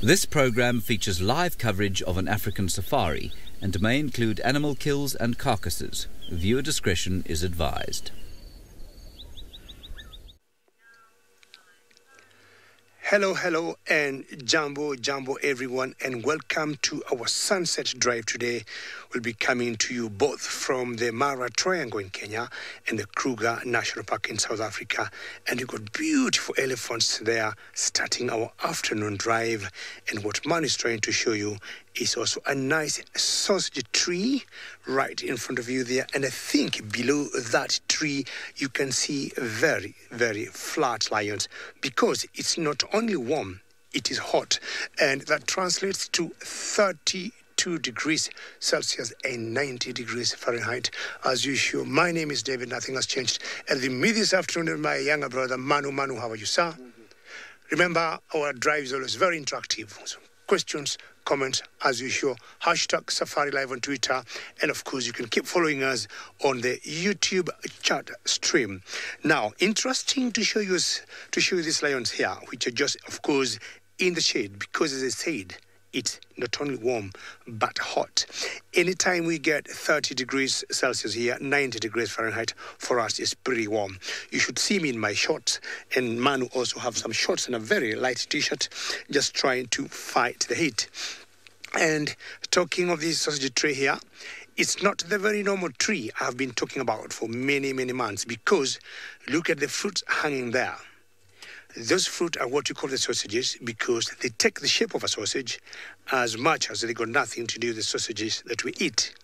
This program features live coverage of an African safari and may include animal kills and carcasses. Viewer discretion is advised. Hello, hello, and jumbo, jumbo, everyone, and welcome to our sunset drive today. We'll be coming to you both from the Mara Triangle in Kenya and the Kruger National Park in South Africa. And we've got beautiful elephants there starting our afternoon drive. And what Manu is trying to show you is also a nice sausage tree right in front of you there. And I think below that tree, you can see very, very flat lions because it's not only warm, it is hot. And that translates to 32 degrees Celsius and 90 degrees Fahrenheit. As usual, my name is David. Nothing has changed. And with me this afternoon, my younger brother, Manu. Manu, how are you, sir? Remember, our drive is always very interactive. So questions, comments, as usual. Hashtag Safari Live on Twitter. And of course, you can keep following us on the YouTube chat stream. Now, interesting to show you to show you these lions here, which are just, of course, in the shade because, as I said, it's not only warm but hot. Anytime we get 30 degrees Celsius here, 90 degrees Fahrenheit, for us is pretty warm. You should see me in my shorts, and Manu also have some shorts and a very light t-shirt, just trying to fight the heat. And talking of this sausage tree here, it's not the very normal tree I've been talking about for many, many months because look at the fruits hanging there. Those fruit are what you call the sausages because they take the shape of a sausage as much as they got nothing to do with the sausages that we eat.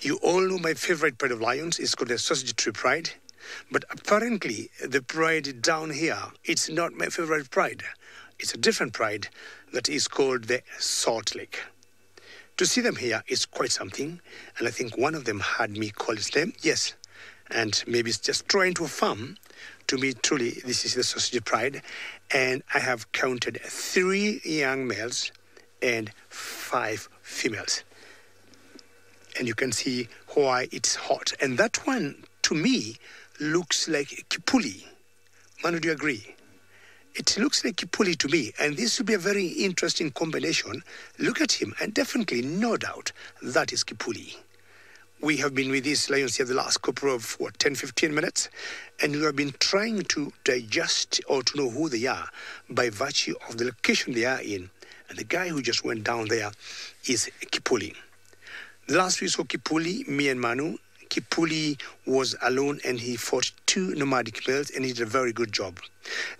You all know my favorite pride of lions is called the sausage tree pride, but apparently the pride down here, it's not my favorite pride. It's a different pride that is called the salt lake. To see them here is quite something, and I think one of them had me call it name, yes, and maybe it's just trying to affirm to me, truly, this is the sausage pride. And I have counted three young males and five females. And you can see why it's hot. And that one, to me, looks like Kipuli. Manu, do you agree? It looks like Kipuli to me, and this would be a very interesting combination. Look at him, and definitely, no doubt, that is Kipuli we have been with these lions here the last couple of what 10 15 minutes and we have been trying to digest or to know who they are by virtue of the location they are in. And the guy who just went down there is kipuli. The last we saw kipuli me and manu kipuli was alone and he fought two nomadic males and he did a very good job.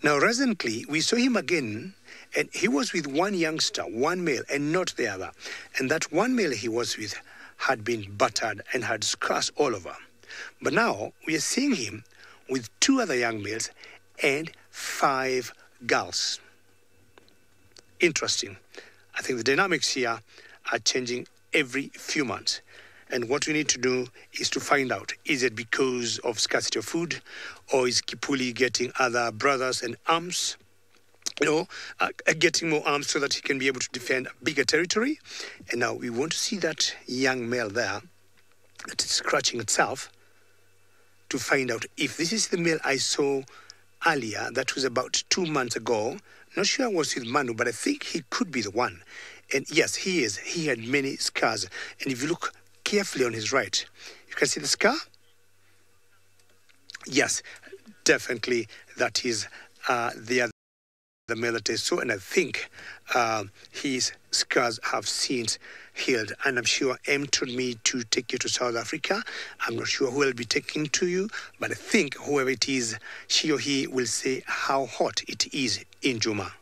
Now recently we saw him again and he was with one youngster one male and not the other. And that one male he was with had been battered and had scratched all over. But now we are seeing him with two other young males and five girls. Interesting. I think the dynamics here are changing every few months. And what we need to do is to find out is it because of scarcity of food or is Kipuli getting other brothers and arms? You know, uh, getting more arms so that he can be able to defend a bigger territory. And now we want to see that young male there that is scratching itself to find out if this is the male I saw earlier, that was about two months ago. Not sure I was with Manu, but I think he could be the one. And yes, he is. He had many scars. And if you look carefully on his right, you can see the scar. Yes, definitely that is uh, the other the military. So, and I think uh, his scars have since healed. And I'm sure M told me to take you to South Africa. I'm not sure who will be taking to you, but I think whoever it is, she or he will say how hot it is in Djuma.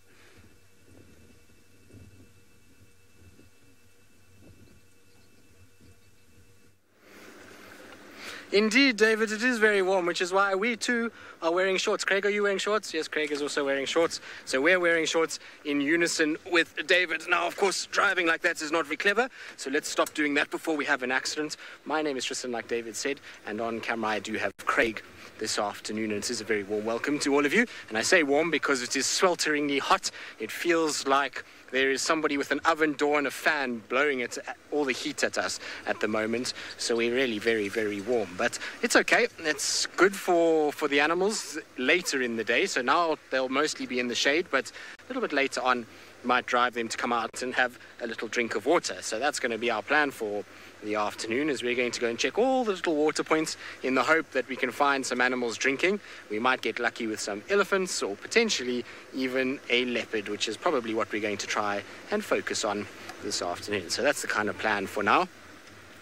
Indeed, David, it is very warm, which is why we too are wearing shorts. Craig, are you wearing shorts? Yes, Craig is also wearing shorts. So we're wearing shorts in unison with David. Now, of course, driving like that is not very clever, so let's stop doing that before we have an accident. My name is Tristan, like David said, and on camera I do have Craig this afternoon, and it is a very warm welcome to all of you. And I say warm because it is swelteringly hot. It feels like there is somebody with an oven door and a fan blowing it all the heat at us at the moment. So we're really very, very warm. But it's okay. It's good for, for the animals later in the day. So now they'll mostly be in the shade, but a little bit later on, might drive them to come out and have a little drink of water. So that's going to be our plan for the afternoon as we're going to go and check all the little water points in the hope that we can find some animals drinking. We might get lucky with some elephants or potentially even a leopard, which is probably what we're going to try and focus on this afternoon. So that's the kind of plan for now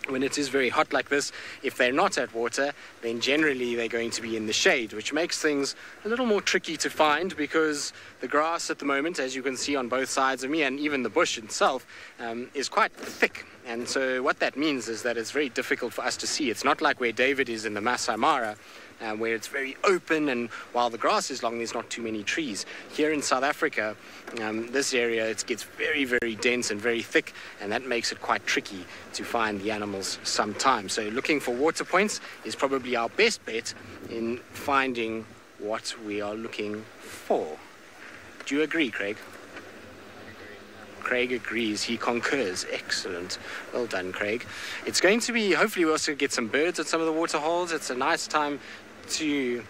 when it is very hot like this, if they're not at water, then generally they're going to be in the shade, which makes things a little more tricky to find because the grass at the moment, as you can see on both sides of me, and even the bush itself, um, is quite thick. And so what that means is that it's very difficult for us to see. It's not like where David is in the Masai Mara, um, where it's very open and while the grass is long, there's not too many trees. Here in South Africa, um, this area, it gets very, very dense and very thick, and that makes it quite tricky to find the animals sometimes. So looking for water points is probably our best bet in finding what we are looking for. Do you agree, Craig? Craig agrees. He concurs. Excellent. Well done, Craig. It's going to be, hopefully, we also get some birds at some of the water holes. It's a nice time to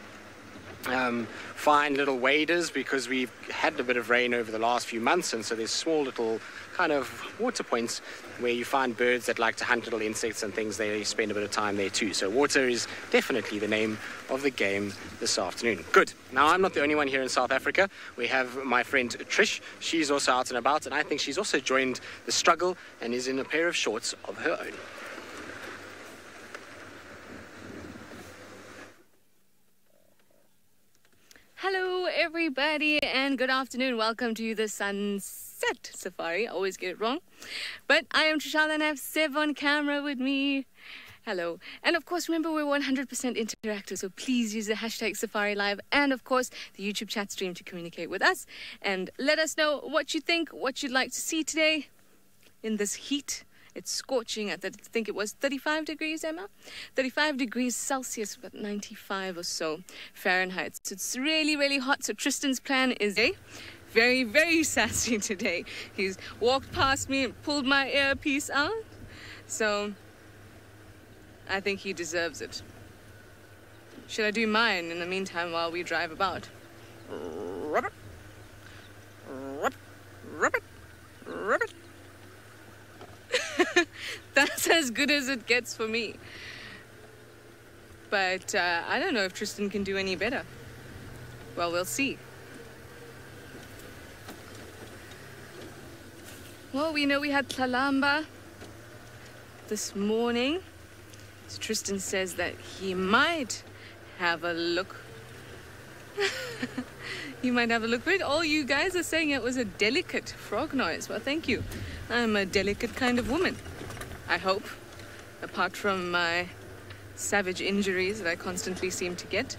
um, find little waders because we've had a bit of rain over the last few months, and so there's small little kind of water points where you find birds that like to hunt little insects and things. They spend a bit of time there too. So water is definitely the name of the game this afternoon. Good. Now I'm not the only one here in South Africa. We have my friend Trish. She's also out and about, and I think she's also joined the struggle and is in a pair of shorts of her own. Hello, everybody, and good afternoon. Welcome to the Sunset Safari. I always get it wrong. But I am Trishala and I have Sev on camera with me. Hello. And of course, remember we're 100% interactive, so please use the hashtag Safari Live and, of course, the YouTube chat stream to communicate with us. And let us know what you think, what you'd like to see today in this heat. It's scorching at, the, I think it was 35 degrees, Emma? 35 degrees Celsius, about 95 or so Fahrenheit. So it's really, really hot. So Tristan's plan is a very, very sassy today. He's walked past me and pulled my earpiece out. So I think he deserves it. Should I do mine in the meantime while we drive about? Robert, Robert, Robert, Robert. That's as good as it gets for me. But uh, I don't know if Tristan can do any better. Well, we'll see. Well, we know we had Tlalamba this morning. So Tristan says that he might have a look. he might have a look. But all you guys are saying it was a delicate frog noise. Well, thank you. I'm a delicate kind of woman. I hope. Apart from my savage injuries that I constantly seem to get.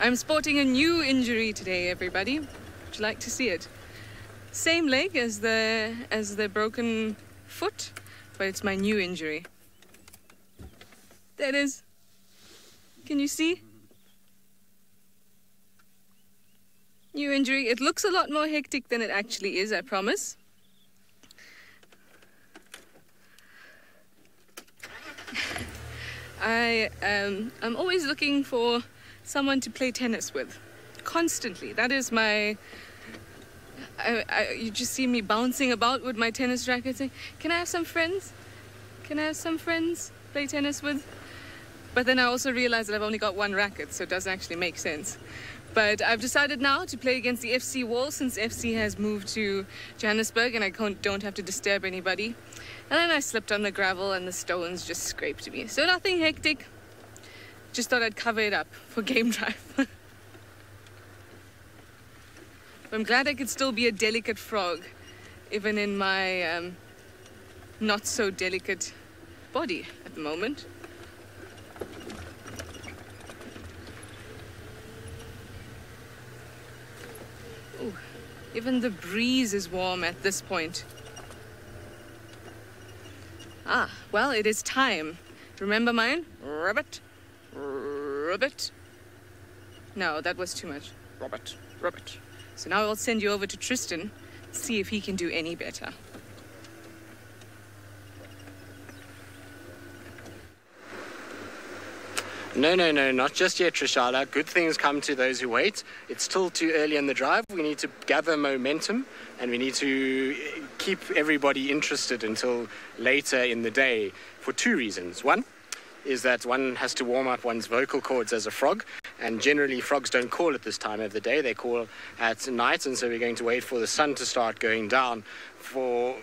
I'm sporting a new injury today, everybody. Would you like to see it? Same leg as the as the broken foot, but it's my new injury. There it is. Can you see? New injury. It looks a lot more hectic than it actually is, I promise. I um, I'm always looking for someone to play tennis with, constantly. That is my. I, I, you just see me bouncing about with my tennis racket, saying, "Can I have some friends? Can I have some friends play tennis with?" But then I also realize that I've only got one racket, so it doesn't actually make sense. But I've decided now to play against the FC wall since FC has moved to Johannesburg and I don't have to disturb anybody. And then I slipped on the gravel and the stones just scraped me. So nothing hectic. Just thought I'd cover it up for game drive. I'm glad I could still be a delicate frog, even in my um, not so delicate body at the moment. Even the breeze is warm at this point. Ah, well, it is time. Remember mine? Rabbit. Rabbit. No, that was too much. Robert. Robert. So now I'll send you over to Tristan, see if he can do any better. No, no, no, not just yet, Trishala. Good things come to those who wait. It's still too early in the drive. We need to gather momentum and we need to keep everybody interested until later in the day for two reasons. One is that one has to warm up one's vocal cords as a frog, and generally frogs don't call at this time of the day. They call at night, and so we're going to wait for the sun to start going down for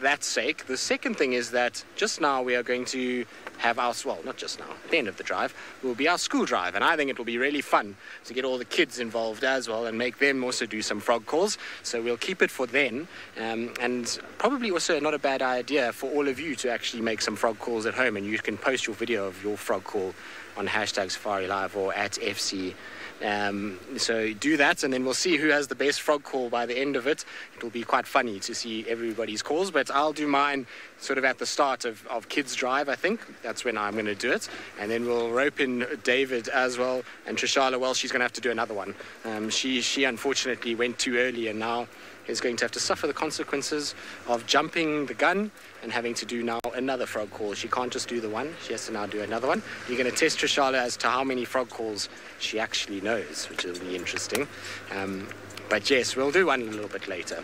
that sake. The second thing is that just now we are going to have our, well, not just now, at the end of the drive, will be our school drive. And I think it will be really fun to get all the kids involved as well and make them also do some frog calls. So we'll keep it for then. Um, and probably also not a bad idea for all of you to actually make some frog calls at home and you can post your video of your frog call on hashtag Safari Live or at FC um, so do that, and then we'll see who has the best frog call by the end of it. It'll be quite funny to see everybody's calls, but I'll do mine sort of at the start of, of Kids Drive, I think. That's when I'm going to do it. And then we'll rope in David as well, and Trishala, well, she's going to have to do another one. Um, she, she unfortunately went too early, and now is going to have to suffer the consequences of jumping the gun and having to do now another frog call. She can't just do the one, she has to now do another one. You're going to test Trishala as to how many frog calls she actually knows, which will be interesting. Um, but yes, we'll do one a little bit later.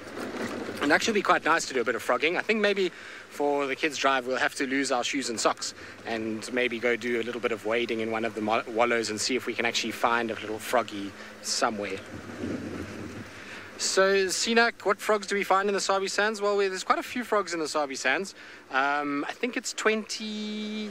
And actually be quite nice to do a bit of frogging. I think maybe for the kids' drive, we'll have to lose our shoes and socks and maybe go do a little bit of wading in one of the wallows and see if we can actually find a little froggy somewhere. So, Sinak, what frogs do we find in the Sabi Sands? Well, there's quite a few frogs in the Sabi Sands. Um, I think it's 20,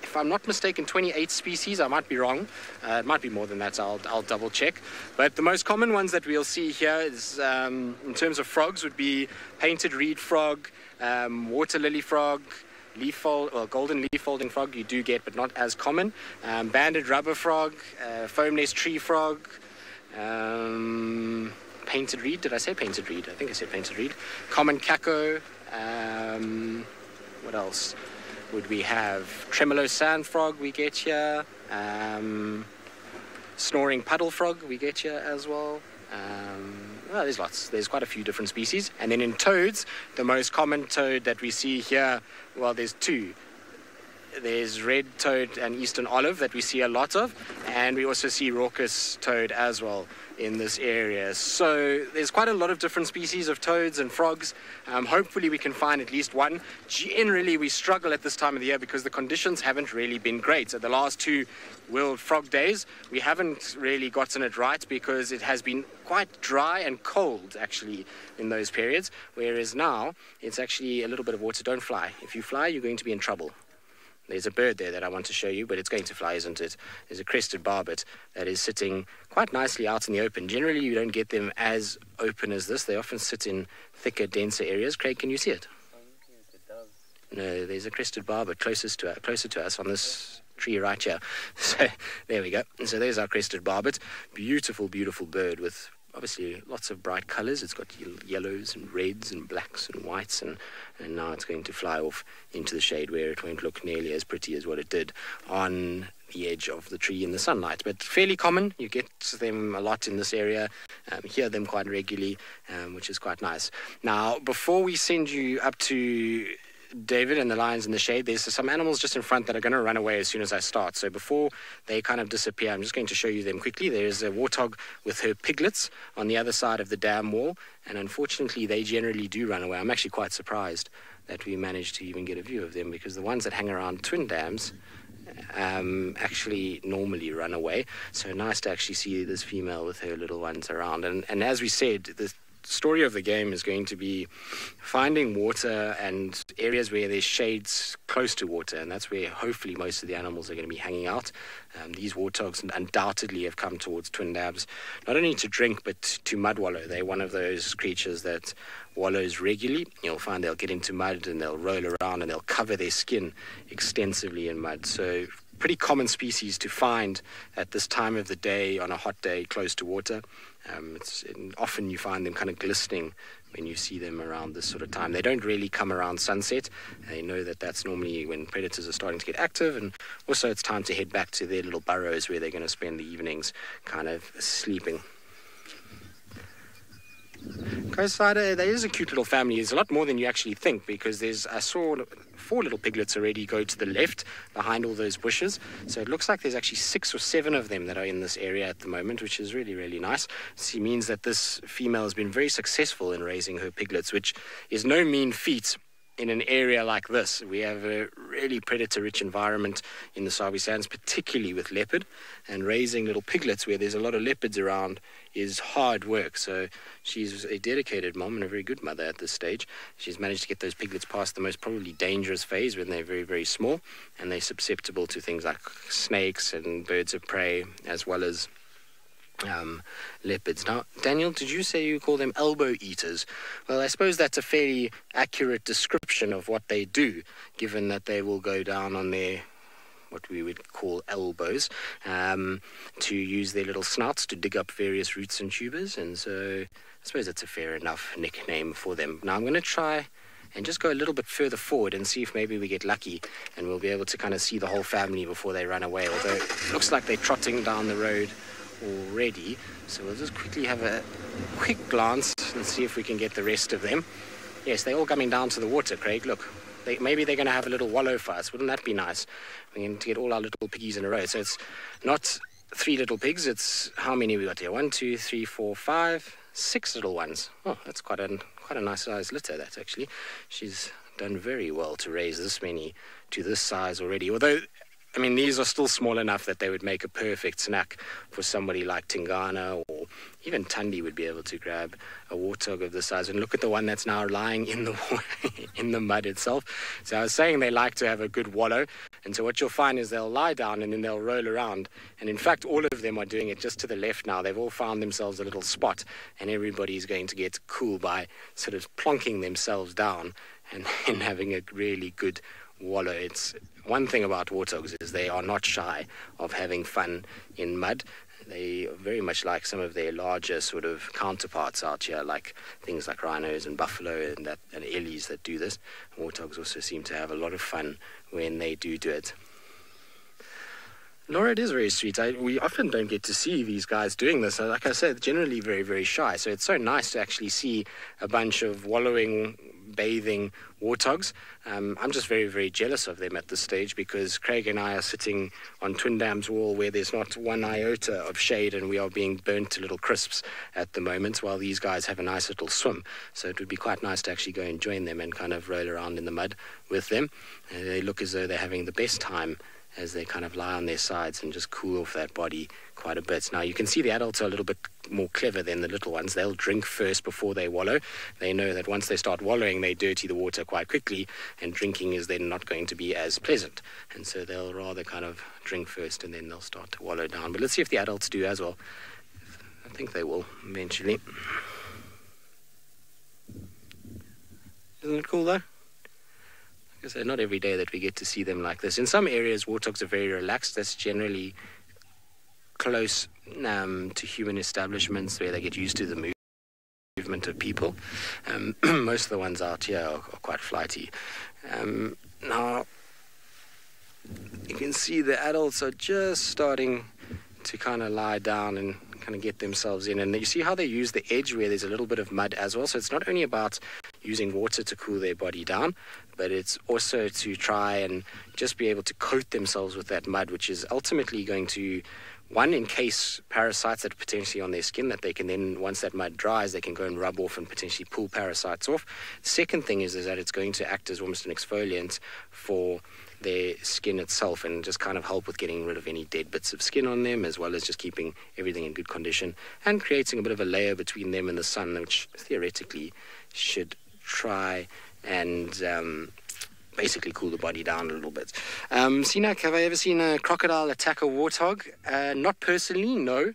if I'm not mistaken, 28 species. I might be wrong. Uh, it might be more than that, I'll, I'll, double check. But the most common ones that we'll see here is, um, in terms of frogs, would be painted reed frog, um, water lily frog, leaf fold, well, golden leaf folding frog you do get, but not as common. Um, banded rubber frog, uh, foam nest tree frog, um, painted reed. Did I say painted reed? I think I said painted reed. Common caco. Um, what else would we have? Tremolo sand frog we get here. Um, snoring puddle frog we get here as well. Um, well, there's lots. There's quite a few different species. And then in toads, the most common toad that we see here, well, there's two. There's red toad and eastern olive that we see a lot of, and we also see raucous toad as well in this area. So there's quite a lot of different species of toads and frogs. Um, hopefully we can find at least one. Generally we struggle at this time of the year because the conditions haven't really been great. So the last two World Frog Days, we haven't really gotten it right because it has been quite dry and cold actually in those periods. Whereas now it's actually a little bit of water. Don't fly. If you fly, you're going to be in trouble. There's a bird there that I want to show you, but it's going to fly, isn't it? There's a crested barbet that is sitting quite nicely out in the open. Generally, you don't get them as open as this. They often sit in thicker, denser areas. Craig, can you see it? No, there's a crested barbet closest to closer to us on this tree right here. So there we go. So there's our crested barbet. Beautiful, beautiful bird with obviously lots of bright colors. It's got yellows and reds and blacks and whites, and, and now it's going to fly off into the shade where it won't look nearly as pretty as what it did on the edge of the tree in the sunlight. But fairly common. You get them a lot in this area. Um, hear them quite regularly, um, which is quite nice. Now, before we send you up to David and the lions in the shade, there's some animals just in front that are going to run away as soon as I start. So before they kind of disappear, I'm just going to show you them quickly. There's a warthog with her piglets on the other side of the dam wall, and unfortunately, they generally do run away. I'm actually quite surprised that we managed to even get a view of them because the ones that hang around twin dams um, actually normally run away. So nice to actually see this female with her little ones around. And, and as we said, the story of the game is going to be finding water and areas where there's shades close to water, and that's where hopefully most of the animals are going to be hanging out. Um, these warthogs undoubtedly have come towards Twin Dams, not only to drink but to mud wallow. They're one of those creatures that wallows regularly. You'll find they'll get into mud and they'll roll around and they'll cover their skin extensively in mud. So pretty common species to find at this time of the day on a hot day close to water. Um, often you find them kind of glistening when you see them around this sort of time. They don't really come around sunset. They know that that's normally when predators are starting to get active, and also it's time to head back to their little burrows where they're going to spend the evenings kind of sleeping. Coast Slider, that is a cute little family. It's a lot more than you actually think because there's I saw four little piglets already go to the left behind all those bushes. So it looks like there's actually six or seven of them that are in this area at the moment, which is really, really nice. It means that this female has been very successful in raising her piglets, which is no mean feat in an area like this. We have a really predator rich environment in the Sabi Sands, particularly with leopard. And raising little piglets where there's a lot of leopards around is hard work. So she's a dedicated mom and a very good mother at this stage. She's managed to get those piglets past the most probably dangerous phase when they're very, very small and they're susceptible to things like snakes and birds of prey, as well as um, leopards. Now, Daniel, did you say you call them elbow eaters? Well, I suppose that's a fairly accurate description of what they do, given that they will go down on their what we would call elbows, um, to use their little snouts to dig up various roots and tubers. And so I suppose that's a fair enough nickname for them. Now I'm going to try and just go a little bit further forward and see if maybe we get lucky and we'll be able to kind of see the whole family before they run away. Although it looks like they're trotting down the road already. So we'll just quickly have a quick glance and see if we can get the rest of them. Yes, they're all coming down to the water, Craig. Look, they, maybe they're going to have a little wallow for us. Wouldn't that be nice? We're going to get all our little piggies in a row. So it's not three little pigs. It's how many we got here? One, two, three, four, five, six little ones. Oh, that's quite a quite a nice size litter. That actually, she's done very well to raise this many to this size already. Although I mean, these are still small enough that they would make a perfect snack for somebody like Tingana or even Thandi would be able to grab a warthog of this size. And look at the one that's now lying in the in the mud itself. So I was saying they like to have a good wallow, and so what you'll find is they'll lie down and then they'll roll around. And in fact, all of them are doing it just to the left now. They've all found themselves a little spot, and everybody's going to get cool by sort of plonking themselves down and, and having a really good wallow. It's one thing about warthogs is they are not shy of having fun in mud. They very much like some of their larger sort of counterparts out here, like things like rhinos and buffalo and that and ellies that do this. Warthogs also seem to have a lot of fun when they do do it. Laura, it is very sweet. I, we often don't get to see these guys doing this. Uh, like I said, generally very, very shy. So it's so nice to actually see a bunch of wallowing bathing warthogs. Um, I'm just very, very jealous of them at this stage because Craig and I are sitting on Twin Dam's wall where there's not one iota of shade and we are being burnt to little crisps at the moment while these guys have a nice little swim. So it would be quite nice to actually go and join them and kind of roll around in the mud with them. They look as though they're having the best time as they kind of lie on their sides and just cool off that body quite a bit. Now you can see the adults are a little bit more clever than the little ones. They'll drink first before they wallow. They know that once they start wallowing, they dirty the water quite quickly, and drinking is then not going to be as pleasant. And so they'll rather kind of drink first and then they'll start to wallow down. But let's see if the adults do as well. I think they will eventually. Isn't it cool though? I say, not every day that we get to see them like this. In some areas, warthogs are very relaxed. That's generally close um, to human establishments where they get used to the movement of people. Um, most of the ones out here are, are quite flighty. Um, now, you can see the adults are just starting to kind of lie down and kind of get themselves in. And you see how they use the edge where there's a little bit of mud as well. So it's not only about using water to cool their body down, but it's also to try and just be able to coat themselves with that mud, which is ultimately going to one encase parasites that are potentially on their skin that they can then once that mud dries they can go and rub off and potentially pull parasites off. Second thing is, is that it's going to act as almost an exfoliant for their skin itself and just kind of help with getting rid of any dead bits of skin on them, as well as just keeping everything in good condition and creating a bit of a layer between them and the sun, which theoretically should try and um, basically cool the body down a little bit. Um, Sinak, have I ever seen a crocodile attack a warthog? Uh, not personally, no.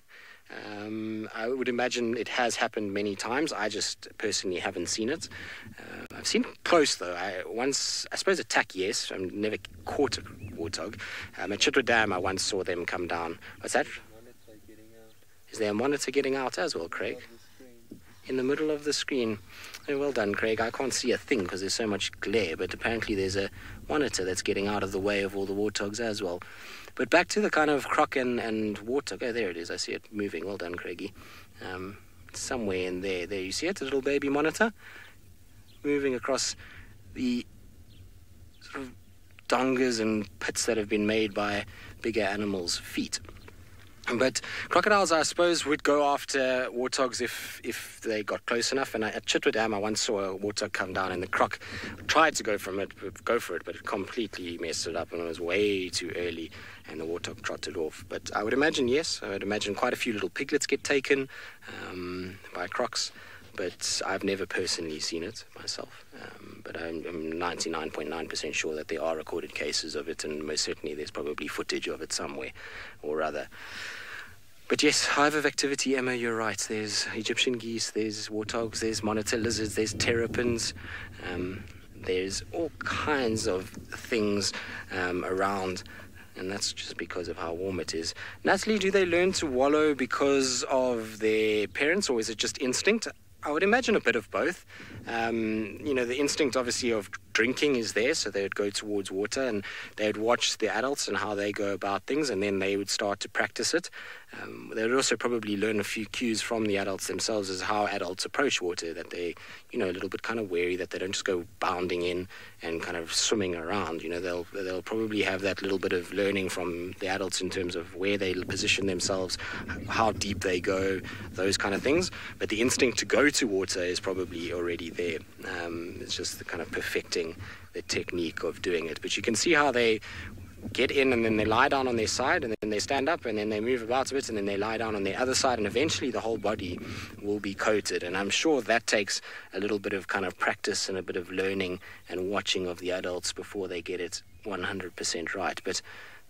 Um, I would imagine it has happened many times. I just personally haven't seen it. Uh, I've seen it close though. I once, I suppose, attack. Yes, I've never caught a warthog. Um, at Chitwa Dam, I once saw them come down. What's that? Is there a monitor getting out as well, Craig? In the middle of the screen. Oh, well done, Craig. I can't see a thing because there's so much glare, but apparently there's a monitor that's getting out of the way of all the warthogs as well. But back to the kind of croc and, and warthog. Oh, there it is. I see it moving. Well done, Craigie. Um, somewhere in there. There, you see it, the little baby monitor? Moving across the sort of dongas and pits that have been made by bigger animals' feet. But crocodiles, I suppose, would go after warthogs if if they got close enough. And at Chitwa Dam, I once saw a warthog come down, and the croc tried to go from it, go for it, but it completely messed it up, and it was way too early, and the warthog trotted off. But I would imagine, yes, I would imagine quite a few little piglets get taken um, by crocs, but I've never personally seen it myself. Um, but I'm 99.9% sure that there are recorded cases of it, and most certainly there's probably footage of it somewhere or other. But yes, hive of activity, Emma, you're right. There's Egyptian geese, there's warthogs, there's monitor lizards, there's terrapins. Um, there's all kinds of things um, around, and that's just because of how warm it is. Natalie, do they learn to wallow because of their parents, or is it just instinct? I would imagine a bit of both. Um, you know, the instinct obviously of drinking is there, so they would go towards water and they would watch the adults and how they go about things, and then they would start to practice it. Um, they would also probably learn a few cues from the adults themselves as how adults approach water, that they, you know, a little bit kind of wary, that they don't just go bounding in and kind of swimming around. You know, they'll they'll probably have that little bit of learning from the adults in terms of where they position themselves, how deep they go, those kind of things. But the instinct to go to water is probably already there. Um, it's just the kind of perfecting the technique of doing it. But you can see how they get in and then they lie down on their side and then they stand up and then they move about a bit and then they lie down on the other side and eventually the whole body will be coated. And I'm sure that takes a little bit of kind of practice and a bit of learning and watching of the adults before they get it 100% right. But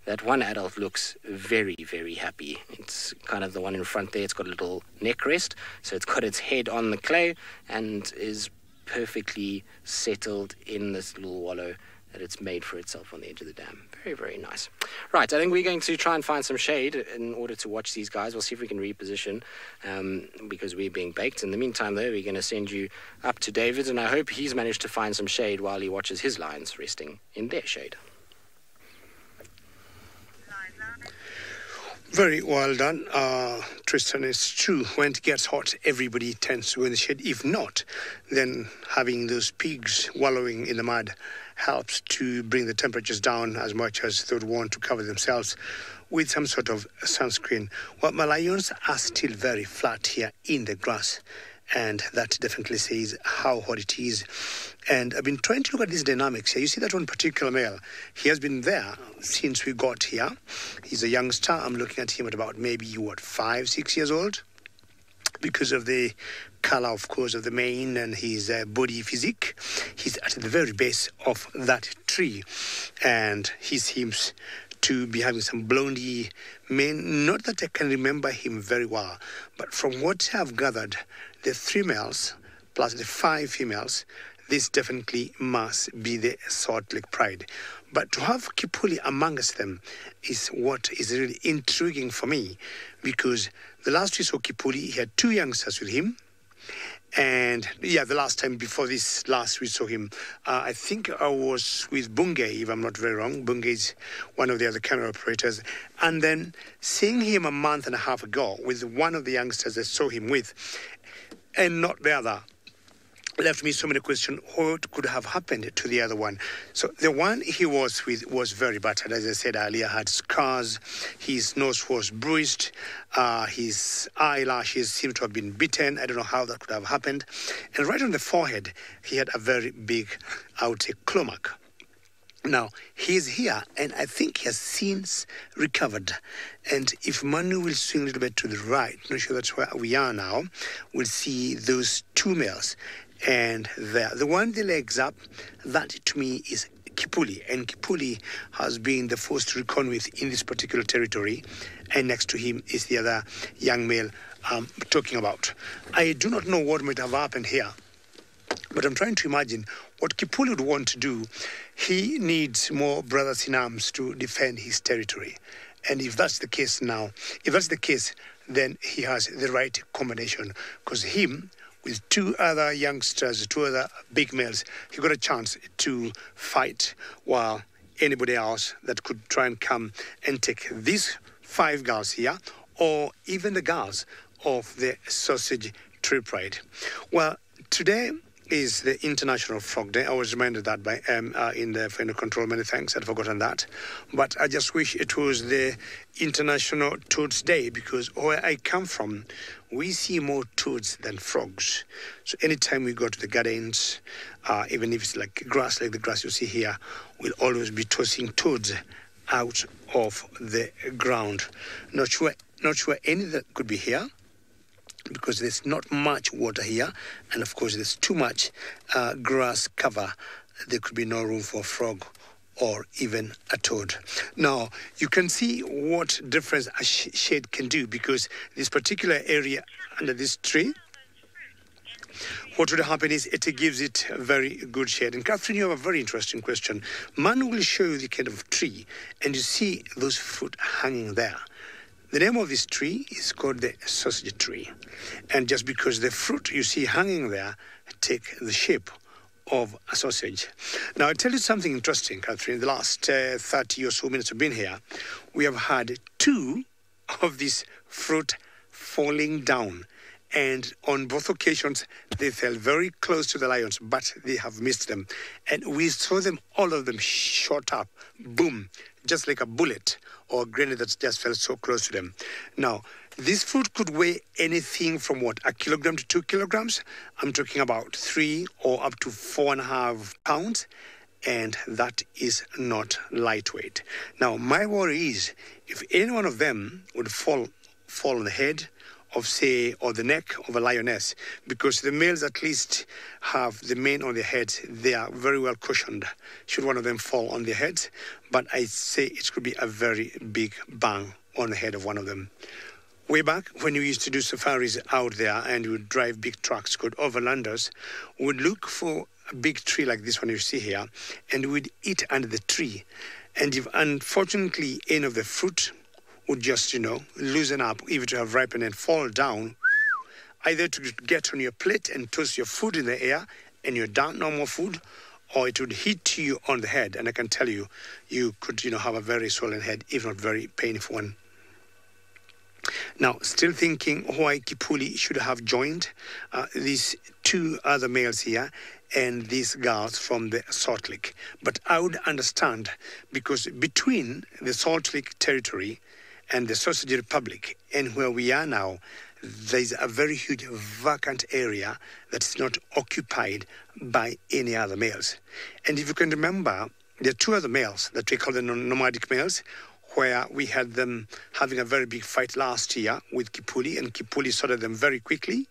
that one adult looks very very happy. It's kind of the one in front there. It's got a little neck rest. So it's got its head on the clay and is perfectly settled in this little wallow that it's made for itself on the edge of the dam. Very, very nice. Right, I think we're going to try and find some shade in order to watch these guys. We'll see if we can reposition um, because we're being baked. In the meantime, though, we're going to send you up to David, and I hope he's managed to find some shade while he watches his lions resting in their shade. Very well done, uh, Tristan. It's true. When it gets hot, everybody tends to go in the shade. If not, then having those pigs wallowing in the mud helps to bring the temperatures down as much as they would want to cover themselves with some sort of sunscreen. Well, my lions are still very flat here in the grass and that definitely says how hot it is. And I've been trying to look at these dynamics here. You see that one particular male, he has been there since we got here. He's a youngster. I'm looking at him at about maybe, what, five, six years old? Because of the color, of course, of the mane and his uh, body physique. He's at the very base of that tree, and he seems to be having some blondie mane. Not that I can remember him very well, but from what I've gathered, the three males plus the five females, this definitely must be the Salt Lake Pride. But to have Kipuli amongst them is what is really intriguing for me because the last we saw Kipuli, he had two youngsters with him. And yeah, the last time before this last we saw him, uh, I think I was with Bungay, if I'm not very wrong. Bungay is one of the other camera operators. And then seeing him a month and a half ago with one of the youngsters I saw him with, and not the other. Left me so many questions what could have happened to the other one? So the one he was with was very battered. As i said earlier had scars. His nose was bruised. Uh, his eyelashes seemed to have been bitten. I don't know how that could have happened. And right on the forehead he had a very big i would claw now, he's here, and I think he has since recovered. And if Manu will swing a little bit to the right, not sure that's where we are now, we'll see those two males. And there, the one the legs up, that to me is Kipuli. And Kipuli has been the force to reckon with in this particular territory. And next to him is the other young male I'm talking about. I do not know what might have happened here. But I'm trying to imagine what Kipuli would want to do. He needs more brothers in arms to defend his territory. And if that's the case now, if that's the case, then he has the right combination. Because him, with two other youngsters, two other big males, he got a chance to fight while anybody else that could try and come and take these five girls here, or even the girls of the sausage tree pride. Well, today is the International Frog Day. I was reminded that by um, uh, in the final control. Many thanks. I'd forgotten that. But I just wish it was the International Toads Day because where I come from, we see more toads than frogs. So anytime we go to the gardens, uh, even if it's like grass, like the grass you see here, we'll always be tossing toads out of the ground. Not sure, not sure any that could be here because there's not much water here, and of course there's too much uh, grass cover. There could be no room for a frog or even a toad. Now, you can see what difference a sh- shade can do because this particular area under this tree, what would happen is it gives it a very good shade. And Catherine, you have a very interesting question. Manu will show you the kind of tree, and you see those fruit hanging there. The name of this tree is called the sausage tree. And just because the fruit you see hanging there take the shape of a sausage. Now, I'll tell you something interesting, Catherine. In the last uh, 30 or so minutes we've been here, we have had two of these fruit falling down. And on both occasions, they fell very close to the lions, but they have missed them. And we saw them, all of them shot up, boom, just like a bullet or a grenade that just fell so close to them. Now, this fruit could weigh anything from what, a kilogram to two kilograms? I'm talking about three or up to four and a half pounds. And that is not lightweight. Now, my worry is if any one of them would fall, fall on the head, of say or the neck of a lioness because the males at least have the mane on their heads. They are very well cushioned. Should one of them fall on their heads? But i say it could be a very big bang on the head of one of them. Way back when we used to do safaris out there and we would drive big trucks called overlanders we'd look for a big tree like this one you see here and we'd eat under the tree. And if unfortunately any of the fruit would just, you know, loosen up, if it have ripened and fall down, either to get on your plate and toss your food in the air and you're down no more food, or it would hit you on the head. And I can tell you, you could, you know, have a very swollen head, if not very painful one. Now, still thinking why Kipuli should have joined uh, these two other males here and these girls from the Salt Lake. But I would understand because between the Salt Lake territory and the Sausage Republic, and where we are now, there's a very huge vacant area that's not occupied by any other males. And if you can remember, there are two other males that we call the nomadic males, where we had them having a very big fight last year with Kipuli, and Kipuli sorted them very quickly.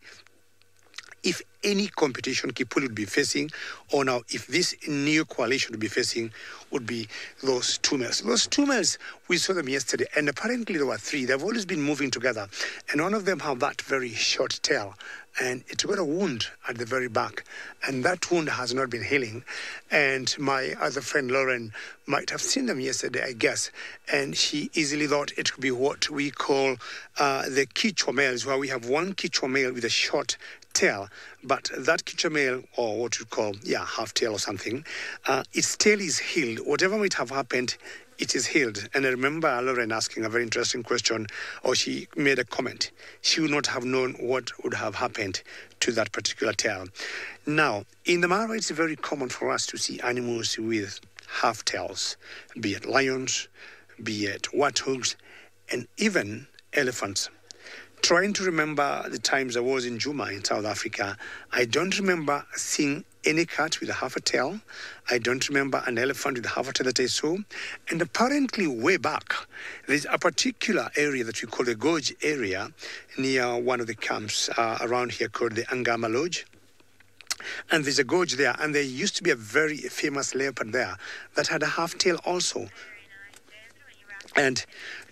If any competition Kipuli would be facing, or now if this new coalition would be facing, would be those two males. Those two males, we saw them yesterday, and apparently there were three. They've always been moving together, and one of them have that very short tail, and it got a wound at the very back, and that wound has not been healing. And my other friend Lauren might have seen them yesterday, I guess, and she easily thought it could be what we call uh, the Kichwa males, where we have one Kichwa male with a short tail, but that Kichwa male, or what you call, yeah, half tail or something, uh, its tail is healed. Whatever might have happened, it is healed. And I remember Lauren asking a very interesting question, or she made a comment. She would not have known what would have happened to that particular tail. Now, in the Mara, it's very common for us to see animals with half tails, be it lions, be it warthogs, and even elephants trying to remember the times I was in Djuma in South Africa, I don't remember seeing any cat with a half a tail. I don't remember an elephant with a half a tail that I saw. And apparently, way back, there's a particular area that we call the Gorge area near one of the camps uh, around here called the Angama Lodge. And there's a gorge there, and there used to be a very famous leopard there that had a half tail also and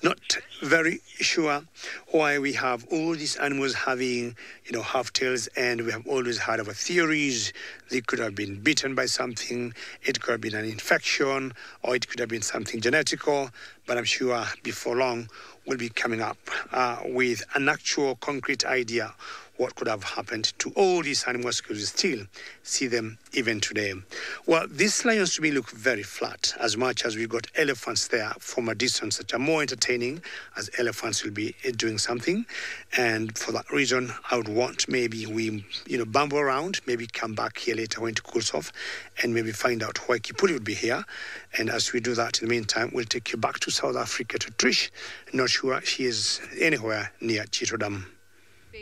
not very sure why we have all these animals having, you know, half tails, and we have always had our theories. They could have been bitten by something, it could have been an infection, or it could have been something genetical. But I'm sure before long we'll be coming up uh, with an actual concrete idea what could have happened to all these animals because we still see them even today. Well, these lions to me look very flat as much as we've got elephants there from a distance that are more entertaining as elephants will be uh, doing something. And for that reason, I would want maybe we, you know, bumble around, maybe come back here later when it cools off, and maybe find out why Kipuli would be here. And as we do that, in the meantime, we'll take you back to South Africa to Trish. Not sure she is anywhere near Chitwa Dam.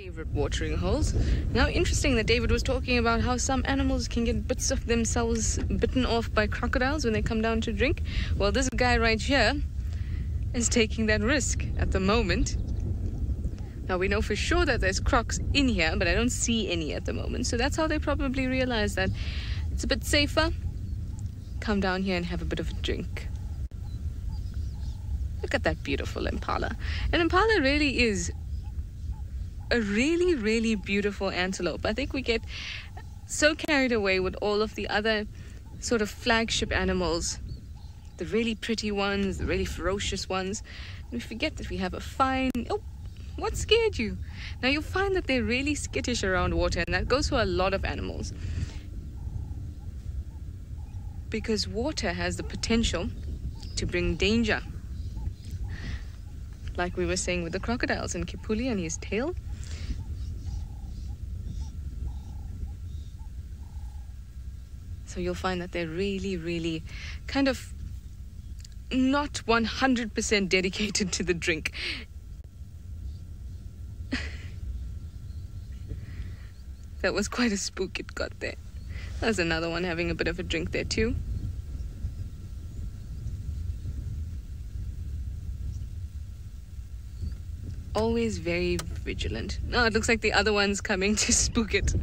Favorite watering holes. Now, interesting that David was talking about how some animals can get bits of themselves bitten off by crocodiles when they come down to drink. Well, this guy right here is taking that risk at the moment. Now, we know for sure that there's crocs in here, but I don't see any at the moment. So that's how they probably realize that it's a bit safer. Come down here and have a bit of a drink. Look at that beautiful impala. An impala really is a really, really beautiful antelope. I think we get so carried away with all of the other sort of flagship animals, the really pretty ones, the really ferocious ones. We forget that we have a fine. Oh, what scared you? Now you'll find that they're really skittish around water, and that goes for a lot of animals. Because water has the potential to bring danger. Like we were saying with the crocodiles and Kipuli and his tail. So you'll find that they're really, really kind of not 100% dedicated to the drink. that was quite a spook it got there. There's another one having a bit of a drink there too. Always very vigilant. No, it looks like the other one's coming to spook it.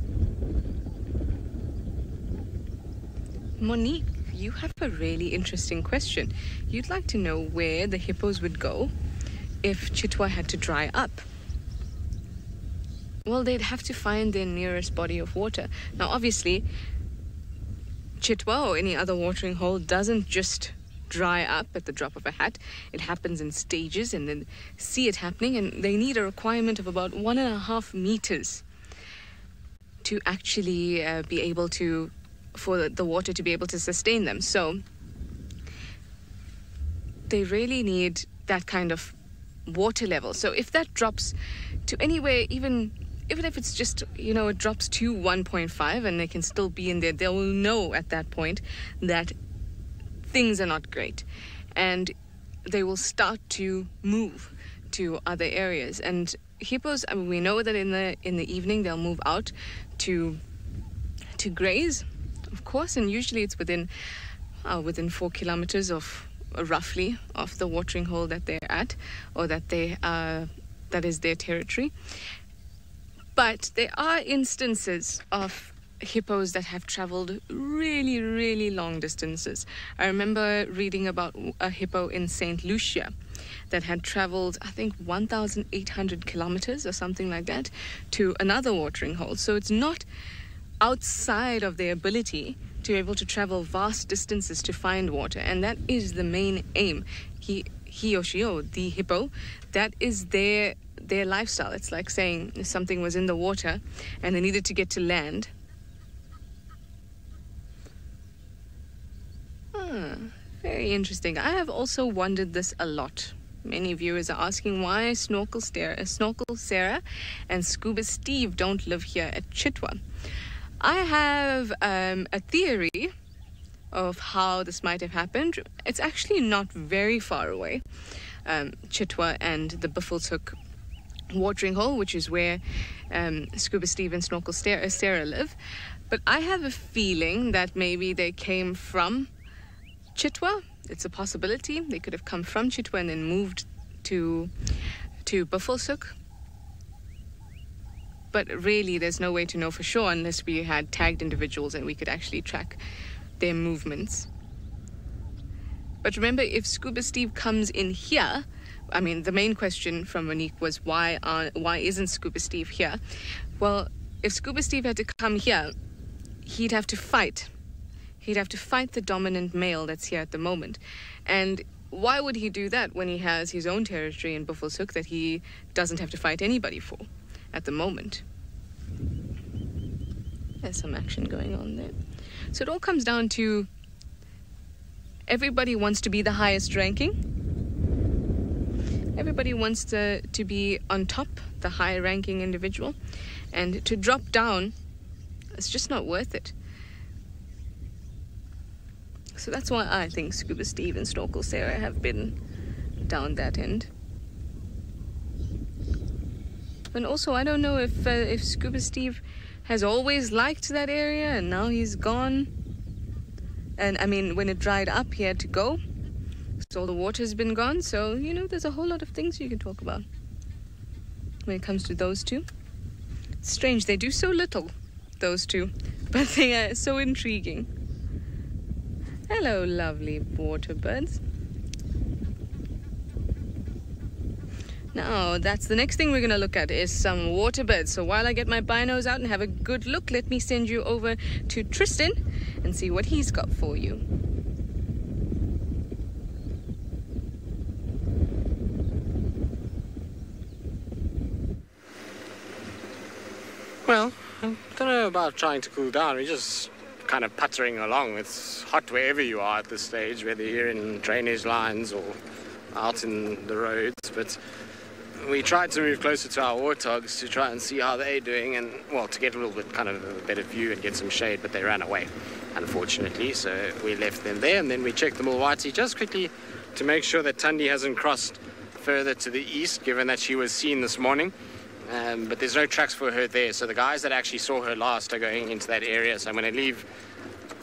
Monique, you have a really interesting question. You'd like to know where the hippos would go if Chitwa had to dry up. Well, they'd have to find their nearest body of water. Now, obviously, Chitwa or any other watering hole doesn't just dry up at the drop of a hat. It happens in stages and then see it happening, and they need a requirement of about one and a half meters to actually uh, be able to for the water to be able to sustain them. So they really need that kind of water level. So if that drops to anywhere, even even if it's just you know it drops to 1.5 and they can still be in there, they will know at that point that things are not great, and they will start to move to other areas. And hippos, I mean, we know that in the in the evening they'll move out to to graze of course, and usually it's within uh, within four kilometers of uh, roughly of the watering hole that they're at, or that they uh, that is their territory. But there are instances of hippos that have traveled really, really long distances. I remember reading about a hippo in St. Lucia that had traveled, I think, 1,800 kilometers or something like that to another watering hole. So it's not outside of their ability to be able to travel vast distances to find water, and that is the main aim. He, he or she, or the hippo, that is their their lifestyle. It's like saying something was in the water and they needed to get to land. Hmm, very interesting. I have also wondered this a lot. Many viewers are asking why Snorkel, Stare, Snorkel Sarah and Scuba Steve don't live here at Chitwa. I have um, a theory of how this might have happened. It's actually not very far away. Um, Chitwa and the Buffelshoek watering hole, which is where um, Scuba Steve and Snorkel uh, Sarah live. But I have a feeling that maybe they came from Chitwa. It's a possibility. They could have come from Chitwa and then moved to to Buffelshoek but really there's no way to know for sure unless we had tagged individuals and we could actually track their movements. But remember, if Scuba Steve comes in here, I mean, the main question from Monique was why are, why isn't Scuba Steve here? Well, if Scuba Steve had to come here, he'd have to fight. He'd have to fight the dominant male that's here at the moment. And why would he do that when he has his own territory in Buffelshoek that he doesn't have to fight anybody for? At the moment. There's some action going on there. So it all comes down to everybody wants to be the highest ranking. Everybody wants to, to be on top, the high ranking individual, and to drop down, it's just not worth it. So that's why I think Scuba Steve and Snorkel Sarah have been down that end. And also, I don't know if uh, if Scuba Steve has always liked that area and now he's gone. And I mean, when it dried up, he had to go. So all the water's been gone. So, you know, there's a whole lot of things you can talk about when it comes to those two. Strange, they do so little, those two, but they are so intriguing. Hello, lovely water birds. Now, that's the next thing we're going to look at is some water birds. So while I get my binos out and have a good look, let me send you over to Tristan and see what he's got for you. Well, I don't know about trying to cool down. We're just kind of puttering along. It's hot wherever you are at this stage, whether you're in drainage lines or out in the roads. But we tried to move closer to our warthogs to try and see how they're doing and, well, to get a little bit kind of a better view and get some shade, but they ran away, unfortunately. So we left them there and then we checked the Mlowathi just quickly to make sure that Thandi hasn't crossed further to the east, given that she was seen this morning. Um, but there's no tracks for her there. So the guys that actually saw her last are going into that area. So I'm going to leave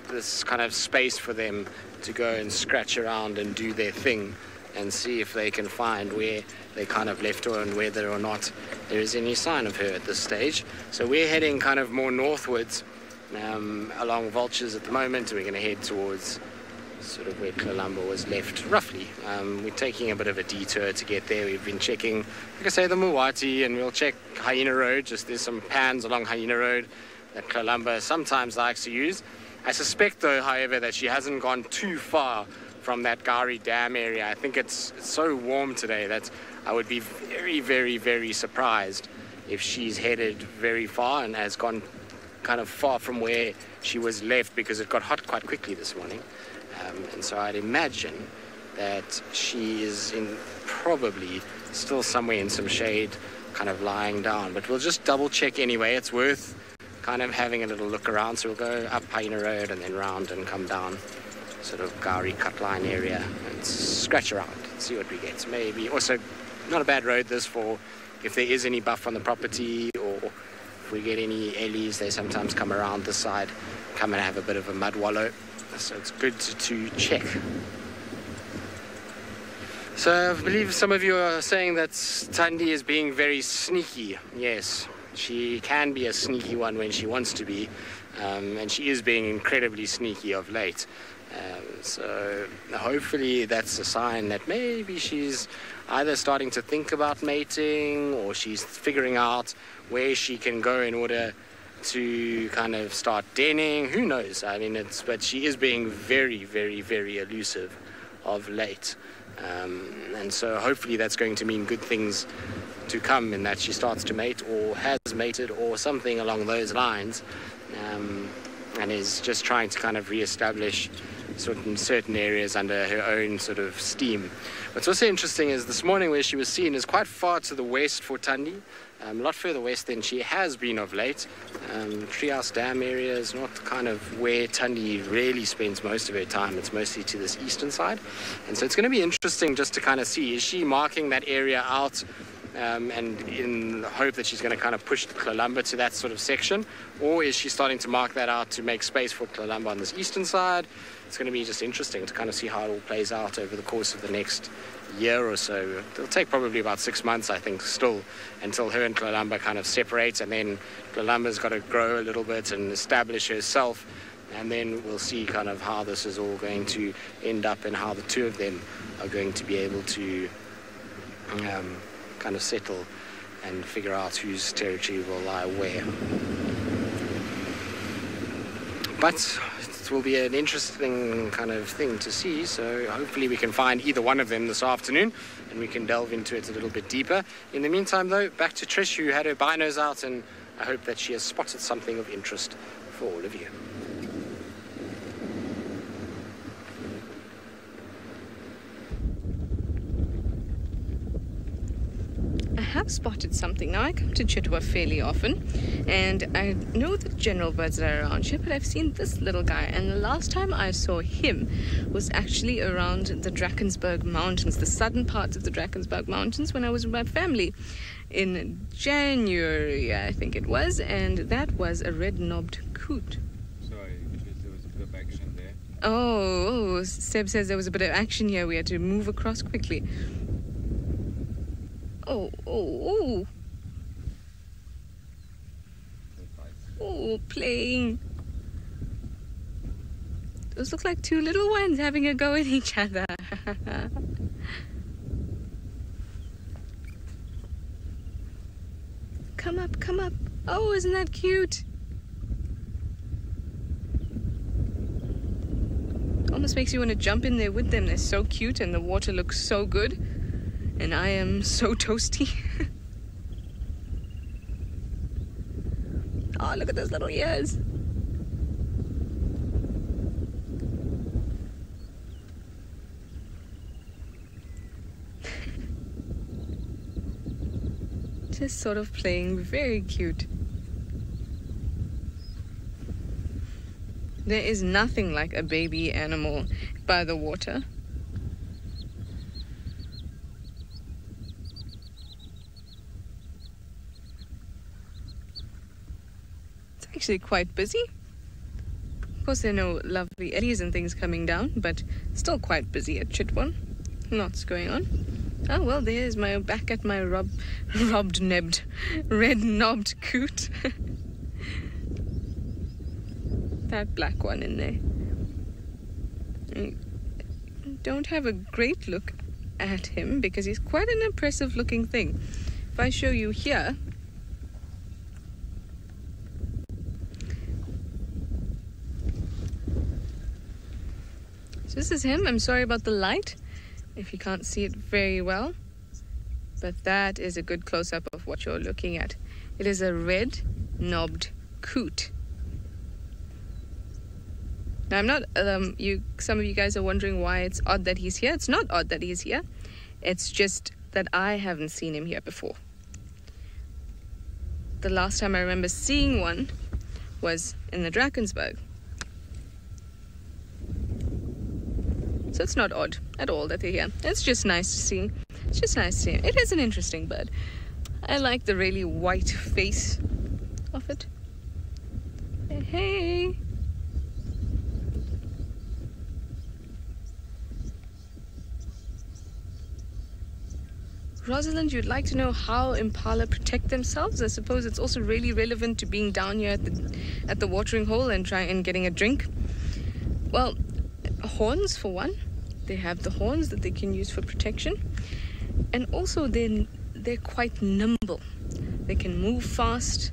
this kind of space for them to go and scratch around and do their thing and see if they can find where they kind of left her and whether or not there is any sign of her at this stage. So we're heading kind of more northwards um, along Vultures at the moment. We're going to head towards sort of where Columba was left, roughly. Um, we're taking a bit of a detour to get there. We've been checking, like I say, the Mlowathi, and we'll check Hyena Road. Just there's some pans along Hyena Road that Columba sometimes likes to use. I suspect, though, however, that she hasn't gone too far from that Gowrie Dam area. I think it's, so warm today that I would be very, very, very surprised if she's headed very far and has gone kind of far from where she was left because it got hot quite quickly this morning. Um, and so I'd imagine that she is in probably still somewhere in some shade, kind of lying down. But we'll just double check anyway. It's worth kind of having a little look around. So we'll go up Hyena Road and then round and come down sort of Gowrie Cutline area and scratch around, and see what we get. Maybe also not a bad road this for if there is any buff on the property or if we get any ellies, they sometimes come around the side, come and have a bit of a mud wallow so it's good to, to check. So I believe some of you are saying that Thandi is being very sneaky. Yes, she can be a sneaky one when she wants to be, um, and she is being incredibly sneaky of late. Um, so hopefully that's a sign that maybe she's either starting to think about mating or she's figuring out where she can go in order to kind of start denning. Who knows? I mean, it's but she is being very, very, very elusive of late, um, and so hopefully that's going to mean good things to come in that she starts to mate or has mated or something along those lines, um, and is just trying to kind of re-establish certain certain areas under her own sort of steam. What's also interesting is this morning where she was seen is quite far to the west for Thandi um, a lot further west than she has been of late. Um, Treehouse Dam area is not kind of where Thandi really spends most of her time. It's mostly to this eastern side. And so it's going to be interesting just to kind of see, is she marking that area out um, and in the hope that she's going to kind of push Columba to that sort of section? Or is she starting to mark that out to make space for Columba on this eastern side? It's going to be just interesting to kind of see how it all plays out over the course of the next year or so. It'll take probably about six months, I think, still, until her and Columba kind of separate, and then Columba's got to grow a little bit and establish herself, and then we'll see kind of how this is all going to end up and how the two of them are going to be able to um, kind of settle and figure out whose territory will lie where. But it will be an interesting kind of thing to see. So hopefully we can find either one of them this afternoon and we can delve into it a little bit deeper. In the meantime, though, back to Trish, who had her binos out, and I hope that she has spotted something of interest for all of you. Spotted something. Now, I come to Chitwa fairly often, and I know the general birds that are around here, but I've seen this little guy, and the last time I saw him was actually around the Drakensberg Mountains, the southern parts of the Drakensberg Mountains, when I was with my family in January, I think it was, and that was a red-knobbed coot. Sorry, because there was a bit of action there. Oh, oh, Seb says there was a bit of action here. We had to move across quickly. Oh, oh, oh, oh, playing. Those look like two little ones having a go at each other. come up, come up. Oh, isn't that cute? Almost makes you want to jump in there with them. They're so cute and the water looks so good. And I am so toasty. oh, look at those little ears. Just sort of playing, very cute. There is nothing like a baby animal by the water. It's actually quite busy. Of course, there are no lovely eddies and things coming down, but still quite busy at Chitwa. Lots going on. Oh well, there's my back at my rob, robbed nebbed, red knobbed coot. that black one in there. I don't have a great look at him because he's quite an impressive looking thing. If I show you here, so this is him. I'm sorry about the light if you can't see it very well, but that is a good close up of what you're looking at. It is a red knobbed coot. Now, I'm not. Um, you. Some of you guys are wondering why it's odd that he's here. It's not odd that he's here. It's just that I haven't seen him here before. The last time I remember seeing one was in the Drakensberg. So it's not odd at all that they're here. It's just nice to see. It's just nice to see. It is an interesting bird. I like the really white face of it. Hey. Rosalind, you'd like to know how impala protect themselves. I suppose it's also really relevant to being down here at the at the watering hole and trying and getting a drink. Well, horns for one. They have the horns that they can use for protection, and also they're they're quite nimble. They can move fast.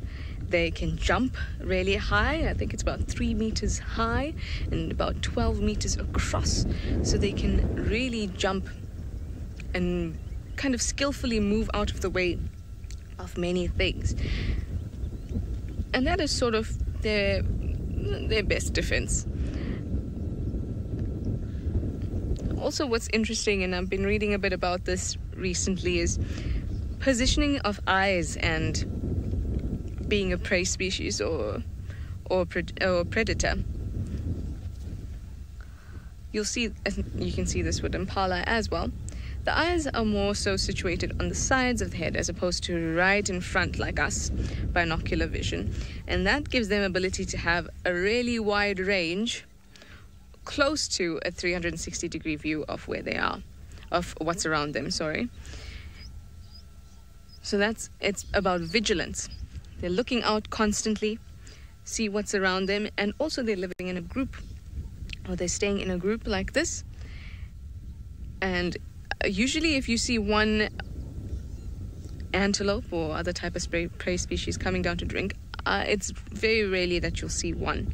They can jump really high. I think it's about three meters high and about 12 meters across. So they can really jump and kind of skillfully move out of the way of many things. And that is sort of their their best defense. Also what's interesting and I've been reading a bit about this recently is positioning of eyes and being a prey species or or, or predator. You'll see you can see this with impala as well the eyes are more so situated on the sides of the head as opposed to right in front like us, binocular vision. And that gives them ability to have a really wide range, close to a 360 degree view of where they are, of what's around them, sorry. So that's, it's about vigilance. They're looking out constantly, see what's around them, and also they're living in a group, or they're staying in a group like this. And usually if you see one antelope or other type of prey species coming down to drink, uh, it's very rarely that you'll see one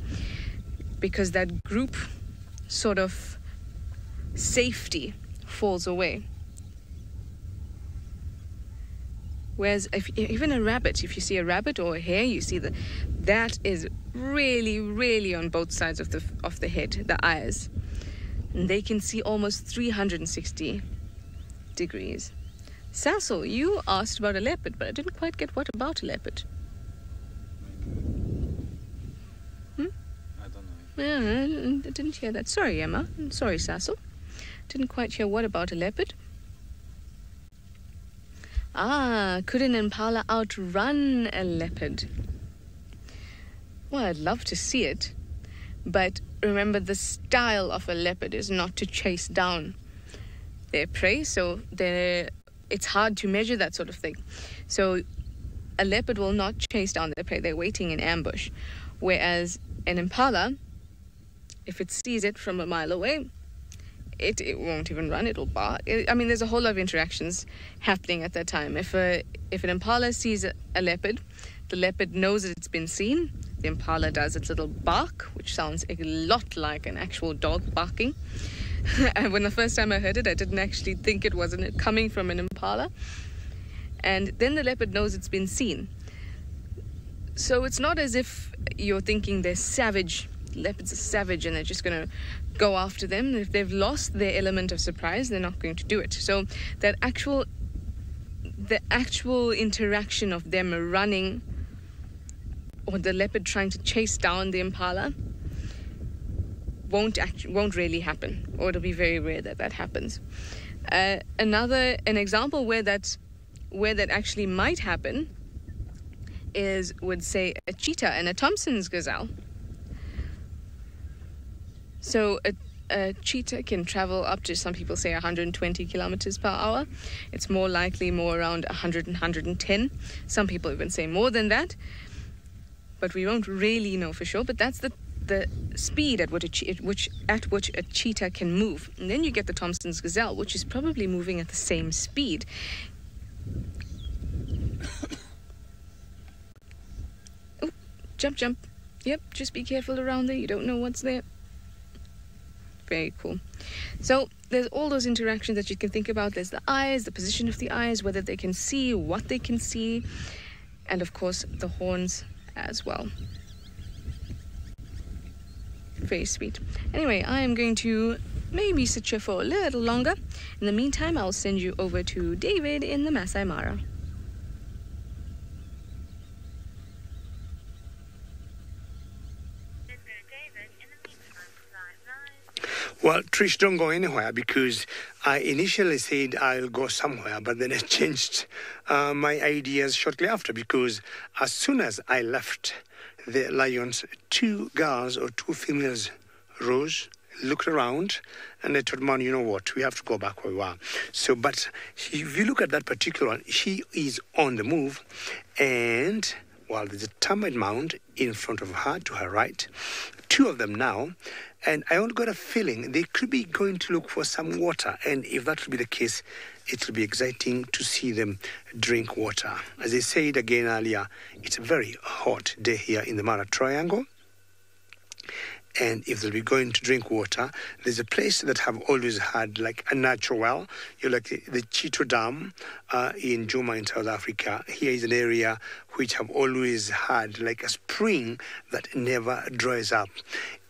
because that group sort of safety falls away. Whereas if, even a rabbit, if you see a rabbit or a hare, you see that that is really, really on both sides of the of the head, the eyes, and they can see almost 360 degrees. Sassel, you asked about a leopard, but I didn't quite get what about a leopard. I didn't hear that. Sorry, Emma. Sorry, Sassel. Didn't quite hear what about a leopard. Ah, could an impala outrun a leopard? Well, I'd love to see it. But remember, the style of a leopard is not to chase down their prey, so it's hard to measure that sort of thing. So a leopard will not chase down their prey, they're waiting in ambush. Whereas an impala, if it sees it from a mile away, it, it won't even run, it'll bark. I I mean, there's a whole lot of interactions happening at that time. If, a, if an impala sees a, a leopard, the leopard knows that it's been seen. The impala does its little bark, which sounds a lot like an actual dog barking. and when the first time I heard it, I didn't actually think it wasn't coming from an impala. And then the leopard knows it's been seen. So it's not as if you're thinking they're savage. Leopards are savage and they're just going to go after them. If they've lost their element of surprise, they're not going to do it. So that actual the actual interaction of them running or the leopard trying to chase down the impala won't act- won't really happen or it'll be very rare that that happens uh, another an example where that where that actually might happen is would say a cheetah and a Thomson's gazelle so a, a cheetah can travel up to some people say 120 kilometers per hour. It's more likely more around 100 and 110 some people even say more than that. But we won't really know for sure but that's the the speed at which a, che- which at which a cheetah can move. And then you get the Thomson's gazelle which is probably moving at the same speed. Oh jump jump. Yep just be careful around there. You don't know what's there very cool. So there's all those interactions that you can think about. There's the eyes the position of the eyes whether they can see what they can see and of course the horns as well. Very sweet. Anyway i am going to maybe sit here for a little longer. In the meantime i'll send you over to david in the masai mara Well, Trish, don't go anywhere because I initially said I'll go somewhere, but then I changed uh, my ideas shortly after because as soon as I left the Lions, two girls or two females rose, looked around, and they told man, you know what, we have to go back where we are. So, but if you look at that particular one, she is on the move, and well, there's a termite mound in front of her to her right, two of them now. And I only got a feeling they could be going to look for some water. And if that will be the case, it will be exciting to see them drink water. As I said again earlier, it's a very hot day here in the Mara Triangle. And if they'll be going to drink water, there's a place that have always had like a natural well. You like the, the Chitwa Dam uh, in Djuma in South Africa. Here is an area which have always had like a spring that never dries up.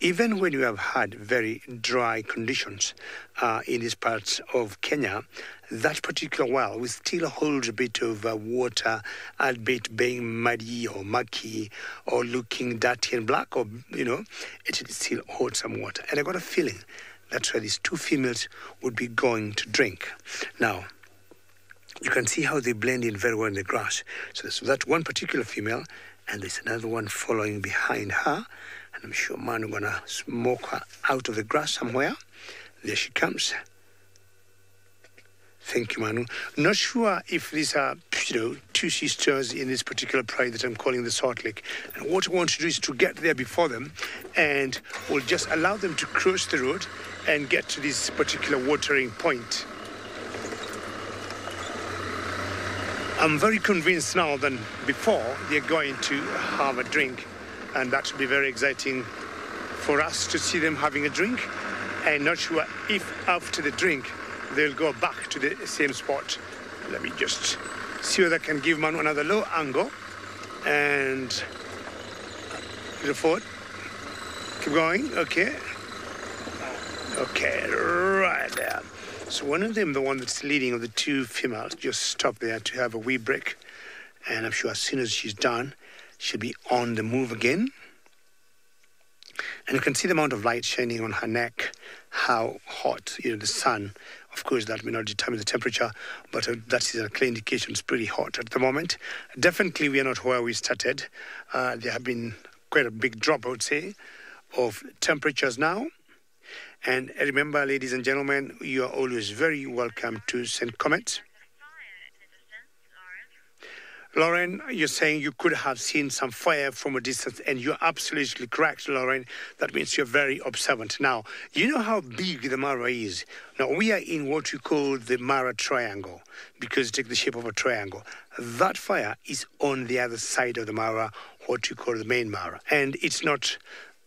Even when you have had very dry conditions uh, in these parts of Kenya, that particular well will still hold a bit of uh, water, albeit being muddy or mucky or looking dirty and black, or you know, it still holds some water. And I got a feeling that's where these two females would be going to drink. Now, you can see how they blend in very well in the grass. So there's that one particular female, and there's another one following behind her. And I'm sure man gonna smoke her out of the grass somewhere. There she comes. Thank you, Manu. Not sure if these are, you know, two sisters in this particular pride that I'm calling the Salt Lake. And what I want to do is to get there before them, and we'll just allow them to cross the road and get to this particular watering point. I'm very convinced now than before they're going to have a drink, and that should be very exciting for us to see them having a drink. And not sure if after the drink they'll go back to the same spot. Let me just see whether I can give Manu another low angle and little forward. Keep going, okay. Okay, right there. So one of them, the one that's leading of the two females, just stopped there to have a wee break. And I'm sure as soon as she's done, she'll be on the move again. And you can see the amount of light shining on her neck, how hot, you know, the sun. Of course, that may not determine the temperature, but uh, that is a clear indication it's pretty hot at the moment. Definitely, we are not where we started. Uh, there have been quite a big drop, I would say, of temperatures now. And remember, ladies and gentlemen, you are always very welcome to send comments. Lauren, you're saying you could have seen some fire from a distance, and you're absolutely correct, Lauren. That means you're very observant. Now, you know how big the Mara is. Now, we are in what we call the Mara Triangle because it takes the shape of a triangle. That fire is on the other side of the Mara, what you call the main Mara. And it's not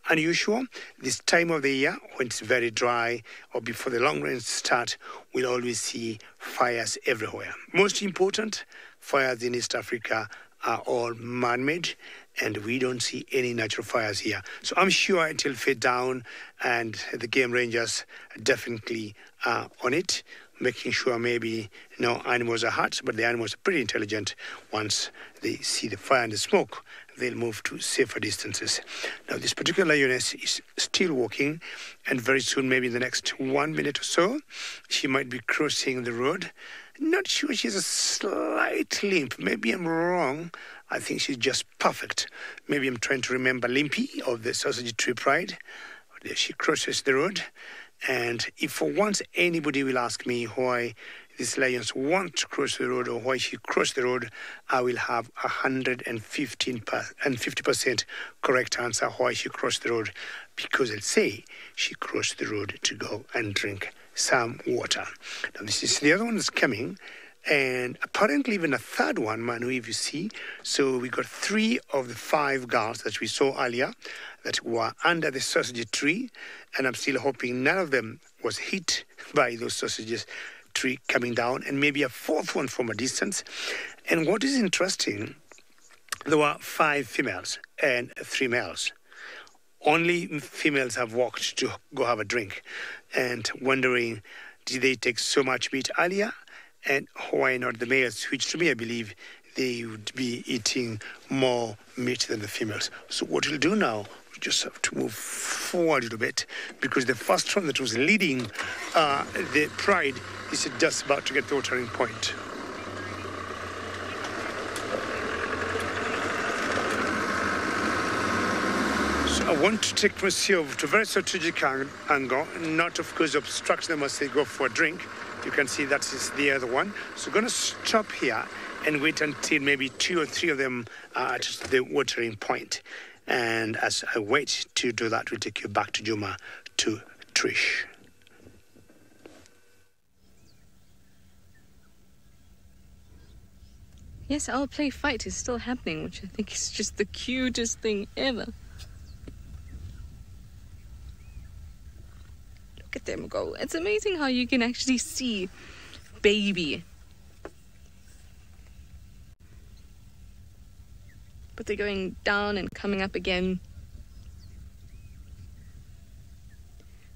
unusual. This time of the year, when it's very dry or before the long rains start, we'll always see fires everywhere. Most important, fires in East Africa are all man-made and we don't see any natural fires here. So I'm sure it will fade down and the game rangers definitely are on it, making sure maybe no animals are hurt, but the animals are pretty intelligent once they see the fire and the smoke they'll move to safer distances. Now, this particular lioness is still walking, and very soon, maybe in the next one minute or so, she might be crossing the road. Not sure she's a slight limp. Maybe I'm wrong. I think she's just perfect. Maybe I'm trying to remember Limpy of the Sausage Tree Pride. She crosses the road. And if for once anybody will ask me why these lions want to cross the road or why she crossed the road, I will have 115 and 50% correct answer why she crossed the road. Because I'll say she crossed the road to go and drink some water. Now, this is the other one that's coming. And apparently, even a third one, Manu, if you see. So, we got three of the five girls that we saw earlier that were under the sausage tree. And I'm still hoping none of them was hit by those sausages tree coming down, and maybe a fourth one from a distance. And what is interesting, there were five females and three males. Only females have walked to go have a drink, and wondering, did they take so much meat earlier? And why not the males, which to me I believe they would be eating more meat than the females. So what we'll do now, we just have to move forward a little bit because the first one that was leading uh, the pride is just about to get the watering point. I want to take myself to a very strategic angle, not of course obstruct them as they go for a drink. You can see that is the other one. So I'm going to stop here and wait until maybe two or three of them are at the watering point. And as I wait to do that, we'll take you back to Djuma to Trish. Yes, our play fight is still happening, which I think is just the cutest thing ever. Look at them go. It's amazing how you can actually see baby. But they're going down and coming up again.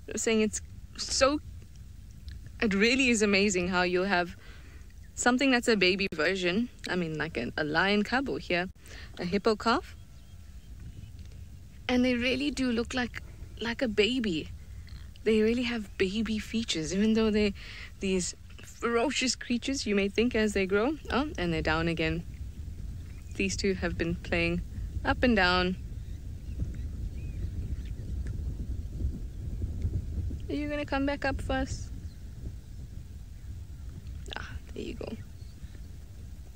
I was saying it's so. It really is amazing how you'll have something that's a baby version. I mean, like a, a lion cub or here, a hippo calf. And they really do look like like a baby. They really have baby features, even though they're these ferocious creatures you may think as they grow. Oh, and they're down again. These two have been playing up and down. Are you gonna come back up first? There you go.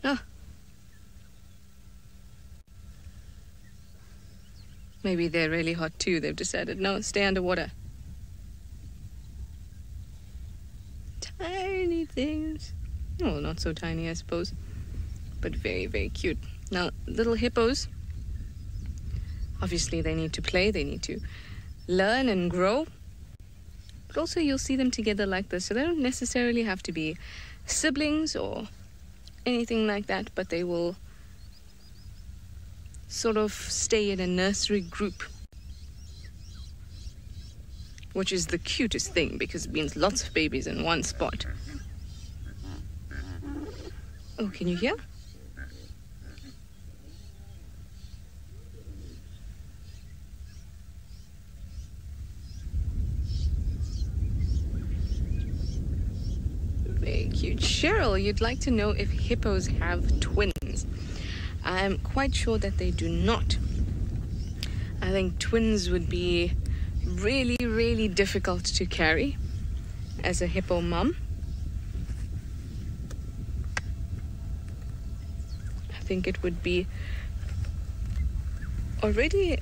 Ah. Maybe they're really hot too. They've decided, no, stay underwater. Tiny things. Well, not so tiny, I suppose. But very, very cute. Now, little hippos, obviously, they need to play, they need to learn and grow. But also, you'll see them together like this, so they don't necessarily have to be siblings or anything like that, but they will sort of stay in a nursery group which is the cutest thing because it means lots of babies in one spot. Oh, can you hear? Very cute. Cheryl, you'd like to know if hippos have twins. I'm quite sure that they do not. I think twins would be really, really difficult to carry as a hippo mum. I think it would be already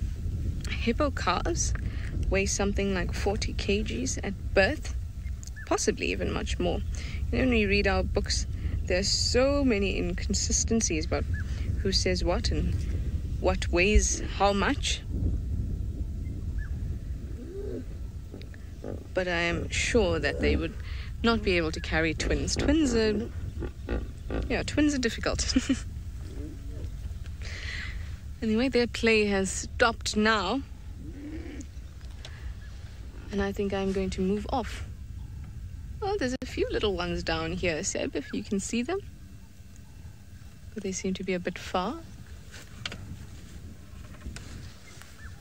hippo calves weigh something like 40 kgs at birth, possibly even much more. You know, when we read our books, there's so many inconsistencies about who says what and what weighs how much. But I am sure that they would not be able to carry twins. Twins are. Yeah, twins are difficult. anyway, their play has stopped now. And I think I'm going to move off. Well, there's a few little ones down here, Seb, if you can see them. But they seem to be a bit far.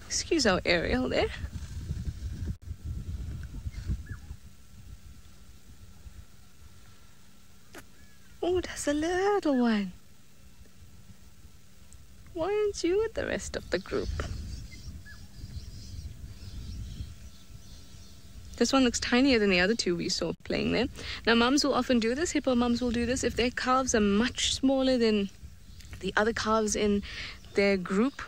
Excuse our aerial there. Oh, that's a little one. Why aren't you with the rest of the group? This one looks tinier than the other two we saw playing there. Now, mums will often do this, hippo mums will do this if their calves are much smaller than the other calves in their group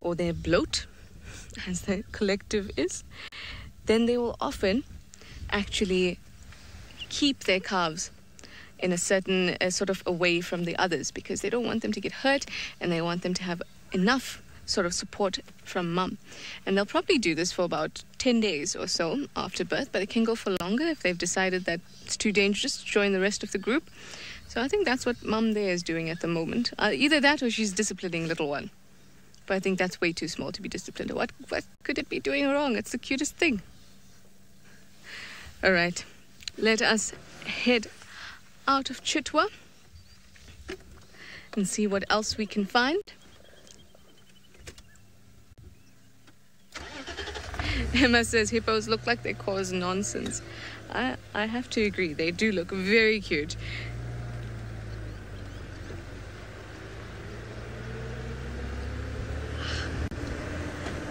or their bloat, as their collective is, then they will often actually keep their calves in a certain uh, sort of away from the others because they don't want them to get hurt and they want them to have enough sort of support from mum. And they'll probably do this for about 10 days or so after birth, but it can go for longer if they've decided that it's too dangerous to join the rest of the group. So I think that's what mum there is doing at the moment. Uh, either that or she's disciplining little one. But I think that's way too small to be disciplined. What, what could it be doing wrong? It's the cutest thing. All right, let us head out of Chitwa and see what else we can find. Emma says hippos look like they cause nonsense. I, I have to agree, they do look very cute.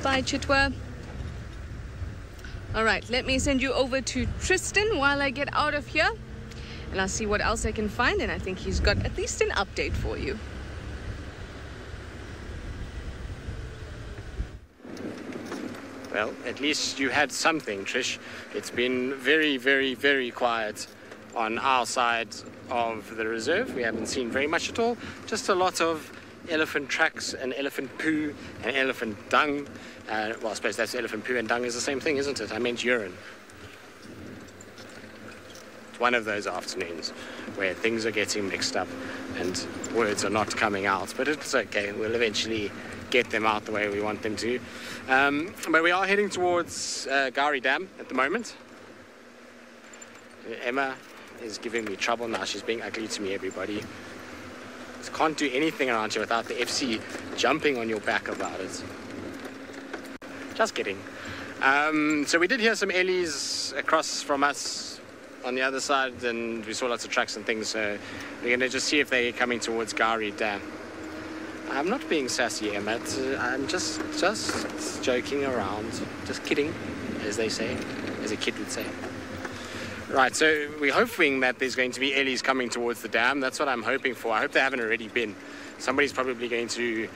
Bye, Chitwa. All right, let me send you over to Tristan while I get out of here. And I'll see what else I can find. And I think he's got at least an update for you. Well, at least you had something, Trish. It's been very, very, very quiet on our side of the reserve. We haven't seen very much at all. Just a lot of elephant tracks and elephant poo and elephant dung. Uh, well, I suppose that's elephant poo and dung is the same thing, isn't it? I meant urine. It's one of those afternoons where things are getting mixed up and words are not coming out, but it's okay. We'll eventually get them out the way we want them to. Um, but we are heading towards uh, Gowrie Dam at the moment. Emma is giving me trouble now. She's being ugly to me, everybody. Just can't do anything around here without the FC jumping on your back about it. Just kidding. Um, so we did hear some Ellies across from us on the other side, and we saw lots of trucks and things. So we're going to just see if they're coming towards Gowrie Dam. I'm not being sassy, Emma. Uh, I'm just just joking around, just kidding, as they say, as a kid would say. Right, so we're hoping that there's going to be Ellies coming towards the dam. That's what I'm hoping for. I hope they haven't already been. Somebody's probably going to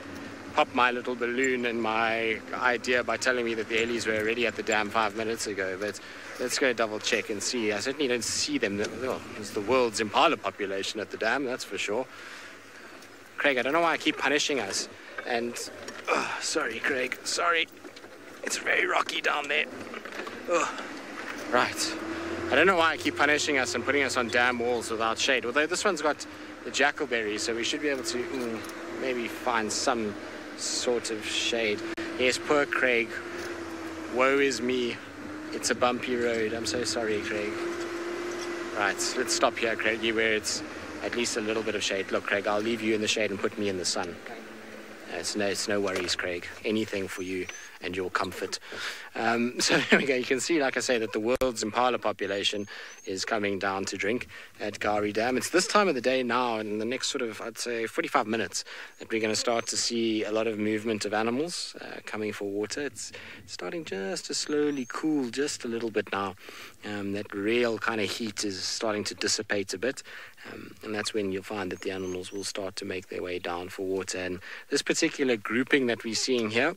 pop my little balloon and my idea by telling me that the Ellies were already at the dam five minutes ago. But let's go double check and see. I certainly don't see them. Well, there's the world's impala population at the dam, that's for sure. Craig, I don't know why I keep punishing us. And, oh, sorry, Craig, sorry. It's very rocky down there. Oh. Right. I don't know why I keep punishing us and putting us on dam walls without shade. Although this one's got the jackalberry, so we should be able to mm, maybe find some sort of shade. Yes, poor Craig. Woe is me. It's a bumpy road. I'm so sorry, Craig. Right, let's stop here, Craigie, where it's at least a little bit of shade. Look, Craig, I'll leave you in the shade and put me in the sun. It's no, it's no worries, Craig. Anything for you and your comfort. Um, so there we go. You can see, like I say, that the world's impala population is coming down to drink at Gowrie Dam. It's this time of the day now, in the next sort of, I'd say, 45 minutes, that we're going to start to see a lot of movement of animals uh, coming for water. It's starting just to slowly cool just a little bit now. Um, that real kind of heat is starting to dissipate a bit. Um, and that's when you'll find that the animals will start to make their way down for water. And this particular grouping that we're seeing here,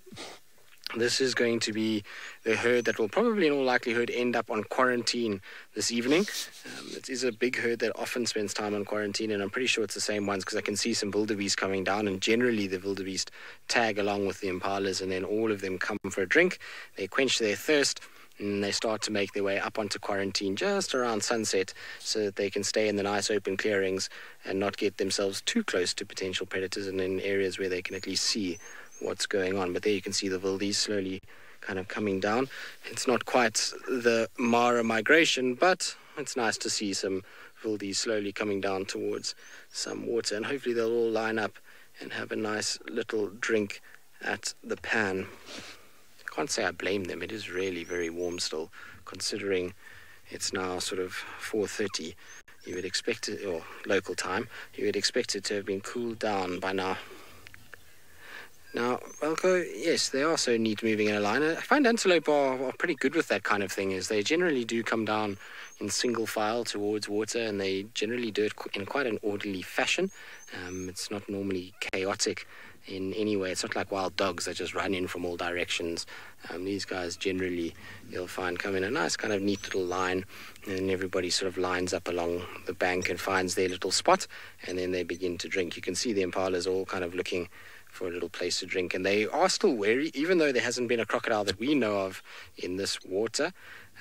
this is going to be the herd that will probably, in all likelihood, end up on quarantine this evening. Um, it is a big herd that often spends time on quarantine, and I'm pretty sure it's the same ones because I can see some wildebeest coming down. And generally, the wildebeest tag along with the impalas, and then all of them come for a drink. They quench their thirst. And they start to make their way up onto quarantine just around sunset so that they can stay in the nice open clearings and not get themselves too close to potential predators and in areas where they can at least see what's going on. But there you can see the wildies slowly kind of coming down. It's not quite the Mara migration, but it's nice to see some wildies slowly coming down towards some water. And hopefully they'll all line up and have a nice little drink at the pan. Can't say I blame them. It is really very warm still, considering it's now sort of 4:30. You would expect it, or local time, you would expect it to have been cooled down by now. Now, Velco, yes, they are so neat moving in a line. I find antelope are, are pretty good with that kind of thing. Is they generally do come down in single file towards water, and they generally do it in quite an orderly fashion. Um, it's not normally chaotic in any way. It's not like wild dogs that just run in from all directions. Um, these guys generally, you'll find, come in a nice kind of neat little line, and then everybody sort of lines up along the bank and finds their little spot, and then they begin to drink. You can see the impalas all kind of looking for a little place to drink, and they are still wary, even though there hasn't been a crocodile that we know of in this water.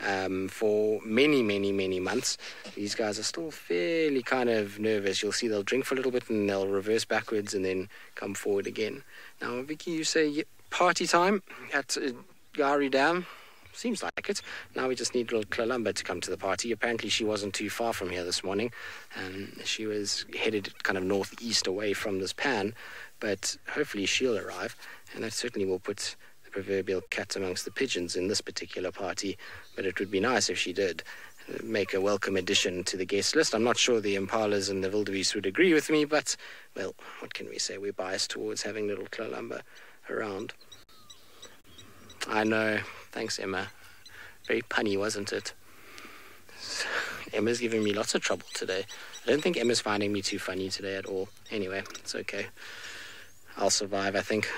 Um, for many, many, many months. These guys are still fairly kind of nervous. You'll see they'll drink for a little bit and they'll reverse backwards and then come forward again. Now, Vicky, you say party time at uh, Gowrie Dam. Seems like it. Now we just need little Columba to come to the party. Apparently, she wasn't too far from here this morning. Um, she was headed kind of northeast away from this pan, but hopefully she'll arrive, and that certainly will put proverbial cat amongst the pigeons in this particular party. But it would be nice if she did uh, make a welcome addition to the guest list. I'm not sure the impalas and the wildebeest would agree with me, but well, what can we say? We're biased towards having little Columba around. I know. Thanks, Emma. Very punny, wasn't it? Emma's giving me lots of trouble today. I don't think Emma's finding me too funny today at all. Anyway, it's okay. I'll survive, I think.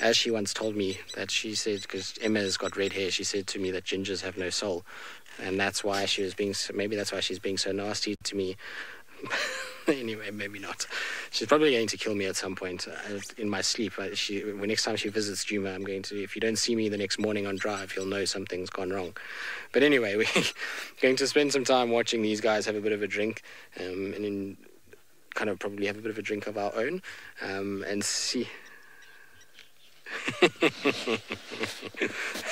As she once told me that she said, because Emma has got red hair, she said to me that gingers have no soul. And that's why she was being, maybe that's why she's being so nasty to me. anyway, maybe not. She's probably going to kill me at some point uh, in my sleep. Uh, she, when next time she visits Djuma, I'm going to. If you don't see me the next morning on drive, you'll know something's gone wrong. But anyway, we're going to spend some time watching these guys have a bit of a drink, um, and then kind of probably have a bit of a drink of our own, um, and see.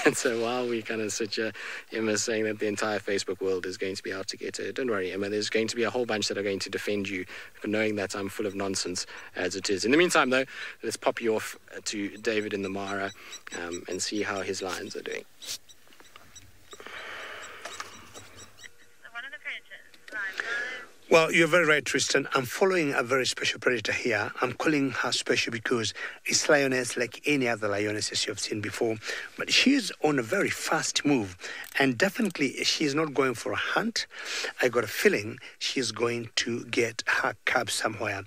and so while we kind of sit here, Emma's saying that the entire Facebook world is going to be out to get her. Don't worry, Emma, there's going to be a whole bunch that are going to defend you, for knowing that I'm full of nonsense as it is. In the meantime, though, let's pop you off to David in the Mara um, and see how his lines are doing. One of the predators. Line five. Well, you're very right, Tristan. I'm following a very special predator here. I'm calling her special because it's lioness like any other lionesses you've seen before, but she is on a very fast move, and definitely she is not going for a hunt. I got a feeling she is going to get her cub somewhere.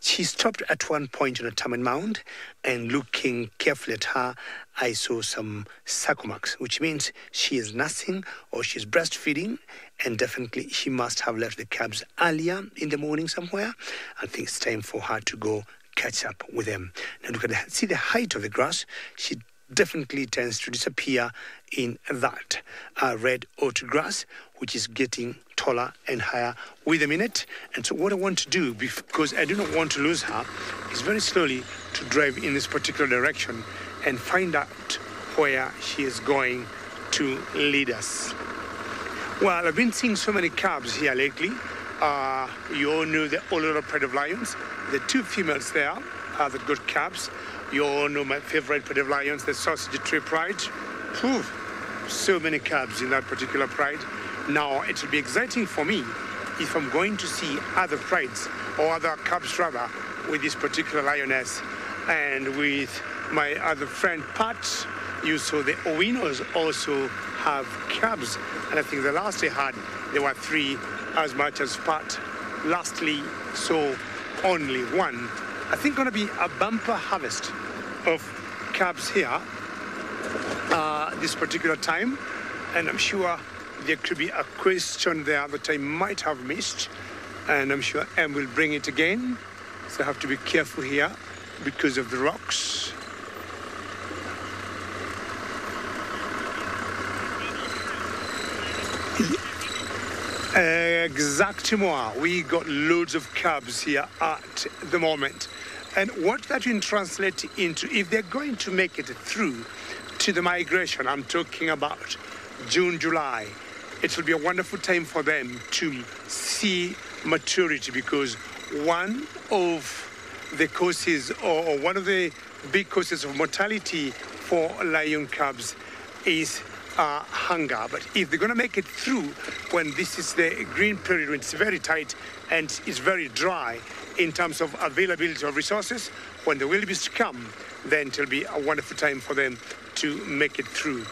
She stopped at one point on a termite mound, and looking carefully at her, I saw some suckle marks, which means she is nursing or she's breastfeeding, and definitely she must have left the cubs earlier in the morning somewhere. I think it's time for her to go catch up with them. Now look at see the height of the grass. She definitely tends to disappear in that uh, red oat grass, which is getting taller and higher with a minute. And so, what I want to do, because I do not want to lose her, is very slowly to drive in this particular direction and find out where she is going to lead us. Well, I've been seeing so many cubs here lately. Uh, you all know the Uluru Pride of Lions. The two females there are the good cubs. You all know my favorite Pride of Lions, the Sausage Tree Pride. Phew, so many cubs in that particular pride. Now, it will be exciting for me if I'm going to see other prides or other cubs rather with this particular lioness and with my other friend Pat. You saw the Owinos also have cubs, and I think the last they had there were three, as much as Pat lastly saw only one. I think going to be a bumper harvest of cubs here uh, this particular time, and I'm sure there could be a question there that I might have missed, and I'm sure M will bring it again. So I have to be careful here because of the rocks. Exactement. We got loads of cabs here at the moment. And what that will translate into, if they're going to make it through to the migration, I'm talking about June, July, it will be a wonderful time for them to see maturity because one of the causes or one of the big causes of mortality for lion cubs is uh, hunger. But if they're going to make it through when this is the green period, when it's very tight and it's very dry in terms of availability of resources, when the wildebeest come, then it'll be a wonderful time for them to make it through.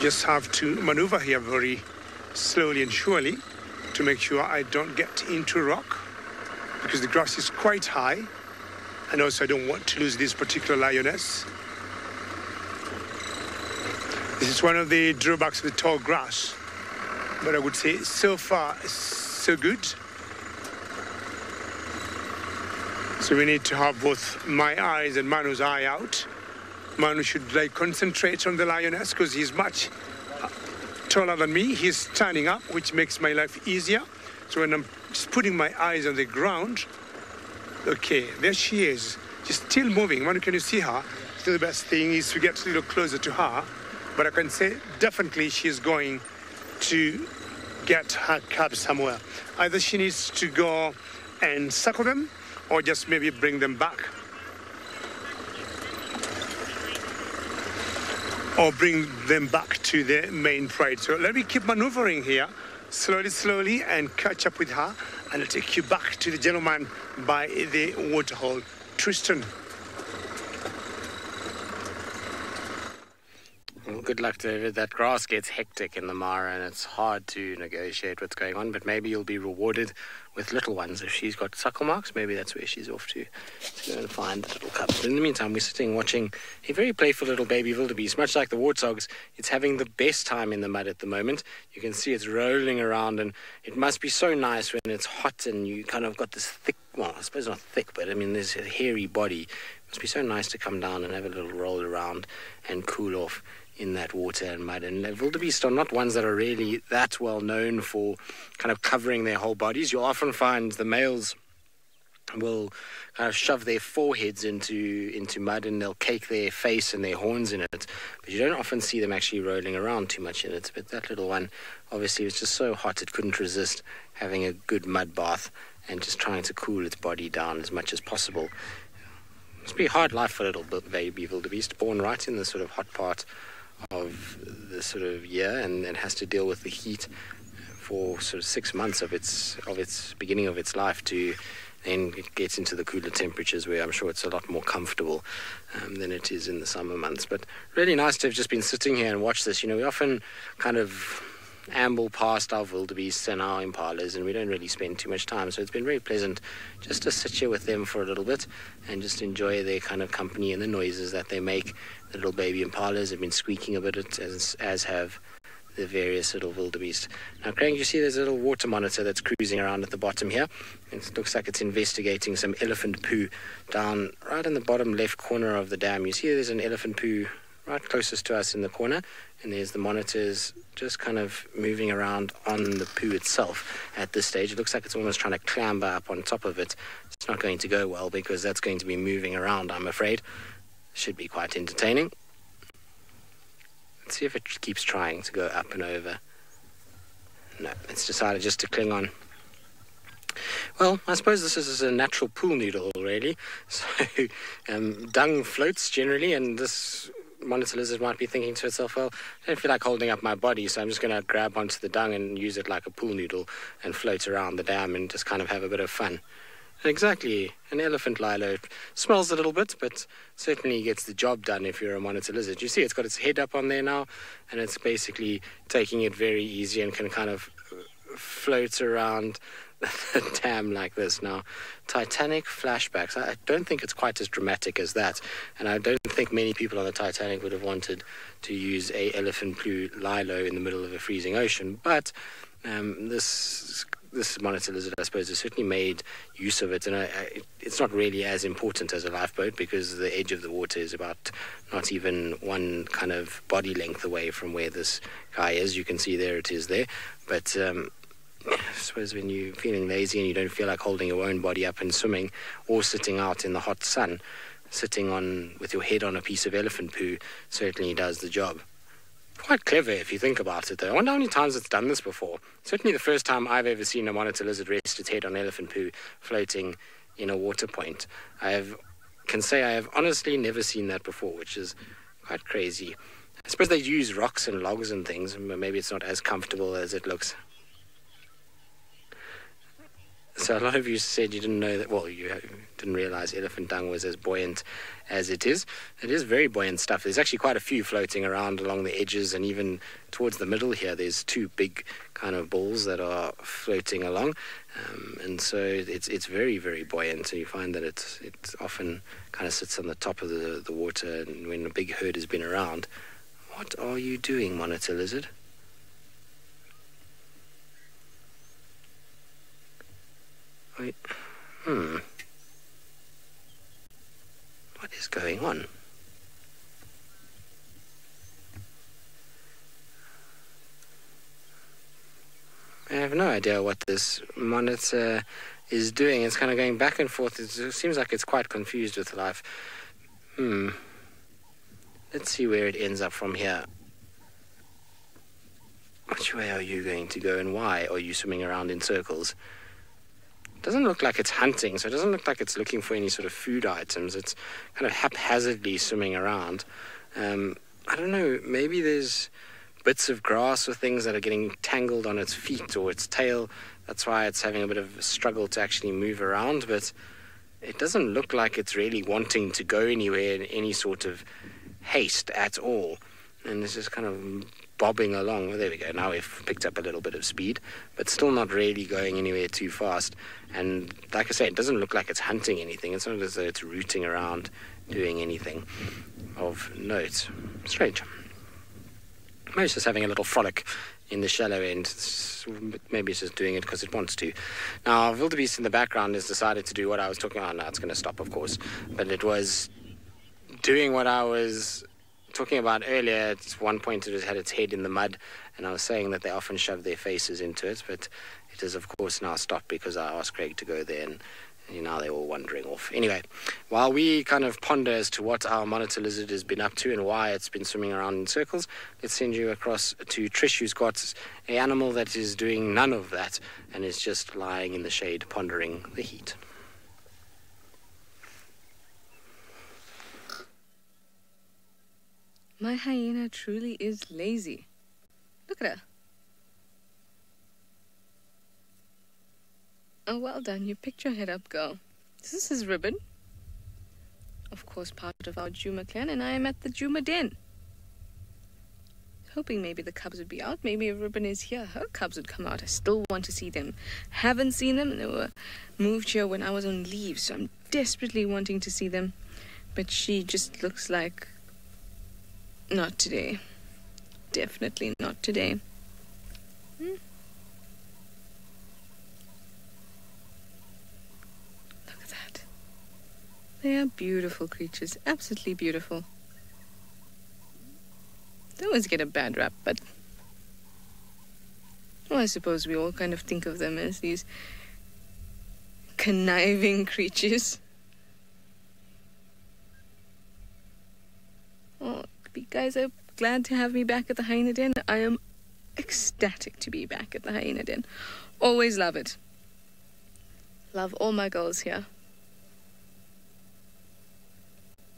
Just have to maneuver here very slowly and surely to make sure I don't get into rock because the grass is quite high and also I don't want to lose this particular lioness. This is one of the drawbacks of the tall grass, but I would say so far so good. So we need to have both my eyes and Manu's eye out. Manu should like concentrate on the lioness because he's much uh, taller than me. He's standing up, which makes my life easier. So when I'm just putting my eyes on the ground, okay, there she is. She's still moving. Manu, can you see her? Still the best thing is to get a little closer to her. But I can say definitely she's going to get her cub somewhere. Either she needs to go and suckle them or just maybe bring them back. Or bring them back to the main pride. So let me keep maneuvering here, slowly, slowly, and catch up with her. And I'll take you back to the gentleman by the waterhole, Tristan. Well, good luck, David. That grass gets hectic in the Mara and it's hard to negotiate what's going on, but maybe you'll be rewarded with little ones. If she's got suckle marks, maybe that's where she's off to, to go and find the little cubs. But in the meantime, we're sitting watching a very playful little baby wildebeest, much like the warthogs. It's having the best time in the mud at the moment. You can see it's rolling around, and it must be so nice when it's hot and you kind of got this thick, well, I suppose not thick, but I mean, this hairy body. It must be so nice to come down and have a little roll around and cool off in that water and mud. And wildebeest are not ones that are really that well known for kind of covering their whole bodies. You'll often find the males will kind of shove their foreheads into into mud and they'll cake their face and their horns in it. But you don't often see them actually rolling around too much in it. But that little one obviously was just so hot it couldn't resist having a good mud bath and just trying to cool its body down as much as possible. It must be a hard life for a little baby wildebeest, born right in the sort of hot part of the sort of year and, and has to deal with the heat for sort of six months of its of its beginning of its life to then it gets into the cooler temperatures where I'm sure it's a lot more comfortable um, than it is in the summer months. But really nice to have just been sitting here and watch this. You know, we often kind of amble past our wildebeests and our impalas and we don't really spend too much time. So it's been very pleasant just to sit here with them for a little bit and just enjoy their kind of company and the noises that they make. The little baby impalas have been squeaking a bit as, as have the various little wildebeest. Now, Craig, you see there's a little water monitor that's cruising around at the bottom here. It looks like it's investigating some elephant poo down right in the bottom left corner of the dam. You see there's an elephant poo right closest to us in the corner, and there's the monitors just kind of moving around on the poo itself at this stage. It looks like it's almost trying to clamber up on top of it. It's not going to go well because that's going to be moving around, I'm afraid. Should be quite entertaining. Let's see if it keeps trying to go up and over. No, it's decided just to cling on. Well, I suppose this is a natural pool noodle, really. So, um, dung floats generally, and this monitor lizard might be thinking to itself, well, I don't feel like holding up my body, so I'm just going to grab onto the dung and use it like a pool noodle and float around the dam and just kind of have a bit of fun. Exactly. An elephant lilo smells a little bit, but certainly gets the job done if you're a monitor lizard. You see, it's got its head up on there now, and it's basically taking it very easy and can kind of uh, float around dam like this. Now, Titanic flashbacks. I don't think it's quite as dramatic as that, and I don't think many people on the Titanic would have wanted to use a elephant blue lilo in the middle of a freezing ocean, but um, this this monitor lizard, I suppose, has certainly made use of it, and I, I, it's not really as important as a lifeboat because the edge of the water is about not even one kind of body length away from where this guy is. You can see there it is there, but. Um, I suppose when you're feeling lazy and you don't feel like holding your own body up and swimming or sitting out in the hot sun, sitting on with your head on a piece of elephant poo certainly does the job. Quite clever if you think about it, though. I wonder how many times it's done this before. Certainly the first time I've ever seen a monitor lizard rest its head on elephant poo floating in a water point. I have, can say I have honestly never seen that before, which is quite crazy. I suppose they use rocks and logs and things, but maybe it's not as comfortable as it looks. So a lot of you said you didn't know that. Well, you didn't realize elephant dung was as buoyant as it is. It is very buoyant stuff. There's actually quite a few floating around along the edges, and even towards the middle here, there's two big kind of balls that are floating along, um, and so it's it's very very buoyant. And you find that it it often kind of sits on the top of the the water, and when a big herd has been around. What are you doing, monitor lizard? Wait. Hmm. What is going on? I have no idea what this monitor is doing. It's kind of going back and forth. It seems like it's quite confused with life. Hmm. Let's see where it ends up from here. Which way are you going to go and why are you swimming around in circles? Doesn't look like it's hunting, so it doesn't look like it's looking for any sort of food items. It's kind of haphazardly swimming around. Um, I don't know, maybe there's bits of grass or things that are getting tangled on its feet or its tail. That's why it's having a bit of a struggle to actually move around, but it doesn't look like it's really wanting to go anywhere in any sort of haste at all. And it's just kind of bobbing along. Well, there we go. Now we've picked up a little bit of speed, but still not really going anywhere too fast. And like I say, it doesn't look like it's hunting anything. It's not as though it's rooting around doing anything of note. Strange. Maybe it's just having a little frolic in the shallow end. Maybe it's just doing it because it wants to. Now, wildebeest in the background has decided to do what I was talking about. Now it's going to stop, of course. But it was doing what I was talking about earlier, at one point it had its head in the mud, and I was saying that they often shove their faces into it, but it has, of course, now stopped because I asked Craig to go there, and you know, they're all wandering off. Anyway, while we kind of ponder as to what our monitor lizard has been up to and why it's been swimming around in circles, let's send you across to Trish, who's got a animal that is doing none of that and is just lying in the shade pondering the heat. My hyena truly is lazy. Look at her. Oh, well done. You picked your head up, girl. This is his ribbon. Of course, part of our Djuma clan, and I am at the Djuma den. Hoping maybe the cubs would be out. Maybe if Ribbon is here, her cubs would come out. I still want to see them. Haven't seen them. They were moved here when I was on leave, so I'm desperately wanting to see them. But she just looks like not today. Definitely not today. Hmm? Look at that. They are beautiful creatures. Absolutely beautiful. They always get a bad rap, but. Well, I suppose we all kind of think of them as these conniving creatures. You guys are glad to have me back at the Hyena Den. I am ecstatic to be back at the Hyena Den. Always love it. Love all my girls here.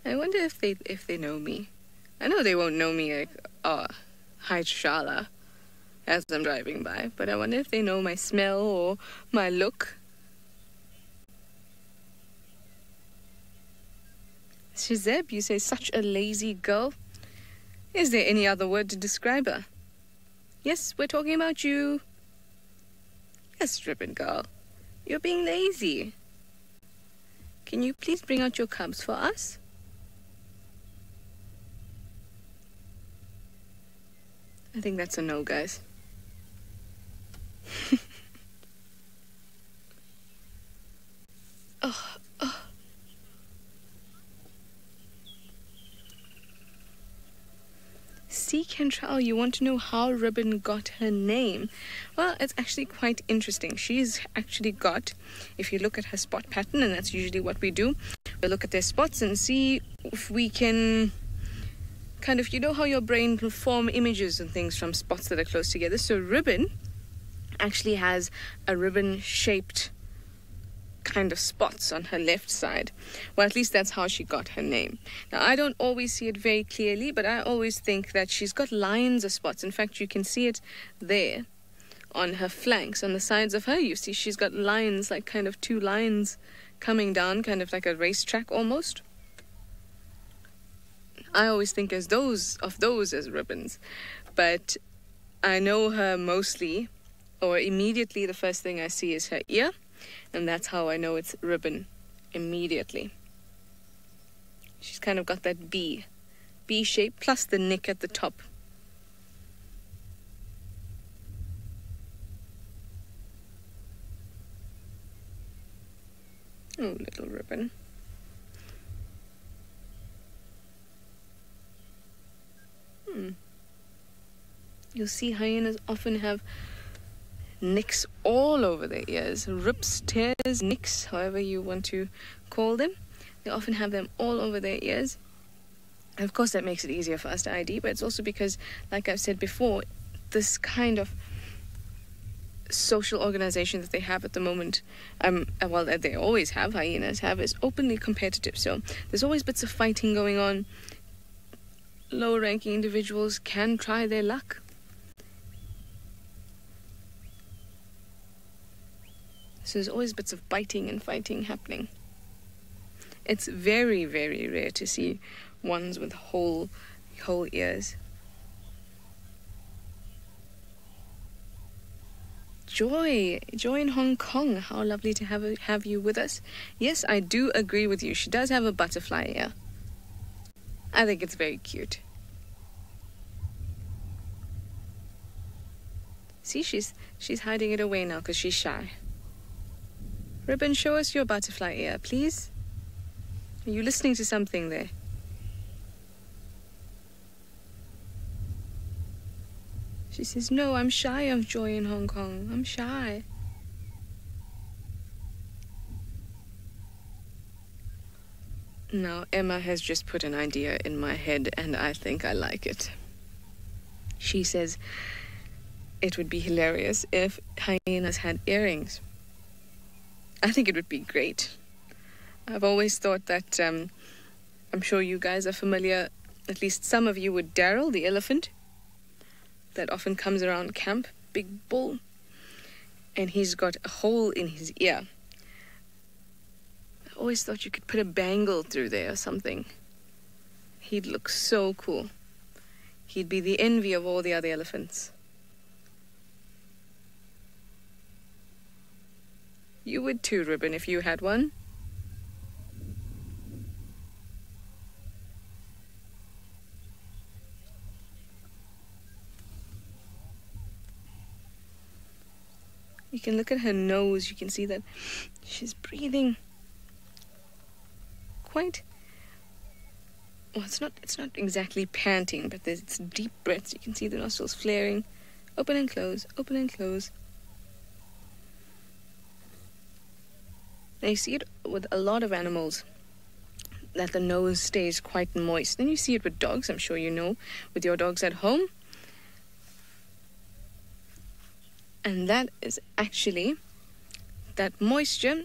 I wonder if they if they know me. I know they won't know me like, uh, oh, hi Shala, as I'm driving by. But I wonder if they know my smell or my look. Shizeb, you say such a lazy girl. Is there any other word to describe her? Yes, we're talking about you. Yes, ribbon girl. You're being lazy. Can you please bring out your cubs for us? I think that's a no, guys. oh, See, Kentrell, you want to know how Ribbon got her name? Well, it's actually quite interesting. She's actually got, if you look at her spot pattern, and that's usually what we do, we look at their spots and see if we can kind of, you know how your brain can form images and things from spots that are close together. So, Ribbon actually has a ribbon shaped kind of spots on her left side. Well, at least that's how she got her name. Now, I don't always see it very clearly, but I always think that she's got lines of spots. In fact, you can see it there on her flanks, on the sides of her. You see she's got lines, like kind of two lines coming down, kind of like a racetrack almost. I always think as those of those as ribbons, but I know her mostly, or immediately the first thing I see is her ear, and that's how I know it's ribbon immediately. She's kind of got that B, B shape plus the nick at the top. Oh, little ribbon. Hmm. You'll see hyenas often have nicks all over their ears rips, tears, nicks, however you want to call them. They often have them all over their ears. And of course, that makes it easier for us to ID, but it's also because, like I've said before, this kind of social organization that they have at the moment, um, uh, well, that they always have, hyenas have, is openly competitive. So there's always bits of fighting going on. Low ranking individuals can try their luck. So there's always bits of biting and fighting happening. It's very, very rare to see ones with whole, whole ears. Joy, Joy in Hong Kong. How lovely to have have you with us. Yes, I do agree with you. She does have a butterfly ear. I think it's very cute. See, she's she's hiding it away now because she's shy. Ribbon, show us your butterfly ear, please. Are you listening to something there? She says, No, I'm shy of joy in Hong Kong. I'm shy. Now, Emma has just put an idea in my head, and I think I like it. She says it would be hilarious if hyenas had earrings. I think it would be great. I've always thought that um, I'm sure you guys are familiar, at least some of you, with Daryl the elephant that often comes around camp, big bull, and he's got a hole in his ear. I always thought you could put a bangle through there or something. He'd look so cool. He'd be the envy of all the other elephants. You would too, Ribbon, if you had one. You can look at her nose, you can see that she's breathing quite well it's not it's not exactly panting, but there's it's deep breaths. You can see the nostrils flaring. Open and close, open and close. You see it with a lot of animals. that the nose stays quite moist. And you see it with dogs, I'm sure you know, with your dogs at home. And that is actually that moisture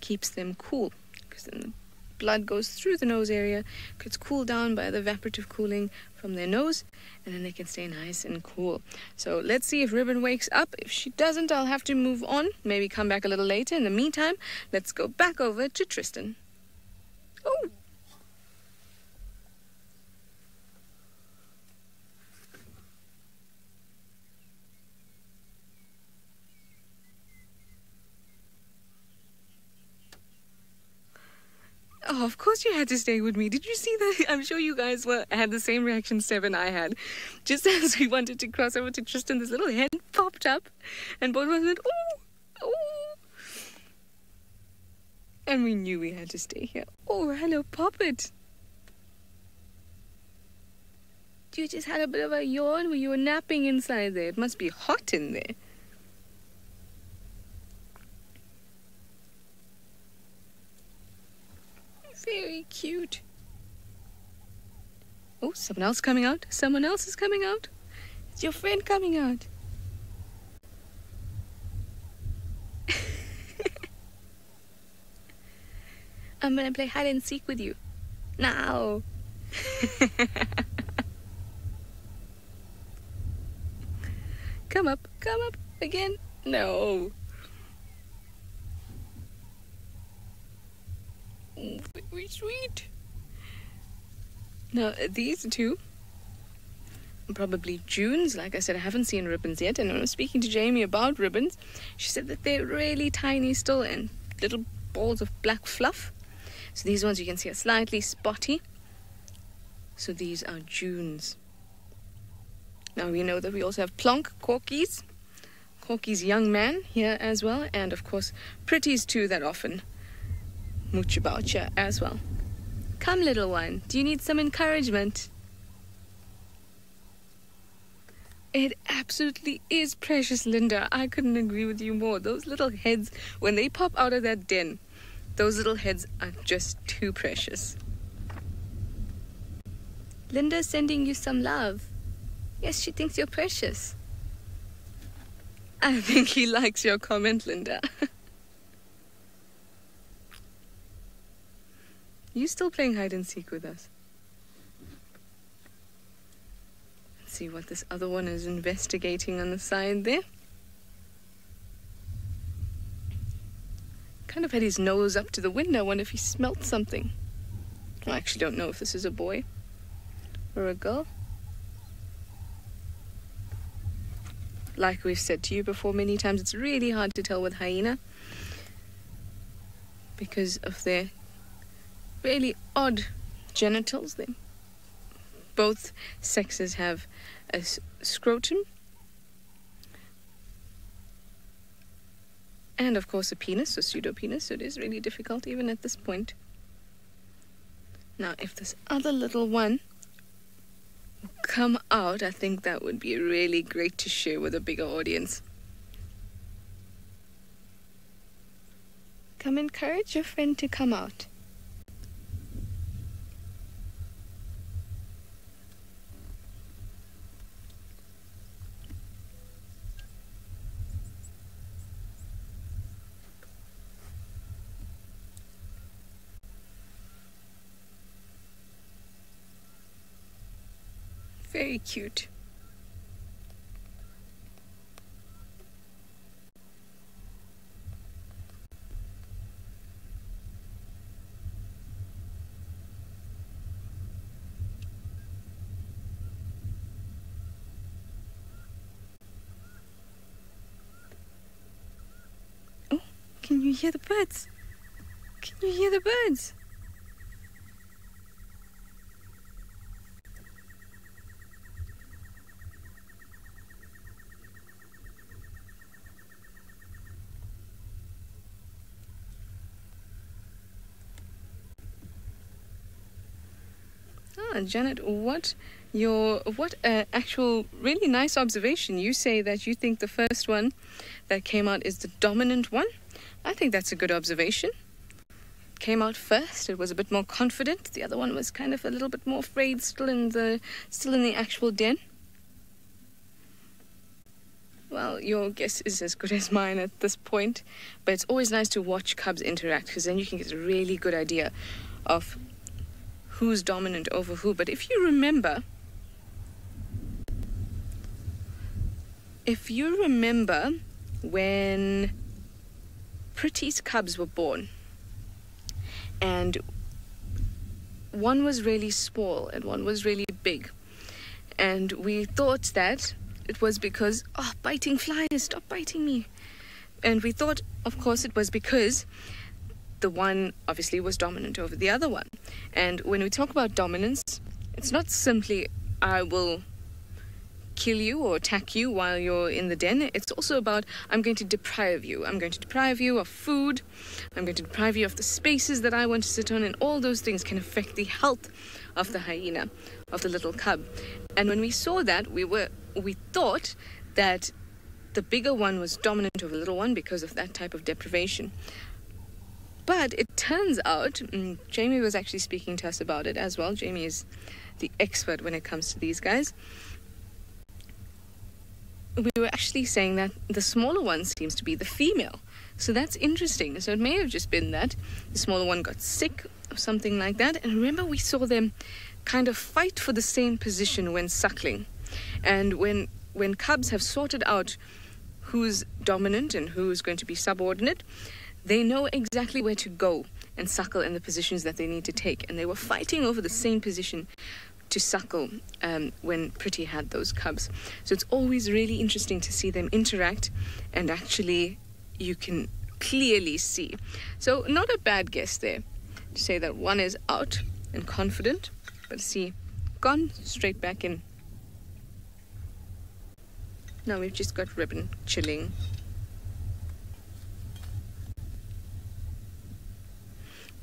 keeps them cool because then the blood goes through the nose area, gets cooled down by the evaporative cooling from their nose, and then they can stay nice and cool. So let's see if Ribbon wakes up. If she doesn't, I'll have to move on, maybe come back a little later. In the meantime, let's go back over to Tristan. Oh, Oh, of course you had to stay with me. Did you see that? I'm sure you guys were had the same reaction Steph and I had. Just as we wanted to cross over to Tristan, this little head popped up, and both of us went, "Oh, oh!" And we knew we had to stay here. Oh, hello, Poppet. You just had a bit of a yawn where you were napping inside there. It must be hot in there. Cute. Oh, someone else coming out. Someone else is coming out. It's your friend coming out. I'm gonna play hide and seek with you. Now. come up, come up again. No. Very sweet. Now, these two probably June's. Like I said, I haven't seen ribbons yet. And when I was speaking to Jamie about ribbons, she said that they're really tiny still and little balls of black fluff. So these ones you can see are slightly spotty. So these are June's. Now we know that we also have Plonk Corkies. Corky's young man here as well. And of course, Pretties too that often mooch about you as well. Come, little one, do you need some encouragement? It absolutely is precious, Linda. I couldn't agree with you more. Those little heads, when they pop out of that den, those little heads are just too precious. Linda's sending you some love. Yes, she thinks you're precious. I think he likes your comment, Linda. You still playing hide and seek with us? Let's see what this other one is investigating on the side there. Kind of had his nose up to the window. Wonder if he smelt something. I actually don't know if this is a boy or a girl. Like we've said to you before many times, it's really hard to tell with hyena because of their really odd genitals. They, both sexes have a scrotum and, of course, a penis, a pseudo penis. So it is really difficult even at this point. Now, if this other little one come out, I think that would be really great to share with a bigger audience. Come encourage your friend to come out. Very cute. Oh, can you hear the birds? Can you hear the birds? Janet, what your what uh, actual really nice observation. You say that you think the first one that came out is the dominant one. I think that's a good observation. came out first. It was a bit more confident. The other one was kind of a little bit more afraid, still in the still in the actual den. Well, your guess is as good as mine at this point, but it's always nice to watch cubs interact because then you can get a really good idea of who's dominant over who. But if you remember, if you remember when Pretty's cubs were born, and one was really small and one was really big, and we thought that it was because, oh, biting flies, stop biting me. And we thought, of course, it was because the one obviously was dominant over the other one. And when we talk about dominance, it's not simply, I will kill you or attack you while you're in the den. It's also about I'm going to deprive you. I'm going to deprive you of food. I'm going to deprive you of the spaces that I want to sit on, and all those things can affect the health of the hyena, of the little cub. And when we saw that, we were we thought that the bigger one was dominant over the little one because of that type of deprivation. But it turns out, mm, Jamie was actually speaking to us about it as well. Jamie is the expert when it comes to these guys. We were actually saying that the smaller one seems to be the female. So that's interesting. So it may have just been that the smaller one got sick or something like that. And remember, we saw them kind of fight for the same position when suckling. And when when cubs have sorted out who's dominant and who's going to be subordinate, they know exactly where to go and suckle in the positions that they need to take. And they were fighting over the same position to suckle um, when Pretty had those cubs. So it's always really interesting to see them interact and actually you can clearly see. So, not a bad guess there to say that one is out and confident, but see, gone straight back in. Now we've just got Ribbon chilling.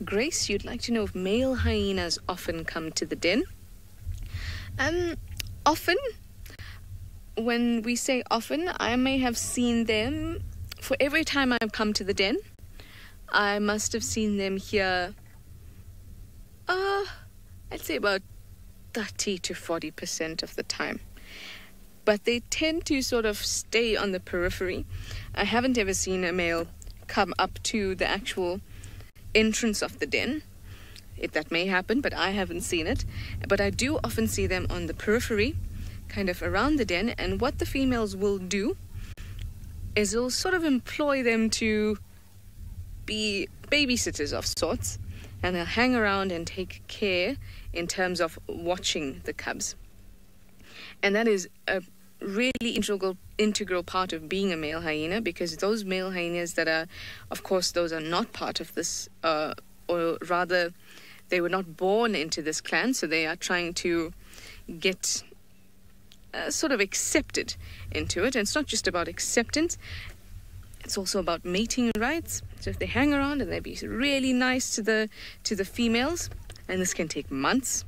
Grace, you'd like to know if male hyenas often come to the den? Um, often. When we say often, I may have seen them for every time I've come to the den. I must have seen them here. Uh, I'd say about 30 to 40% of the time. But they tend to sort of stay on the periphery. I haven't ever seen a male come up to the actual entrance of the den. It, that may happen, but I haven't seen it. But I do often see them on the periphery, kind of around the den. And what the females will do is they'll sort of employ them to be babysitters of sorts, and they'll hang around and take care in terms of watching the cubs. And that is a really integral integral part of being a male hyena because those male hyenas that are of course those are not part of this uh, or rather they were not born into this clan so they are trying to get uh, sort of accepted into it. And it's not just about acceptance it's also about mating rights. So if they hang around and they be really nice to the to the females and this can take months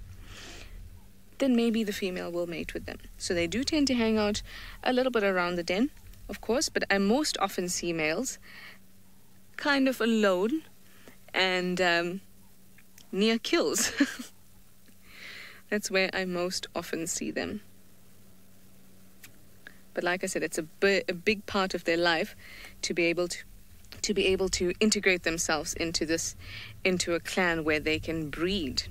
then maybe the female will mate with them. So they do tend to hang out a little bit around the den, of course, but I most often see males kind of alone and um, near kills. That's where I most often see them. But like I said, it's a, a big part of their life to be able to to be able to integrate themselves into this into a clan where they can breed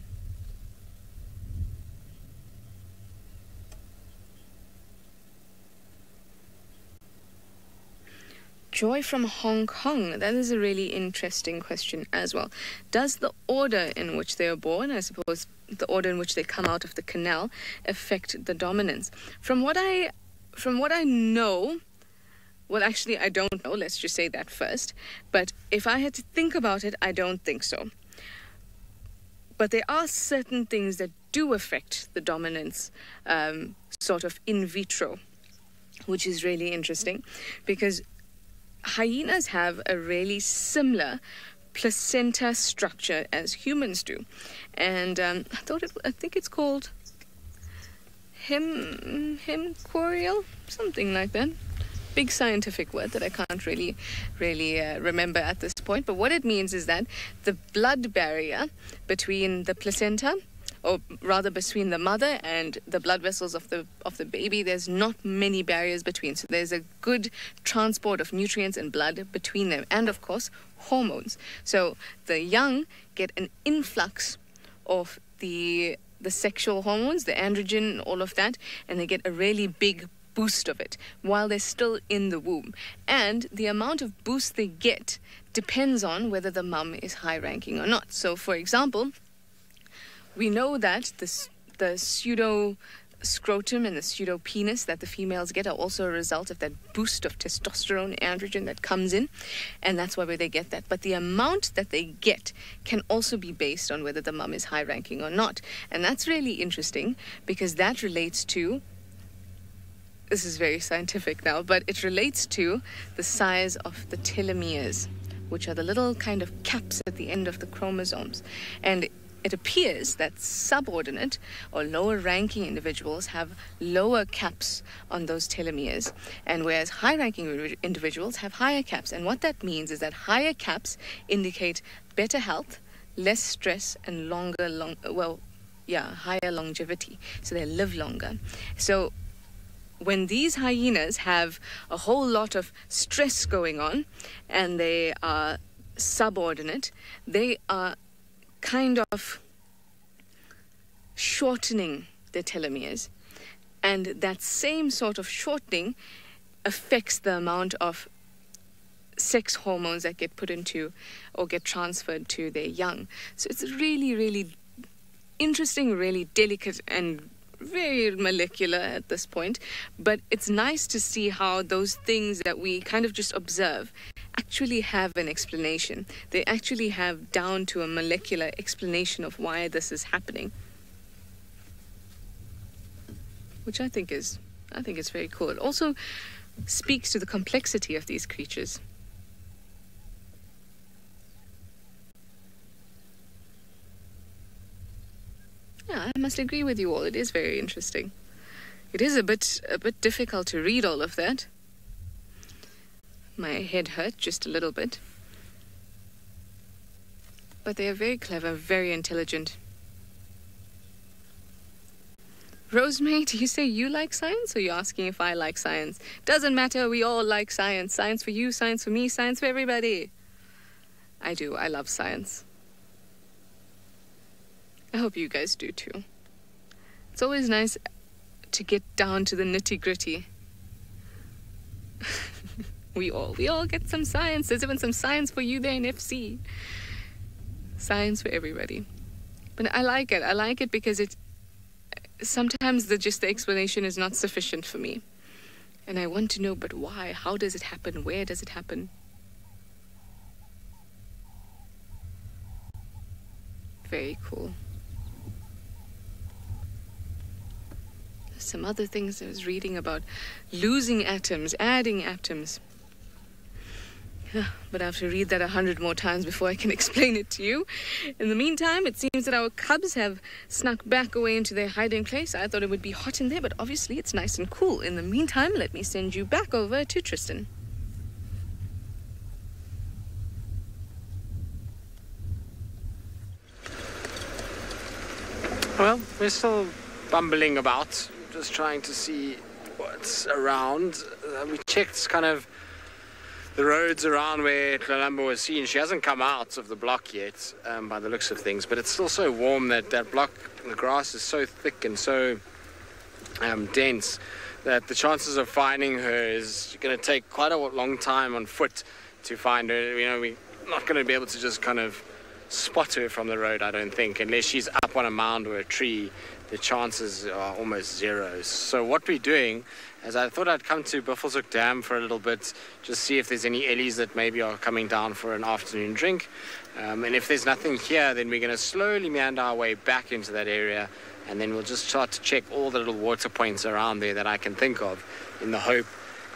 Joy from Hong Kong. That is a really interesting question as well. Does the order in which they are born, I suppose the order in which they come out of the canal, affect the dominance? From what I from what I know, well actually I don't know, let's just say that first. But if I had to think about it, I don't think so. But there are certain things that do affect the dominance um, sort of in vitro, which is really interesting because hyenas have a really similar placenta structure as humans do. And um, I thought it, I think it's called hem, hemquarial, something like that. big scientific word that I can't really, really uh, remember at this point. But what it means is that the blood barrier between the placenta, or rather between the mother and the blood vessels of the of the baby, there's not many barriers between. So there's a good transport of nutrients and blood between them, and of course hormones. So the young get an influx of the the sexual hormones, the androgen, all of that, and they get a really big boost of it while they're still in the womb. And the amount of boost they get depends on whether the mum is high ranking or not. So, for example, we know that the, the pseudo scrotum and the pseudo penis that the females get are also a result of that boost of testosterone androgen that comes in and that's why they get that but the amount that they get can also be based on whether the mum is high ranking or not and that's really interesting because that relates to this is very scientific now, but it relates to the size of the telomeres, which are the little kind of caps at the end of the chromosomes. And it appears that subordinate or lower ranking individuals have lower caps on those telomeres, and whereas high ranking individuals have higher caps. And what that means is that higher caps indicate better health, less stress, and longer, long, well, yeah, higher longevity. So they live longer. So when these hyenas have a whole lot of stress going on and they are subordinate, they are kind of shortening the telomeres. And that same sort of shortening affects the amount of sex hormones that get put into or get transferred to their young. So it's really, really interesting, really delicate, and very molecular at this point. But it's nice to see how those things that we kind of just observe actually have an explanation. They actually have down to a molecular explanation of why this is happening. Which I think is I think is very cool. It also speaks to the complexity of these creatures. Yeah, I must agree with you all. It is very interesting. It is a bit a bit difficult to read all of that. My head hurt just a little bit. But they are very clever, very intelligent. Rosemary, do you say you like science or you're asking if I like science? Doesn't matter, we all like science. Science for you, science for me, science for everybody. I do, I love science. I hope you guys do too. It's always nice to get down to the nitty gritty. we all, we all get some science. There's even some science for you there in FC. Science for everybody. But I like it. I like it because it sometimes the just the explanation is not sufficient for me. And I want to know but why? How does it happen? Where does it happen? Very cool. Some other things I was reading about losing atoms, adding atoms. But I have to read that a hundred more times before I can explain it to you. In the meantime, it seems that our cubs have snuck back away into their hiding place. I thought it would be hot in there, but obviously it's nice and cool. In the meantime, let me send you back over to Tristan. Well, we're still bumbling about, just trying to see what's around. Uh, we checked kind of the roads around where Columbo was seen. She hasn't come out of the block yet, um, by the looks of things, but it's still so warm that that block, the grass is so thick and so um, dense that the chances of finding her is going to take quite a long time on foot to find her. You know, we're not going to be able to just kind of spot her from the road, I don't think, unless she's up on a mound or a tree. The chances are almost zero. So what we're doing is I thought I'd come to Buffelshoek Dam for a little bit, just see if there's any ellies that maybe are coming down for an afternoon drink. Um, and if there's nothing here, then we're going to slowly meander our way back into that area, and then we'll just start to check all the little water points around there that I can think of, in the hope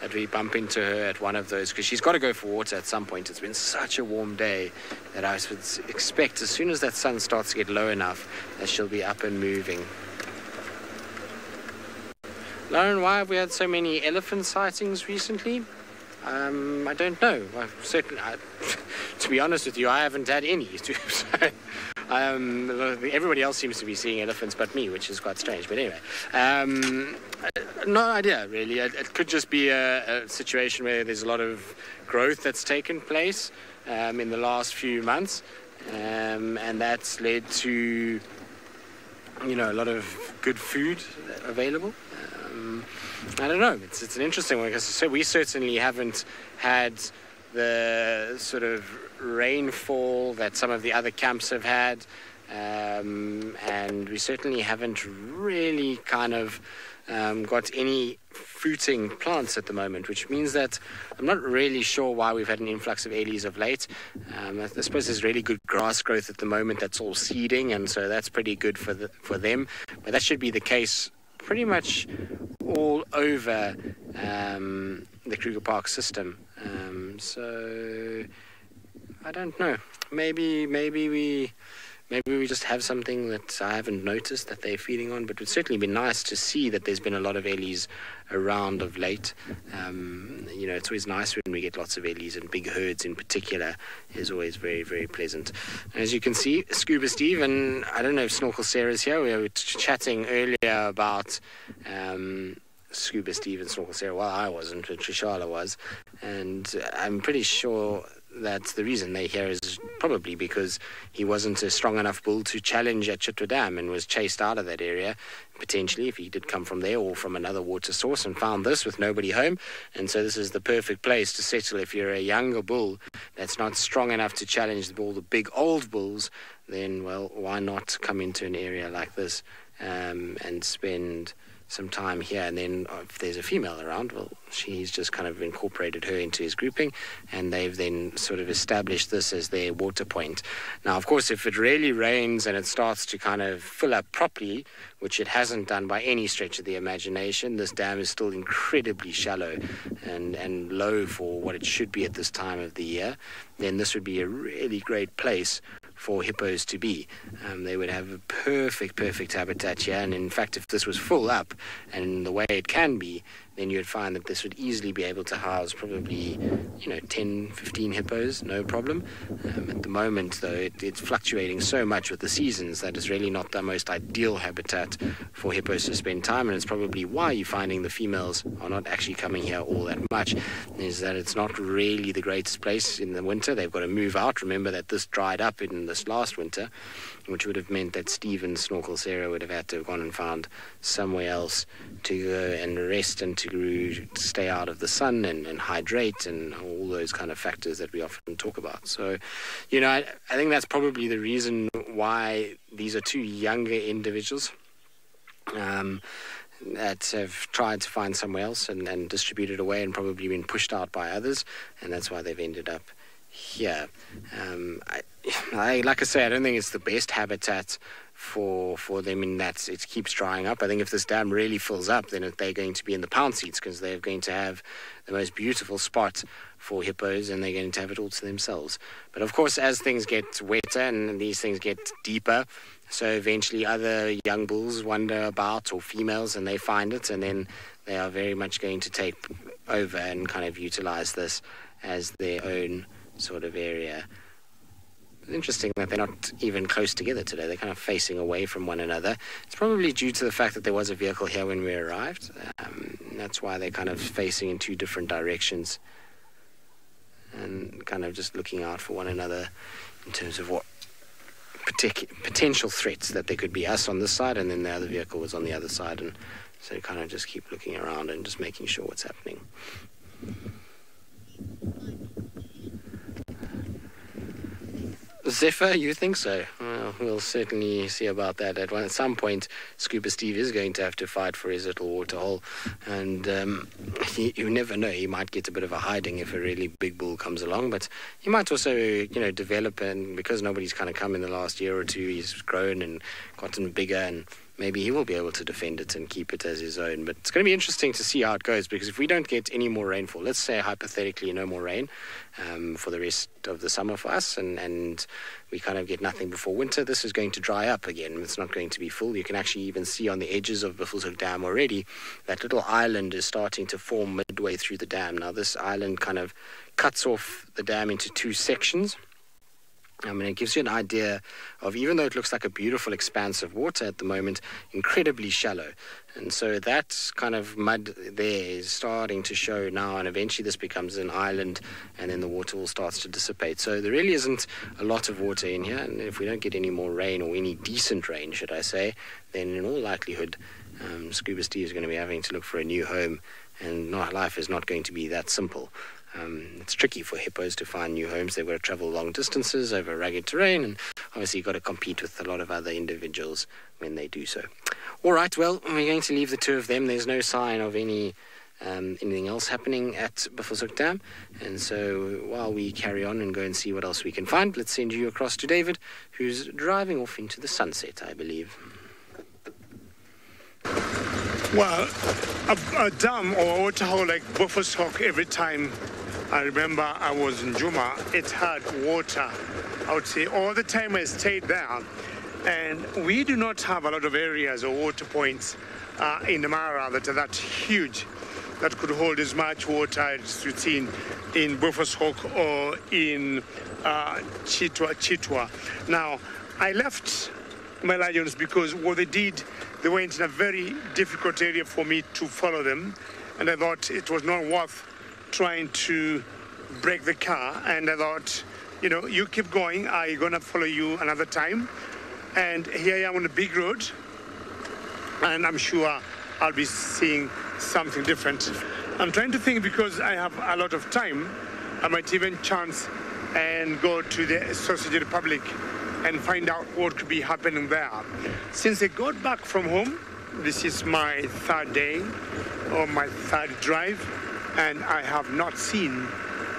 that we bump into her at one of those because she's got to go for water at some point. It's been such a warm day that I would expect as soon as that sun starts to get low enough that she'll be up and moving. Lauren, why have we had so many elephant sightings recently? Um, I don't know. Certainly, I, to be honest with you, I haven't had any. So, um, everybody else seems to be seeing elephants but me, which is quite strange. But anyway, um, no idea really. It, it could just be a, a situation where there's a lot of growth that's taken place um, in the last few months, um, and that's led to you know a lot of good food available. Um, I don't know. It's it's an interesting one because we certainly haven't had the sort of rainfall that some of the other camps have had, um, and we certainly haven't really kind of um, got any fruiting plants at the moment, which means that I'm not really sure why we've had an influx of Ellies of late. Um, I I suppose there's really good grass growth at the moment that's all seeding, and so that's pretty good for the, for them. But that should be the case pretty much all over um, the Kruger Park system. Um, so I don't know. Maybe maybe we maybe we just have something that I haven't noticed that they're feeding on. But it would certainly be nice to see that there's been a lot of Ellies around of late. Um, you know, it's always nice when we get lots of Ellies and big herds in particular is always very very pleasant. As you can see, Scuba Steve and I don't know if Snorkel Sarah's here. We were ch- chatting earlier about. Um, Scuba Steve and Snorkel Sarah. Well, I wasn't, but Trishala was. And I'm pretty sure that the reason they're here is probably because he wasn't a strong enough bull to challenge at Chitwa Dam and was chased out of that area, potentially, if he did come from there or from another water source and found this with nobody home. And so this is the perfect place to settle if you're a younger bull that's not strong enough to challenge the bull, the big old bulls, then, well, why not come into an area like this um, and spend some time here, and then uh, if there's a female around, well, she's just kind of incorporated her into his grouping, and they've then sort of established this as their water point. Now, of course, if it really rains and it starts to kind of fill up properly, which it hasn't done by any stretch of the imagination, this dam is still incredibly shallow and, and low for what it should be at this time of the year, then this would be a really great place for hippos to be. Um, they would have a perfect, perfect habitat here. And in fact, if this was full up and the way it can be, then you'd find that this would easily be able to house probably, you know, 10, 15 hippos, no problem. Um, at the moment, though, it, it's fluctuating so much with the seasons that it's really not the most ideal habitat for hippos to spend time. And it's probably why you're finding the females are not actually coming here all that much, is that it's not really the greatest place in the winter. They've got to move out. Remember that this dried up in this last winter, which would have meant that Steve and Snorkel Sarah would have had to have gone and found somewhere else to go and rest and to stay out of the sun and, and hydrate and all those kind of factors that we often talk about. So, you know, I, I think that's probably the reason why these are two younger individuals. Um, that have tried to find somewhere else and, and distributed away and probably been pushed out by others, and that's why they've ended up here. Um, I, I, like I say, I don't think it's the best habitat for for them in that it keeps drying up. I think if this dam really fills up, then they're going to be in the pound seats because they're going to have the most beautiful spot for hippos and they're going to have it all to themselves. But of course, as things get wetter and these things get deeper, so eventually other young bulls wander about or females and they find it and then they are very much going to take over and kind of utilize this as their own sort of area. It's interesting that they're not even close together today. They're kind of facing away from one another. It's probably due to the fact that there was a vehicle here when we arrived. Um, that's why they're kind of facing in two different directions and kind of just looking out for one another in terms of what partic- potential threats that there could be us on this side and then the other vehicle was on the other side. And so kind of just keep looking around and just making sure what's happening. Zephyr, you think so? Well, we'll certainly see about that. At, at some point, Scuba Steve is going to have to fight for his little water hole, and um, he, you never know. He might get a bit of a hiding if a really big bull comes along, but he might also, you know, develop. And because nobody's kind of come in the last year or two, he's grown and gotten bigger and maybe he will be able to defend it and keep it as his own. But it's going to be interesting to see how it goes because if we don't get any more rainfall, let's say hypothetically no more rain um, for the rest of the summer for us, and, and we kind of get nothing before winter, this is going to dry up again. It's not going to be full. You can actually even see on the edges of Buffelshoek Dam already that little island is starting to form midway through the dam. Now, this island kind of cuts off the dam into two sections. I mean, it gives you an idea of, even though it looks like a beautiful expanse of water at the moment, incredibly shallow. And so that kind of mud there is starting to show now, and eventually this becomes an island, and then the water will start to dissipate. So there really isn't a lot of water in here, and if we don't get any more rain, or any decent rain, should I say, then in all likelihood, um, Scuba Steve is going to be having to look for a new home, and not, life is not going to be that simple. Um, it's tricky for hippos to find new homes. They've got to travel long distances over rugged terrain, and obviously you've got to compete with a lot of other individuals when they do so. All right, well, we're going to leave the two of them. There's no sign of any um, anything else happening at Buffelshoek Dam, and so while we carry on and go and see what else we can find, let's send you across to David, who's driving off into the sunset, I believe. Well, a, a dam or a waterhole like Buffelshoek, every time I remember I was in Djuma, it had water. I would say all the time I stayed there. And we do not have a lot of areas or water points uh, in Mara that are that huge that could hold as much water as you see in, in Buffelshoek or in uh, Chitwa, Chitwa. Now, I left my lions because what they did, they went in a very difficult area for me to follow them. And I thought it was not worth trying to break the car. And I thought, you know, you keep going. I'm going to follow you another time. And here I am on a big road. And I'm sure I'll be seeing something different. I'm trying to think because I have a lot of time, I might even chance and go to the Sausage Republic and find out what could be happening there. Since I got back from home, this is my third day or my third drive, and I have not seen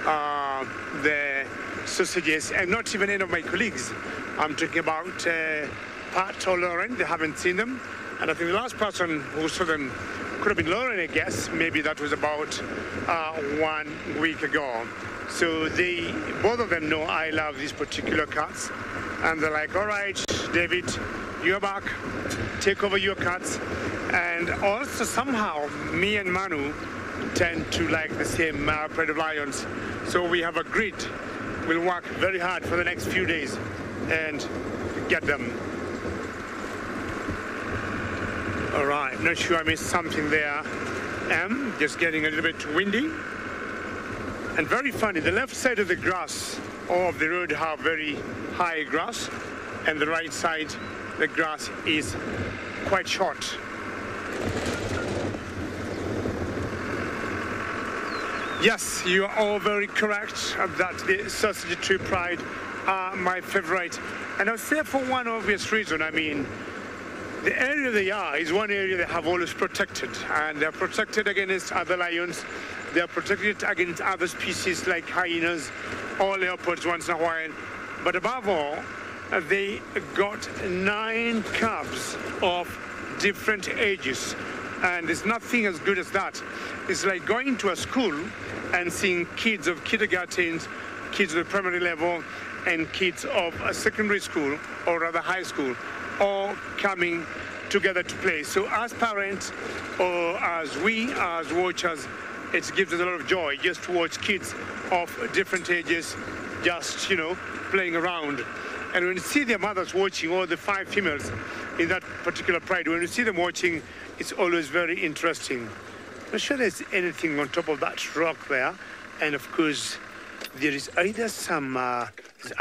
uh, the sausages and not even any of my colleagues. I'm talking about uh, Pat or Lauren, they haven't seen them. And I think the last person who saw them could have been Lauren, I guess. Maybe that was about uh, one week ago. So they, both of them know I love these particular cats. And they're like, all right, David, you're back. Take over your cats. And also somehow, me and Manu tend to like the same uh, Pride of Lions. So we have agreed we'll work very hard for the next few days and get them. All right, not sure I missed something there. M, just getting a little bit windy. And very funny, the left side of the grass of the road have very high grass, and the right side, the grass is quite short. Yes, you are all very correct that the Sausage Tree Pride are my favorite. And I'll say for one obvious reason, I mean, the area they are is one area they have always protected, and they're protected against other lions. They are protected against other species like hyenas or leopards once in a while. But above all, uh, they got nine cubs of different ages. And there's nothing as good as that. It's like going to a school and seeing kids of kindergartens, kids of the primary level, and kids of a secondary school or rather high school all coming together to play. So as parents or as we as watchers, it gives us a lot of joy just to watch kids of different ages just, you know, playing around. And when you see their mothers watching, all the five females in that particular pride, when you see them watching, it's always very interesting. Not sure there's anything on top of that rock there. And of course, there is either some, uh,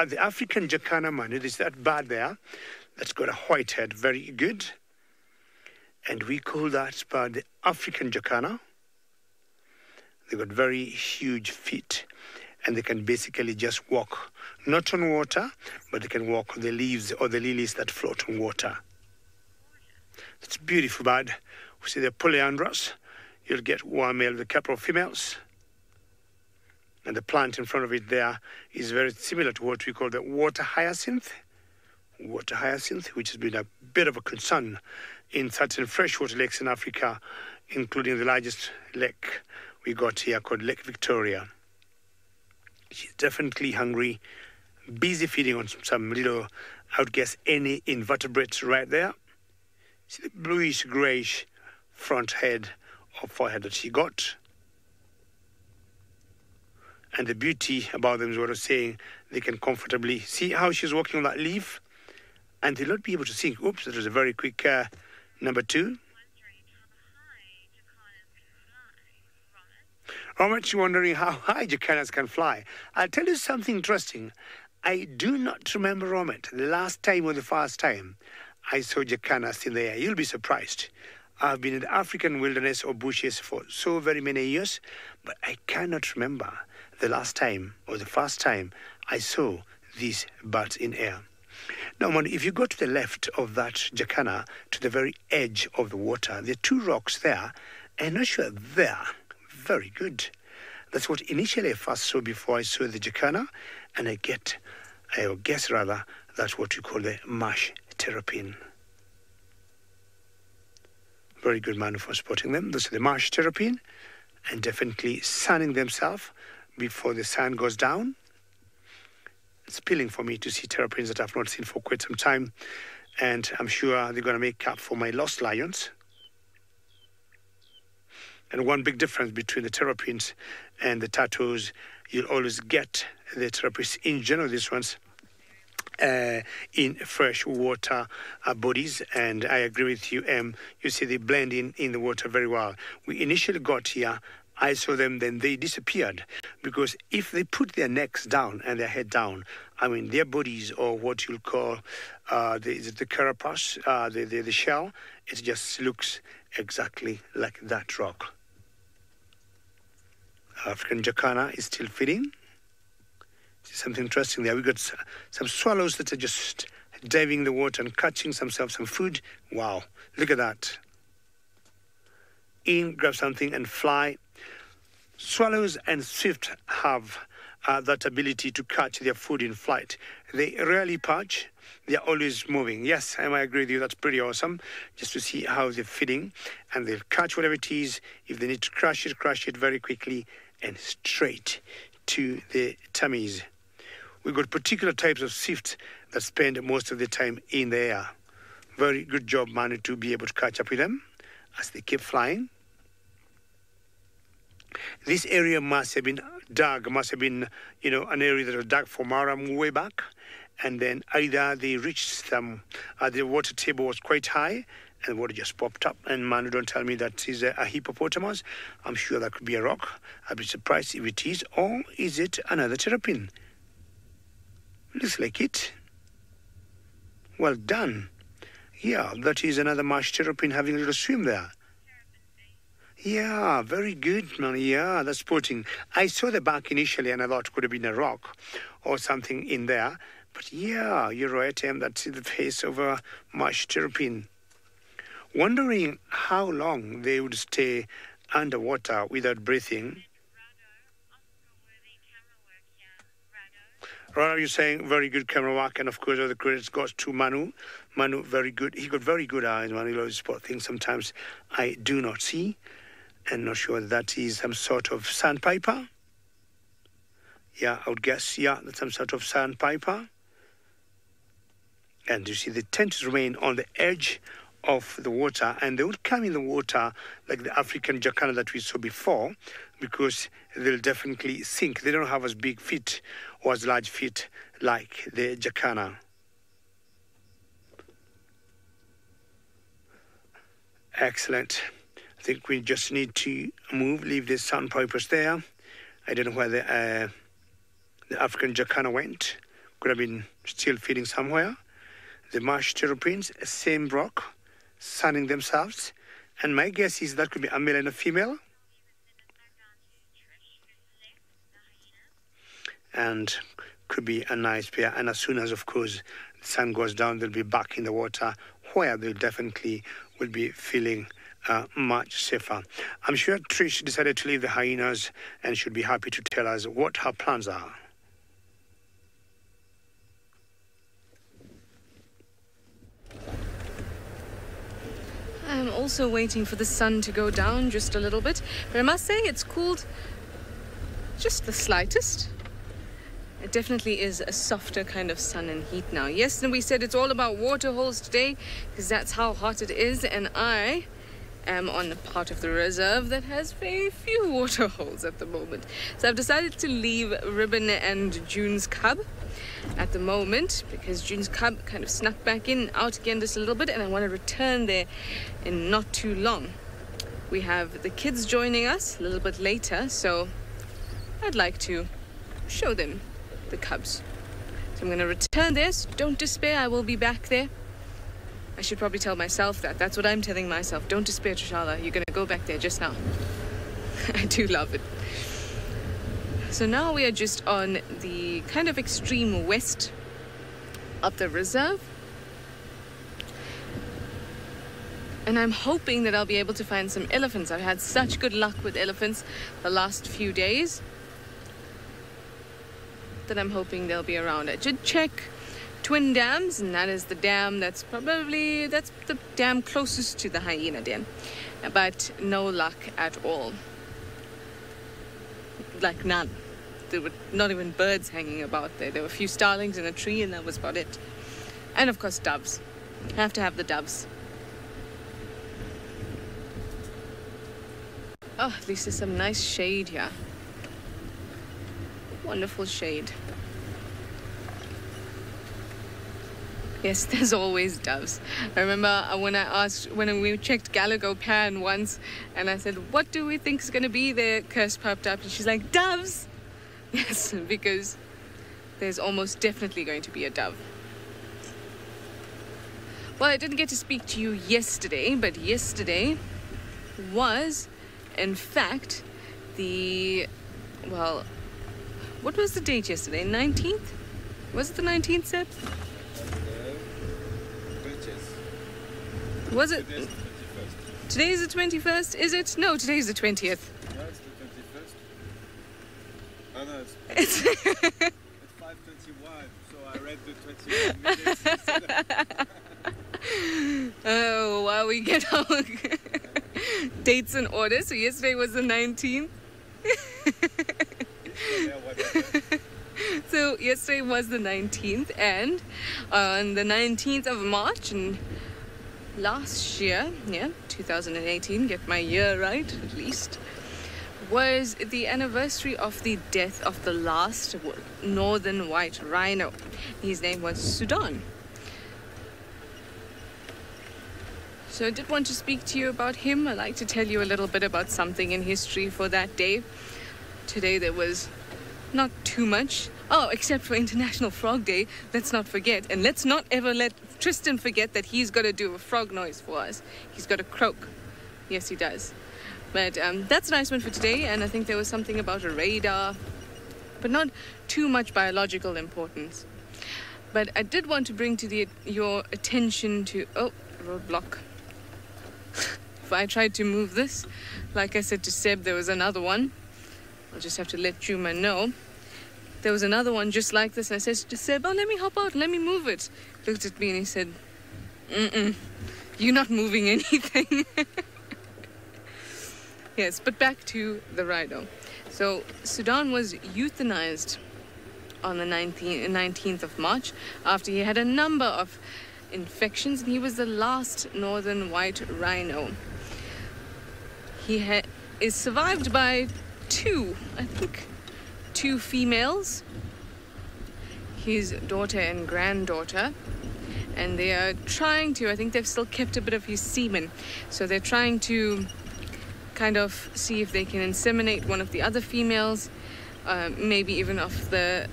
the African jacana man, it is that bird there that's got a white head, very good. And we call that bird the African jacana. They've got very huge feet and they can basically just walk, not on water, but they can walk on the leaves or the lilies that float on water. It's beautiful bird. We see the polyandrous. You'll get one male with a couple of females. And the plant in front of it there is very similar to what we call the water hyacinth. Water hyacinth, which has been a bit of a concern in certain freshwater lakes in Africa, including the largest lake we got here called Lake Victoria. She's definitely hungry, busy feeding on some little, I would guess, any invertebrates right there. See the bluish grayish front head or forehead that she got. And the beauty about them is what I was saying, they can comfortably see how she's walking on that leaf and they'll not be able to see. Oops, that was a very quick uh, number two. Robert, you're wondering how high jacanas can fly. I'll tell you something interesting. I do not remember, Romet, the last time or the first time I saw jacanas in the air. You'll be surprised. I've been in the African wilderness or bushes for so very many years, but I cannot remember the last time or the first time I saw these birds in air. Now, if you go to the left of that jacana, to the very edge of the water, there are two rocks there. I'm not sure there. Very good. That's what initially I first saw before I saw the jacana, and I get, I guess rather, that's what you call the marsh terrapin. Very good Manu for spotting them. Those are the marsh terrapin, and definitely sunning themselves before the sun goes down. It's appealing for me to see terrapins that I've not seen for quite some time, and I'm sure they're going to make up for my lost lions. And one big difference between the terrapins and the turtles, you'll always get the terrapins in general, these ones, uh, in fresh water uh, bodies. And I agree with you, Em. You see, they blend in in the water very well. We initially got here. I saw them, then they disappeared because if they put their necks down and their head down, I mean, their bodies or what you'll call uh, the, the carapace, uh, the, the, the shell, it just looks exactly like that rock. African jacana is still feeding. See something interesting there. We got some swallows that are just diving the water and catching themselves some food. Wow, look at that. In, grab something and fly. Swallows and swift have uh, that ability to catch their food in flight. They rarely perch. They are always moving. Yes, I agree with you. That's pretty awesome. Just to see how they're feeding, and they'll catch whatever it is. If they need to crush it, crush it very quickly and straight to the tummies. We've got particular types of swift that spend most of the time in the air. Very good job, Manu, to be able to catch up with them as they keep flying. This area must have been dug, must have been, you know, an area that was dug for murram way back. And then either they reached some, uh, the water table was quite high and water just popped up. And Manu, don't tell me that is a, a hippopotamus. I'm sure that could be a rock. I'd be surprised if it is. Or is it another terrapin? Looks like it. Well done. Yeah, that is another marsh terrapin having a little swim there. Yeah, very good, man. Yeah, that's sporting. I saw the back initially and I thought it could have been a rock or something in there. But yeah, you're right, Em. That's the face of a marsh terrapin. Wondering how long they would stay underwater without breathing. Rana, you're saying very good camera work, and of course, all the credits goes to Manu. Manu, very good. He got very good eyes. Manu always spot things sometimes I do not see, and not sure that is some sort of sandpiper. Yeah, I would guess. Yeah, that's some sort of sandpiper. And you see, the tend to remain on the edge of the water, and they would come in the water like the African jacana that we saw before, because they'll definitely sink. They don't have as big feet or as large feet like the jacana. Excellent. I think we just need to move, leave the sandpipers there. I don't know where the, uh, the African jacana went. Could have been still feeding somewhere. The marsh terrapins, same rock, sunning themselves. And my guess is that could be a male and a female. And could be a nice pair. And as soon as, of course, the sun goes down, they'll be back in the water where they definitely will be feeling uh, much safer. I'm sure Trish decided to leave the hyenas and should be happy to tell us what her plans are. I'm also waiting for the sun to go down just a little bit. But I must say, it's cooled just the slightest. It definitely is a softer kind of sun and heat now. Yes, and we said it's all about water holes today because that's how hot it is, and I am on the part of the reserve that has very few water holes at the moment. So I've decided to leave Ribbon and June's cub at the moment because June's cub kind of snuck back in out again just a little bit, and I want to return there in not too long. We have the kids joining us a little bit later, so I'd like to show them the cubs. So I'm going to return there. So don't despair. I will be back there. I should probably tell myself that. That's what I'm telling myself. Don't despair, Trishala. You're going to go back there just now. I do love it. So now we are just on the kind of extreme west of the reserve. And I'm hoping that I'll be able to find some elephants. I've had such good luck with elephants the last few days that I'm hoping they'll be around. I did check Twin Dams, and that is the dam that's probably that's the dam closest to the hyena den, but no luck at all. Like none. There were not even birds hanging about there. There were a few starlings in a tree, and that was about it. And of course, doves. Have to have the doves. Oh, at least there's some nice shade here. Wonderful shade. Yes, there's always doves. I remember uh, when I asked, when we checked Galago Pan once, and I said, What do we think is going to be there? Kirst popped up, and she's like, Doves! Yes, because there's almost definitely going to be a dove. Well, I didn't get to speak to you yesterday, but yesterday was, in fact, the, well, what was the date yesterday? 19th? Was it the 19th, Seb? Uh, was it? Today's the 21st. Today is the 21st, is it? No, today is the 20th. No, it's the 21st. No, it's, it's 5.21, so I read the 21 minutes. Oh, while we get our dates in order. So yesterday was the 19th. Yeah. So yesterday was the 19th, and on the 19th of March, and last year, yeah, 2018, get my year right at least, was the anniversary of the death of the last northern white rhino. His name was Sudan. So I did want to speak to you about him. I'd like to tell you a little bit about something in history for that day. Today there was not too much. Oh, except for International Frog Day. Let's not forget. And let's not ever let Tristan forget that he's got to do a frog noise for us. He's got to croak. Yes, he does. But um, that's a nice one for today. And I think there was something about a radar, but not too much biological importance. But I did want to bring to the, your attention to. Oh, roadblock. if I tried to move this, like I said to Seb, there was another one. I'll just have to let Djuma know. There was another one just like this, and I said to Seb, Oh, let me hop out, let me move it. Looked at me and he said, Mm-mm, you're not moving anything. Yes, but back to the rhino. So, Sudan was euthanized on the 19th, 19th of March after he had a number of infections, and he was the last northern white rhino. He is survived by two, I think, two females, his daughter and granddaughter, and they are trying to, I think they've still kept a bit of his semen, so they're trying to kind of see if they can inseminate one of the other females, uh, maybe even of the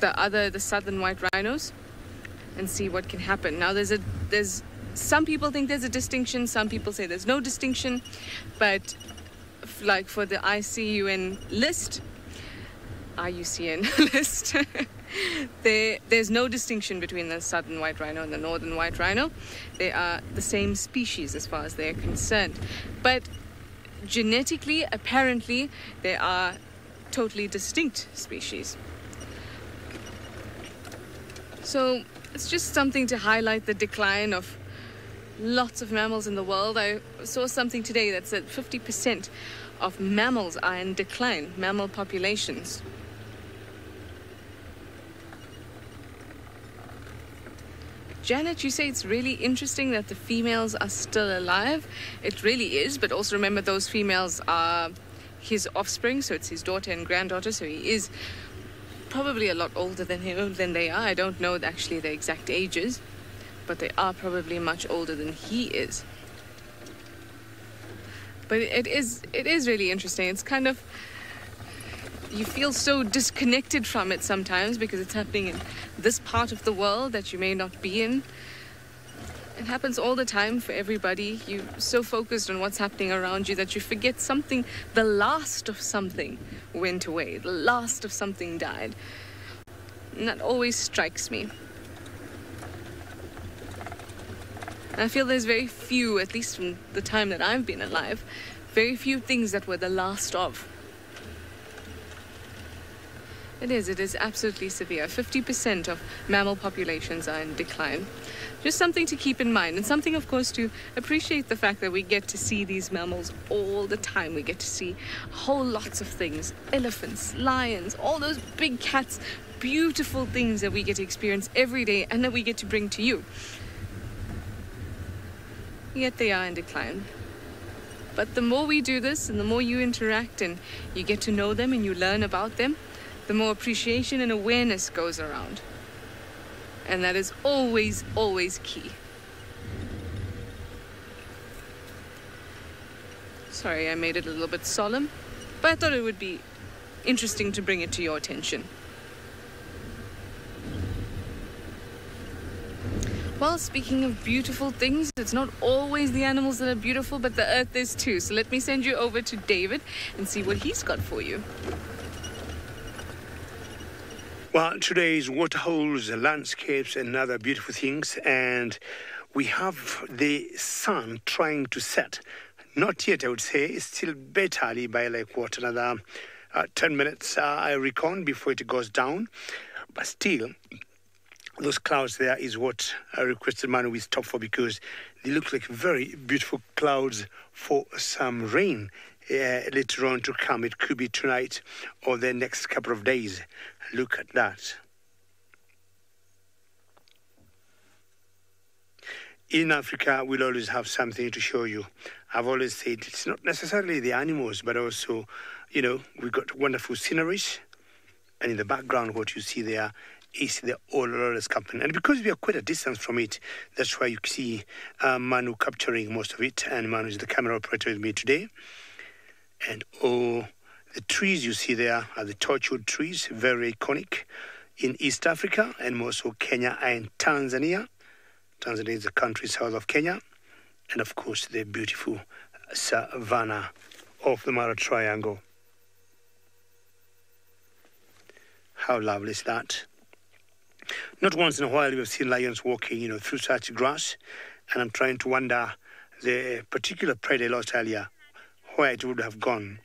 the other, the southern white rhinos, and see what can happen. Now there's a there's some people think there's a distinction, some people say there's no distinction, but like for the ICUN list, IUCN list, there, there's no distinction between the southern white rhino and the northern white rhino. They are the same species as far as they're concerned. But genetically, apparently, they are totally distinct species. So it's just something to highlight the decline of lots of mammals in the world. I saw something today that said 50% of mammals are in decline, mammal populations. Janet, you say it's really interesting that the females are still alive. It really is, but also remember those females are his offspring, so it's his daughter and granddaughter, so he is probably a lot older than him than they are. I don't know actually the exact ages, but they are probably much older than he is. But it is it is really interesting. It's kind of you feel so disconnected from it sometimes because it's happening in this part of the world that you may not be in. It happens all the time for everybody. You're so focused on what's happening around you that you forget something, the last of something went away, the last of something died. And that always strikes me. I feel there's very few, at least from the time that I've been alive, very few things that were the last of. It is, it is absolutely severe. 50% of mammal populations are in decline. Just something to keep in mind, and something, of course, to appreciate the fact that we get to see these mammals all the time. We get to see whole lots of things elephants, lions, all those big cats, beautiful things that we get to experience every day and that we get to bring to you. Yet they are in decline. But the more we do this and the more you interact and you get to know them and you learn about them, the more appreciation and awareness goes around. And that is always, always key. Sorry, I made it a little bit solemn, but I thought it would be interesting to bring it to your attention. Well, speaking of beautiful things, it's not always the animals that are beautiful, but the earth is too. So let me send you over to David and see what he's got for you. Well, today's waterholes, landscapes, and other beautiful things, and we have the sun trying to set. Not yet, I would say. It's still bit early by like what another uh, ten minutes, uh, I reckon, before it goes down. But still, those clouds there is what I requested Manu we stop for because they look like very beautiful clouds for some rain uh, later on to come. It could be tonight or the next couple of days. Look at that. In Africa, we'll always have something to show you. I've always said it's not necessarily the animals, but also, you know, we've got wonderful sceneries. And in the background, what you see there is the Oloololo escarpment. And because we are quite a distance from it, that's why you see uh, Manu capturing most of it. And Manu is the camera operator with me today. And oh, the trees you see there are the torchwood trees, very iconic in East Africa and also Kenya and Tanzania. Tanzania is the country south of Kenya. And of course, the beautiful savannah of the Mara Triangle. How lovely is that? Not once in a while we've seen lions walking, you know, through such grass, and I'm trying to wonder the particular prey they lost earlier, where it would have gone.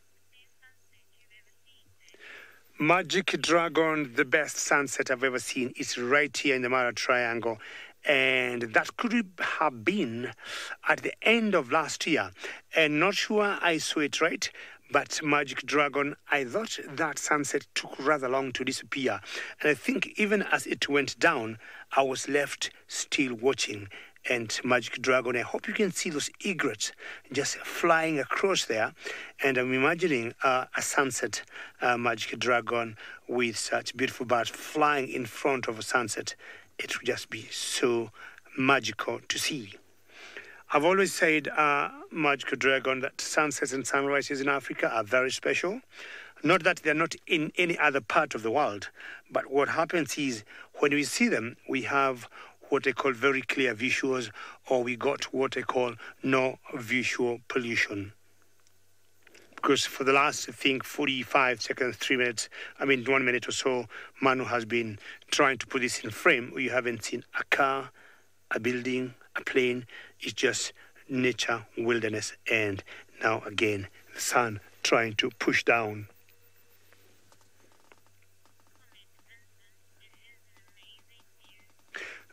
Magic Dragon, the best sunset I've ever seen, is right here in the Mara Triangle. And that could have been at the end of last year. And not sure I saw it right, but Magic Dragon, I thought that sunset took rather long to disappear. And I think even as it went down, I was left still watching. And Magic Dragon, I hope you can see those egrets just flying across there. And I'm imagining uh, a sunset uh, Magic Dragon with such beautiful birds flying in front of a sunset. It would just be so magical to see. I've always said, uh, Magical Dragon, that sunsets and sunrises in Africa are very special. Not that they're not in any other part of the world, but what happens is when we see them, we have what I call very clear visuals, or we got what I call no visual pollution. Because for the last, I think, 45 seconds, three minutes, I mean, one minute or so, Manu has been trying to put this in frame. You haven't seen a car, a building, a plane. It's just nature, wilderness, and now again, the sun trying to push down.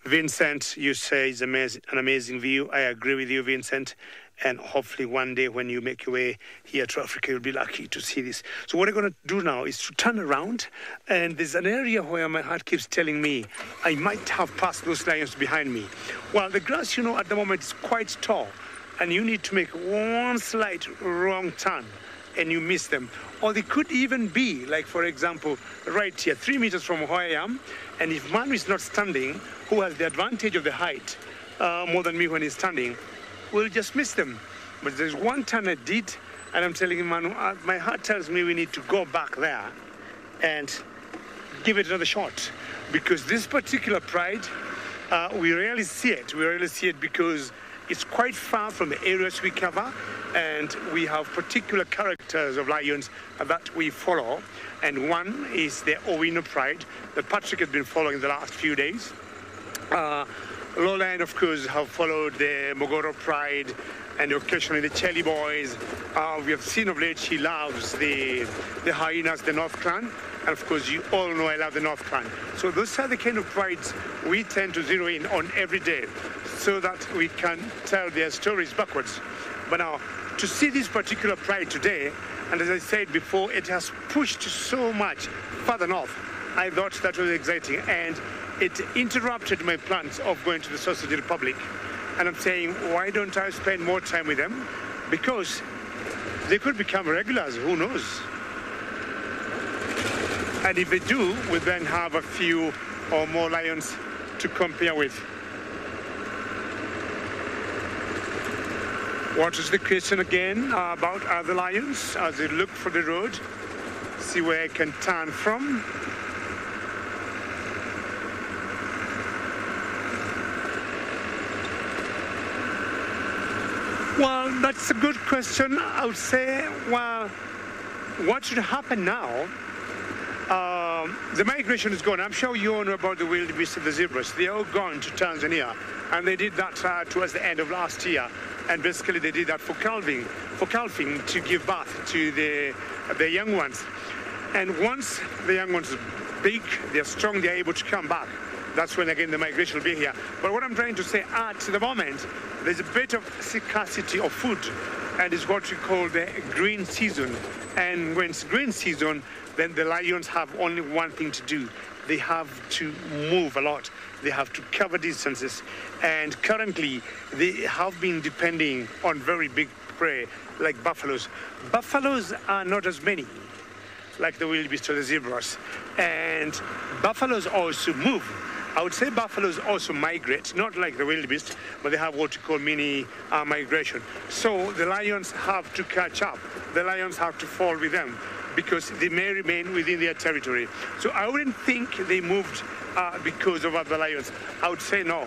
Vincent, you say it's amazing, an amazing view. I agree with you, Vincent. And hopefully, one day when you make your way here to Africa, you'll be lucky to see this. So, what I'm going to do now is to turn around. And there's an area where my heart keeps telling me I might have passed those lions behind me. Well, the grass, you know, at the moment is quite tall. And you need to make one slight wrong turn and you miss them. Or they could even be, like, for example, right here, three meters from where I am. And if Manu is not standing, who has the advantage of the height uh, more than me when he's standing, we'll just miss them. But there's one turn I did, and I'm telling him, Manu, uh, my heart tells me we need to go back there and give it another shot. Because this particular pride, uh, we rarely see it. We rarely see it because it's quite far from the areas we cover, and we have particular characters of lions that we follow. And one is the Owino pride that Patrick has been following the last few days. Uh, Lowland, of course, have followed the Mogoro Pride and occasionally the Chelly Boys. Uh, we have seen of late she loves the, the hyenas, the North Clan. And of course, you all know I love the North Clan. So those are the kind of prides we tend to zero in on every day so that we can tell their stories backwards. But now, to see this particular pride today, and as I said before, it has pushed so much further north. I thought that was exciting. And it interrupted my plans of going to the Society Republic. And I'm saying, why don't I spend more time with them? Because they could become regulars, who knows? And if they do, we then have a few or more lions to compare with. What is the question again about other lions as they look for the road? See where I can turn from. Well, that's a good question. I would say, well, what should happen now? Um, the migration is gone. I'm sure you all know about the wildebeest and the zebras. They are all gone to Tanzania, and they did that uh, towards the end of last year. And basically, they did that for calving, for calving to give birth to the the young ones. And once the young ones are big, they're strong, they're able to come back. That's when again the migration will be here. But what I'm trying to say at the moment, there's a bit of scarcity of food, and it's what we call the green season. And when it's green season, then the lions have only one thing to do. They have to move a lot. They have to cover distances. And currently, they have been depending on very big prey like buffaloes. Buffaloes are not as many like the wildebeest or the zebras. And buffaloes also move. I would say buffaloes also migrate, not like the wildebeest, but they have what you call mini uh, migration. So the lions have to catch up. The lions have to fall with them because they may remain within their territory. So I wouldn't think they moved uh, because of other lions. I would say no.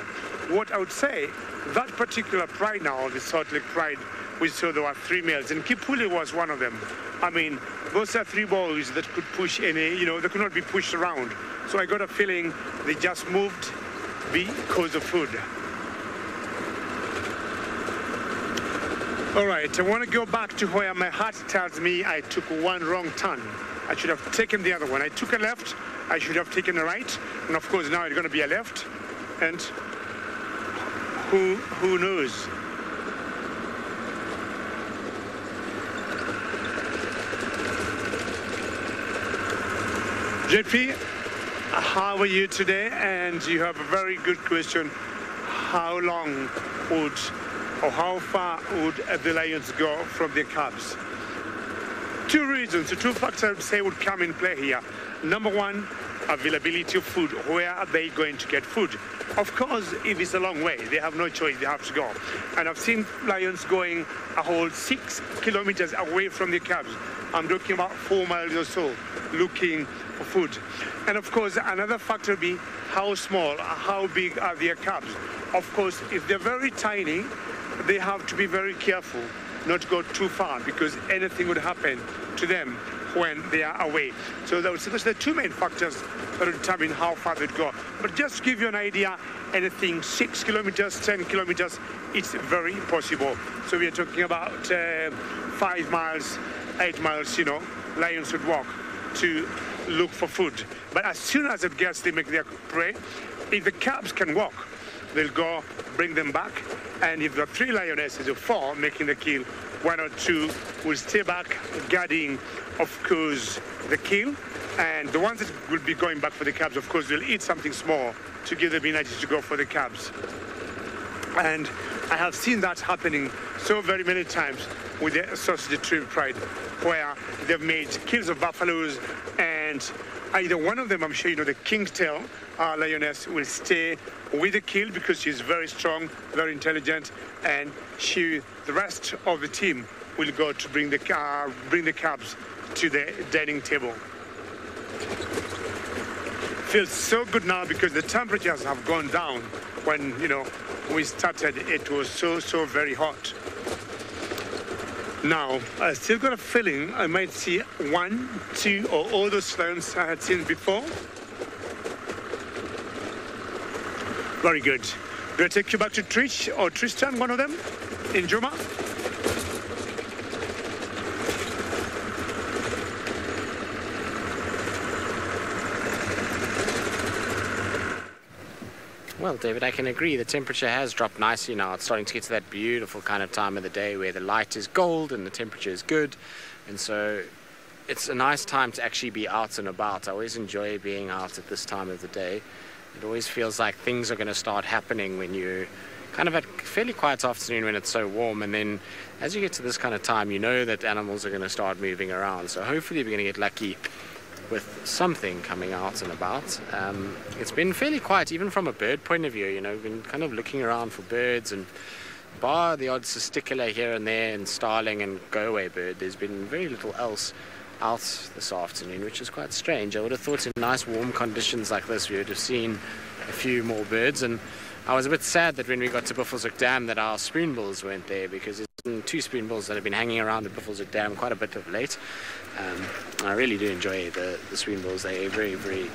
What I would say, that particular pride now, the Salt Lake Pride, we saw there were three males, and Kipuli was one of them. I mean, those are three boys that could push any, you know, they could not be pushed around. So I got a feeling they just moved because of food. All right, I want to go back to where my heart tells me I took one wrong turn. I should have taken the other one. I took a left, I should have taken a right, and of course now it's going to be a left, and who who knows? JP, how are you today? And you have a very good question. How long would or how far would the Lions go from their cubs? Two reasons, two factors I would say would come in play here. Number one, availability of food. Where are they going to get food? Of course, if it's a long way, they have no choice, they have to go. And I've seen lions going a whole six kilometers away from their cubs. I'm talking about four miles or so, looking food. And of course, another factor be how small, how big are their cubs. Of course, if they're very tiny, they have to be very careful not to go too far because anything would happen to them when they are away. So those, those are the two main factors that determine how far they'd go. But just to give you an idea, anything six kilometers, 10 kilometers, it's very possible. So we are talking about uh, five miles, eight miles, you know, lions would walk to look for food. But as soon as it gets, they make their prey, if the cubs can walk, they'll go bring them back. And if the three lionesses or four making the kill, one or two will stay back guarding, of course, the kill. And the ones that will be going back for the cubs, of course, will eat something small to give them energy to go for the cubs. And I have seen that happening so very many times with the Sausage Tree Pride, where they've made kills of buffaloes and either one of them, I'm sure you know, the Kinky Tail uh, lioness will stay with the kill because she's very strong, very intelligent, and she, the rest of the team will go to bring the, uh, bring the cubs to the dining table feels so good now because the temperatures have gone down. When, you know, we started, it was so, so very hot. Now, I still got a feeling I might see one, two, or all those lions I had seen before. Very good. Do I take you back to Trish or Tristan, one of them, in Djuma? Well, David, I can agree. The temperature has dropped nicely now. It's starting to get to that beautiful kind of time of the day where the light is gold and the temperature is good. And so it's a nice time to actually be out and about. I always enjoy being out at this time of the day. It always feels like things are going to start happening when you kind of at fairly quiet afternoon when it's so warm and then as you get to this kind of time you know that animals are going to start moving around so hopefully we're going to get lucky with something coming out and about. Um, it's been fairly quiet, even from a bird point of view. You know, we've been kind of looking around for birds and bar the odd cisticola here and there and starling and go-away bird. There's been very little else out this afternoon, which is quite strange. I would have thought in nice warm conditions like this we would have seen a few more birds and I was a bit sad that when we got to Buffelshoek Dam that our spoonbills weren't there because there's been two spoonbills that have been hanging around the Buffelshoek Dam quite a bit of late. Um, I really do enjoy the, the spoonbills. They're very, very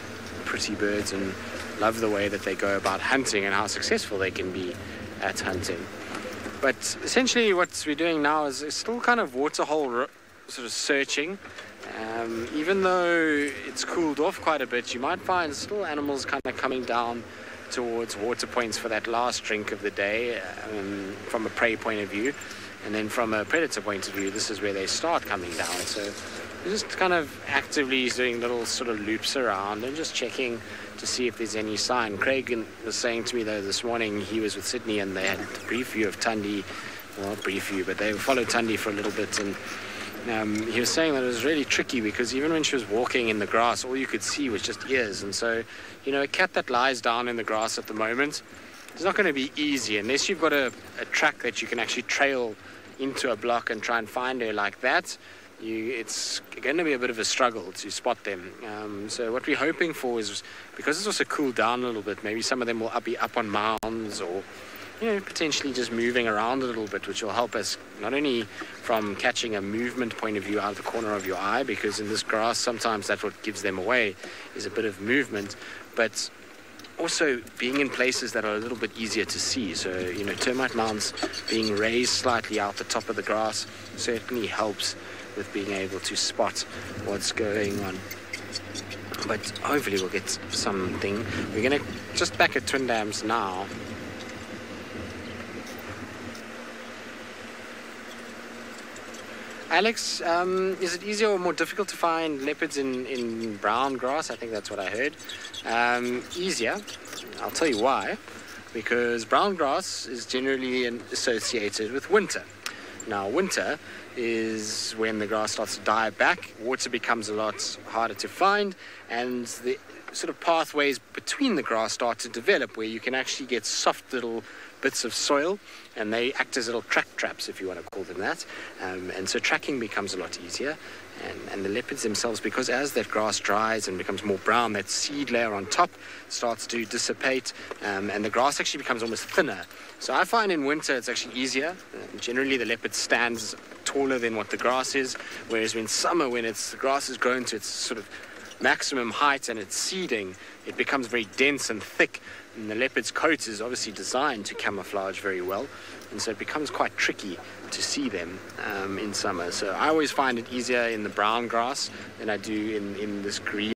pretty birds and love the way that they go about hunting and how successful they can be at hunting. But essentially what we're doing now is, still kind of waterhole sort of searching. Um, even though it's cooled off quite a bit, you might find still animals kind of coming down towards water points for that last drink of the day um, from a prey point of view. And then from a predator point of view, this is where they start coming down. So just kind of actively doing little sort of loops around and just checking to see if there's any sign. Craig was saying to me though this morning he was with Sydney and they had a brief view of Thandi, well not brief view, but they followed Thandi for a little bit and um, he was saying that it was really tricky because even when she was walking in the grass, all you could see was just ears. And so, you know, a cat that lies down in the grass at the moment, it's not going to be easy unless you've got a, a track that you can actually trail into a block and try and find her like that. You, it's going to be a bit of a struggle to spot them. Um, so what we're hoping for is because it's also cooled down a little bit, maybe some of them will be up on mounds or you know, potentially just moving around a little bit, which will help us not only from catching a movement point of view out of the corner of your eye, because in this grass, sometimes that's what gives them away, is a bit of movement, but also being in places that are a little bit easier to see. So, you know, termite mounds being raised slightly out the top of the grass certainly helps with being able to spot what's going on. But hopefully we'll get something. We're going to just back at Twin Dams now. Alex, um, is it easier or more difficult to find leopards in, in brown grass? I think that's what I heard. Um, easier. I'll tell you why. Because brown grass is generally associated with winter. Now, winter is when the grass starts to die back, water becomes a lot harder to find, and the sort of pathways between the grass start to develop where you can actually get soft little bits of soil and they act as little track traps, if you want to call them that. Um, and so tracking becomes a lot easier. And, and the leopards themselves, because as that grass dries and becomes more brown, that seed layer on top starts to dissipate, um, and the grass actually becomes almost thinner. So I find in winter it's actually easier. Uh, generally, the leopard stands taller than what the grass is, whereas in summer, when it's the grass has grown to its sort of maximum height and it's seeding, it becomes very dense and thick. And the leopard's coat is obviously designed to camouflage very well, and so it becomes quite tricky to see them um, in summer. So I always find it easier in the brown grass than I do in, in this green